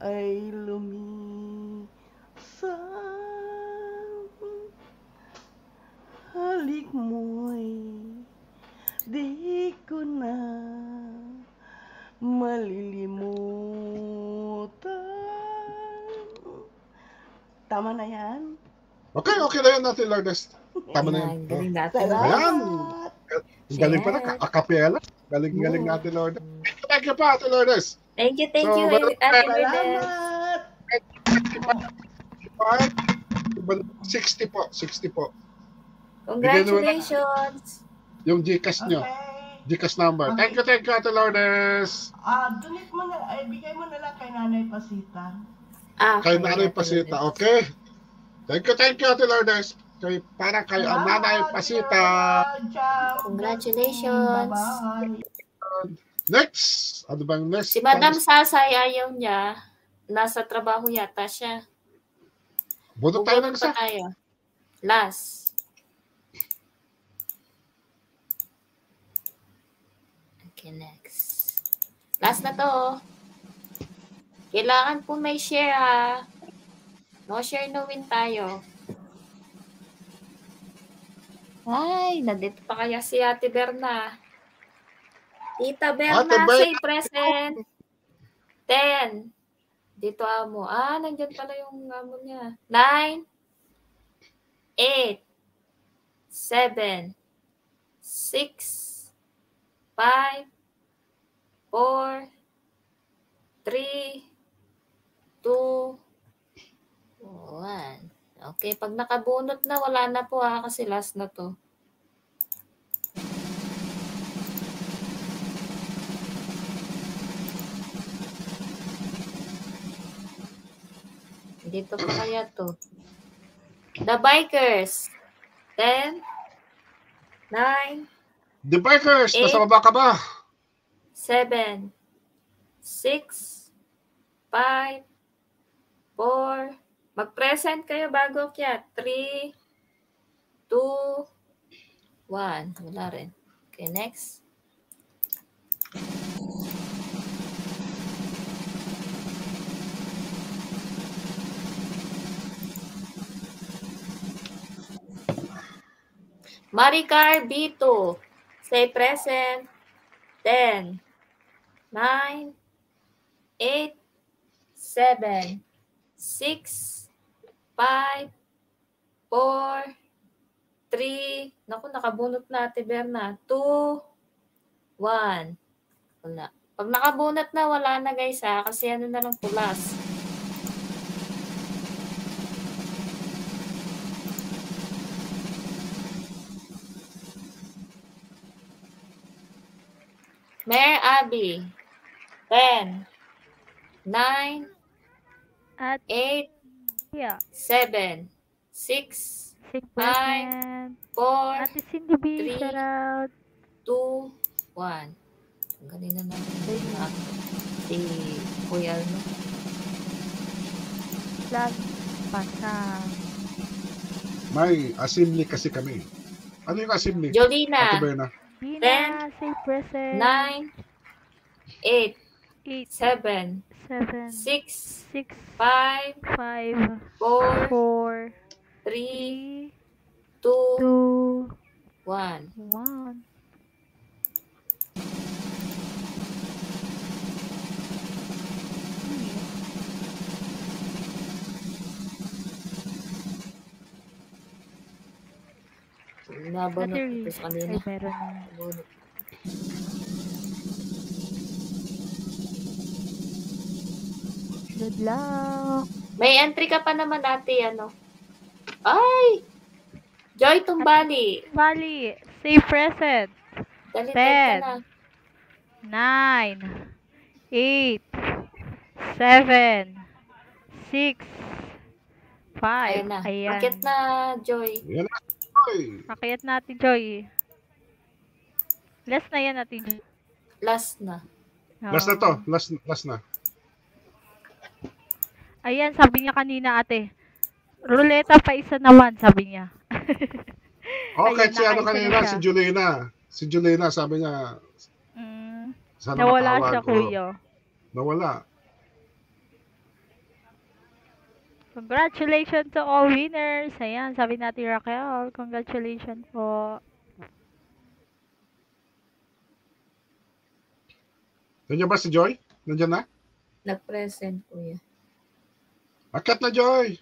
ay lumisan Halik mo'y di ko na malilimutan Tama na yan? Okay, okay na yun natin, Lourdes. Tama na yun. Galing natin. Ayan. Ang Galing pa na, akapela. Galing-galing natin, Lourdes. Thank you pa, Ate Lourdes. Thank you, thank So, you, Ate Lourdes. 60 po, 60 po. Congratulations. Yung Gcash nyo. Gcash number. Thank you, thank you, Ate Lourdes. Ah, donate mo na, ay bigay mo na lang kay Nanay Pasita. Ah, Kay Nanay Pasita, okay? Thank you, thank you, Ate Lourdes. Kay, para kay ang Nanay Pasita. Congratulations. Next! Ano bang next? Si Madam Sasay ayaw niya. Nasa trabaho yata siya. Bunot tayo ng isa. tayo. Last. Okay, next. Last na to. Kailangan po may share ha. No share, no win tayo. Ay, nandito pa kaya si Ate Berna. Tita Berna, Ate Berna. say present. Ten. Dito amo. Ah, nandyan pala yung amo niya. Nine. Eight. Seven. Six. Five. Four. Three. Two. One. Okay, pag nakabunot na, wala na po ha, kasi last na to. Dito pa kaya to. The Bikers. 10, 9, The Bikers, Eight. nasa baba ka ba? 7, 6, 5, 4, mag-present kayo bago kaya. 3, 2, 1. Wala rin. Okay, next. Maricar B2. Say present. 10, 9, 8, 7, 6, 5, 4, 3, naku, nakabunot na, Ate Berna. 2, 1. Wala. Pag nakabunot na, wala na guys ha, kasi ano na lang pulas. Mayor Abby. 10, 9, At 8, yeah. 7, 6, 5, 4, Ate Cindy B, 3, shout out. 2, 1. Tanggalin na natin yung. Si Kuya, no? Plus pasang. May assembly kasi kami. Ano yung assembly? Jolina. Ate Berna. Present. Nine, eight, Eight, seven, seven, six, six, five, five, four, four, three, two, two, one. one. Nabunot sa kanina. Ay, meron na. Nabunot. Good luck. May entry ka pa naman ate, ano? Ay! Joy Tumbali. Bali, say present. Dali, Ten, na. nine, eight, seven, six, five. Ayan na. Ayan. Bakit na, Joy? Yan na. Natin, Joy. Last na yan natin. Joy. Last na. Last na to. Last, last na. Ayan, sabi niya kanina, ate. Ruleta pa isa naman, sabi niya. Okay, Ayan, si ano kanina, siya. si Julina. Si Julina, sabi niya, Mm, sana nawala matawag. siya, Oo. kuya. Nawala. Congratulations to all winners. Ayan, sabi natin Raquel. Congratulations po. Nandiyan ba si Joy? Nandiyan na? Nag-present, kuya. Akat na, Joy!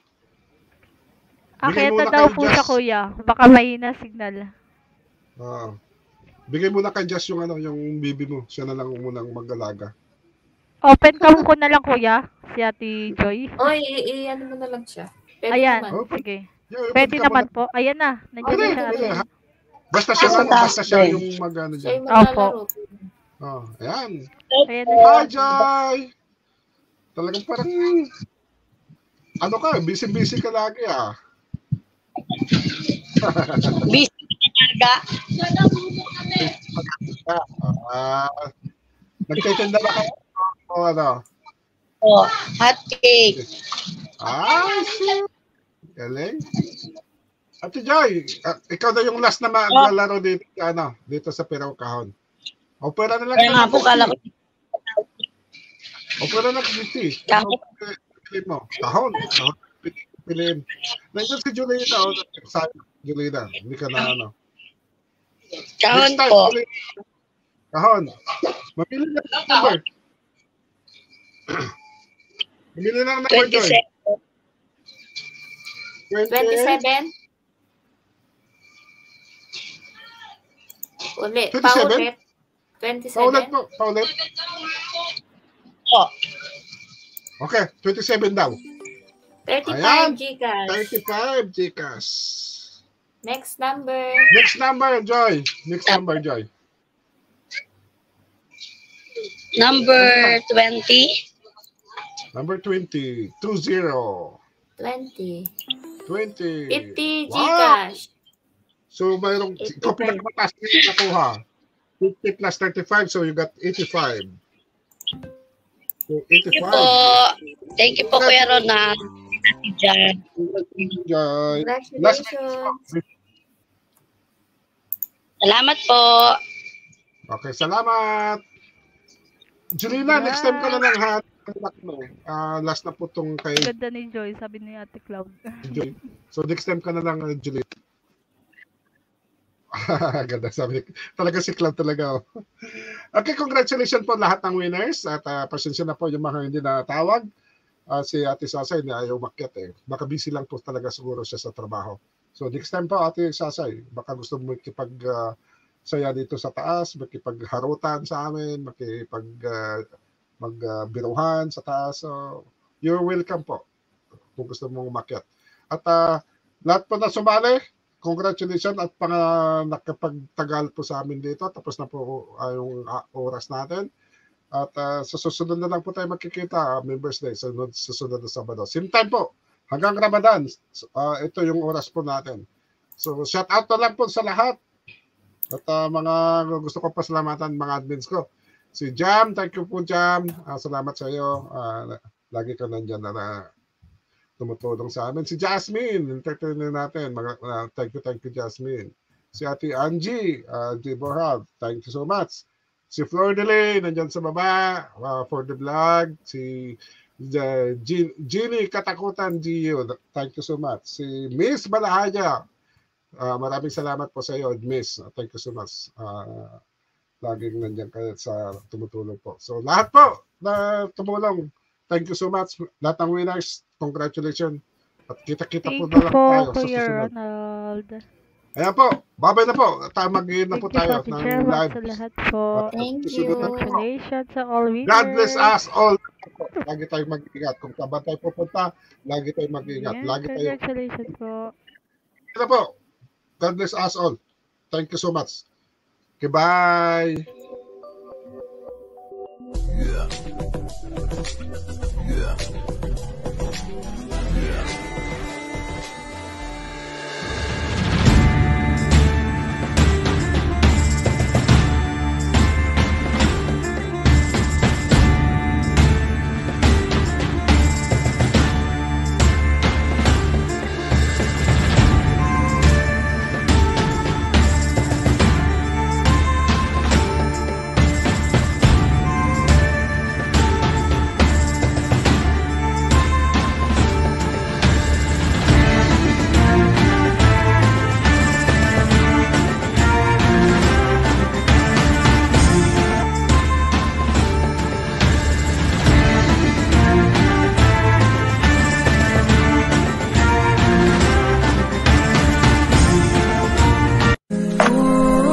Akita muna daw po sa Jazz. kuya. Baka mahina signal. Oo. Bigay mo na kay Jazz yung, ano, yung bibi mo. Siya na lang munang mag-alaga. Open cam ko na lang kuya. Si Ate Joy. Oy, i- i- ano mo na lang siya. Pwede Ayan, naman. sige. Yeah, Pwede open naman po. Ayan na. Nandiyan Pwede, na siya. Basta siya, taas basta siya yung mag-ano Siya dyan. yung Opo. Oh, ayan. Ayan na Hi, siya. Joy! Talagang parang, ano ka, busy-busy ka lagi ah. Busy talaga. Ah, nagtitinda ba kayo? O ano? Oh, hot cake. Ah, shit. Galing. Ate Joy, ah, ikaw na yung last na maglalaro dito, sa ano, dito sa Piraw Kahon. Opera na lang Kaya nga po, kala ko. Opera na kasi. Kahon. Piliin mo. Kahon. Kahon. Piliin. Nandiyan si Julina. O, sabi, Julina, hindi ka na ano. Kahon time, po. Julina. Kahon. Mamili na ng number. Mamili na ng number, Joy. 27? Uli, 27? paulit. 27? Paulit po. Paulit. Po. Okay, 27 daw. 35 Ayan. Gcash. 35 Gcash. Next number. Next number, Joy. Next number, Joy. Number 20. Number 20. 20. 20. 20. 50 Wow! Gcash. So, mayroong, ikaw pinagmataas na nakuha. 50 plus 35, so you got 85. Thank you 85. po. Thank you po, Kuya Ronald. Jan. Congratulations. Salamat po. Okay, salamat. Julina, next time ka na lang ha. Ah, last na po tong kay Ganda ni Joy, sabi ni Ate Cloud. So next time ka na lang, uh, Julina. Ganda sabi. Talaga si Cloud talaga. Oh. Okay, congratulations po lahat ng winners. At ah, pasensya na po yung mga hindi natawag. Ah, si Ate Sasay na ayaw makyat eh. Baka busy lang po talaga siguro siya sa trabaho. So next time po Ate Sasay, baka gusto mo makipag ah, saya dito sa taas, makipagharutan sa amin, makipag ah, magbiruhan sa taas. So you're welcome po kung gusto mong umakyat. At ah, lahat po na sumali, congratulations at pang nakapagtagal po sa amin dito. Tapos na po ah, yung ah, oras natin. At ah, sa susunod na lang po tayo makikita, ah, Members Day, sa sunod, sa susunod na Sabado. Same time po, hanggang Ramadan, ah, ito yung oras po natin. So, shout out na lang po sa lahat. At ah, mga gusto ko pasalamatan mga admins ko. Si Jam, thank you po Jam. Ah, salamat sa iyo. Ah, lagi ka nandiyan na, na tumutulong sa amin. Si Jasmine, entertainer natin. Mga, uh, thank you, thank you, Jasmine. Si Ate Angie, uh, Angie Borhab, thank you so much. Si Flor Delay, nandyan sa baba, uh, for the vlog. Si the Jean, Katakutan Gio, thank you so much. Si Miss Balahaya, uh, maraming salamat po sa iyo, Miss. Uh, thank you so much. Uh, laging nandiyan kayo sa tumutulong po. So lahat po na tumulong, thank you so much. Lahat ng winners, congratulations. At kita-kita po Thank na you lang po, tayo sa Kuya susunod. Ronald. Ayan po, babay na po. Tayo mag-iin na po Thank you, tayo Pati ng Gerald, live. sa lahat po. Na po. Congratulations sa all winners. God bless us all. Lagi tayong mag-ingat. Kung saan tayo pupunta, lagi tayong mag-ingat. Yes, Lagi tayo. congratulations po. Ito po. God bless us all. Thank you so much. Okay, bye. Yeah. Yeah.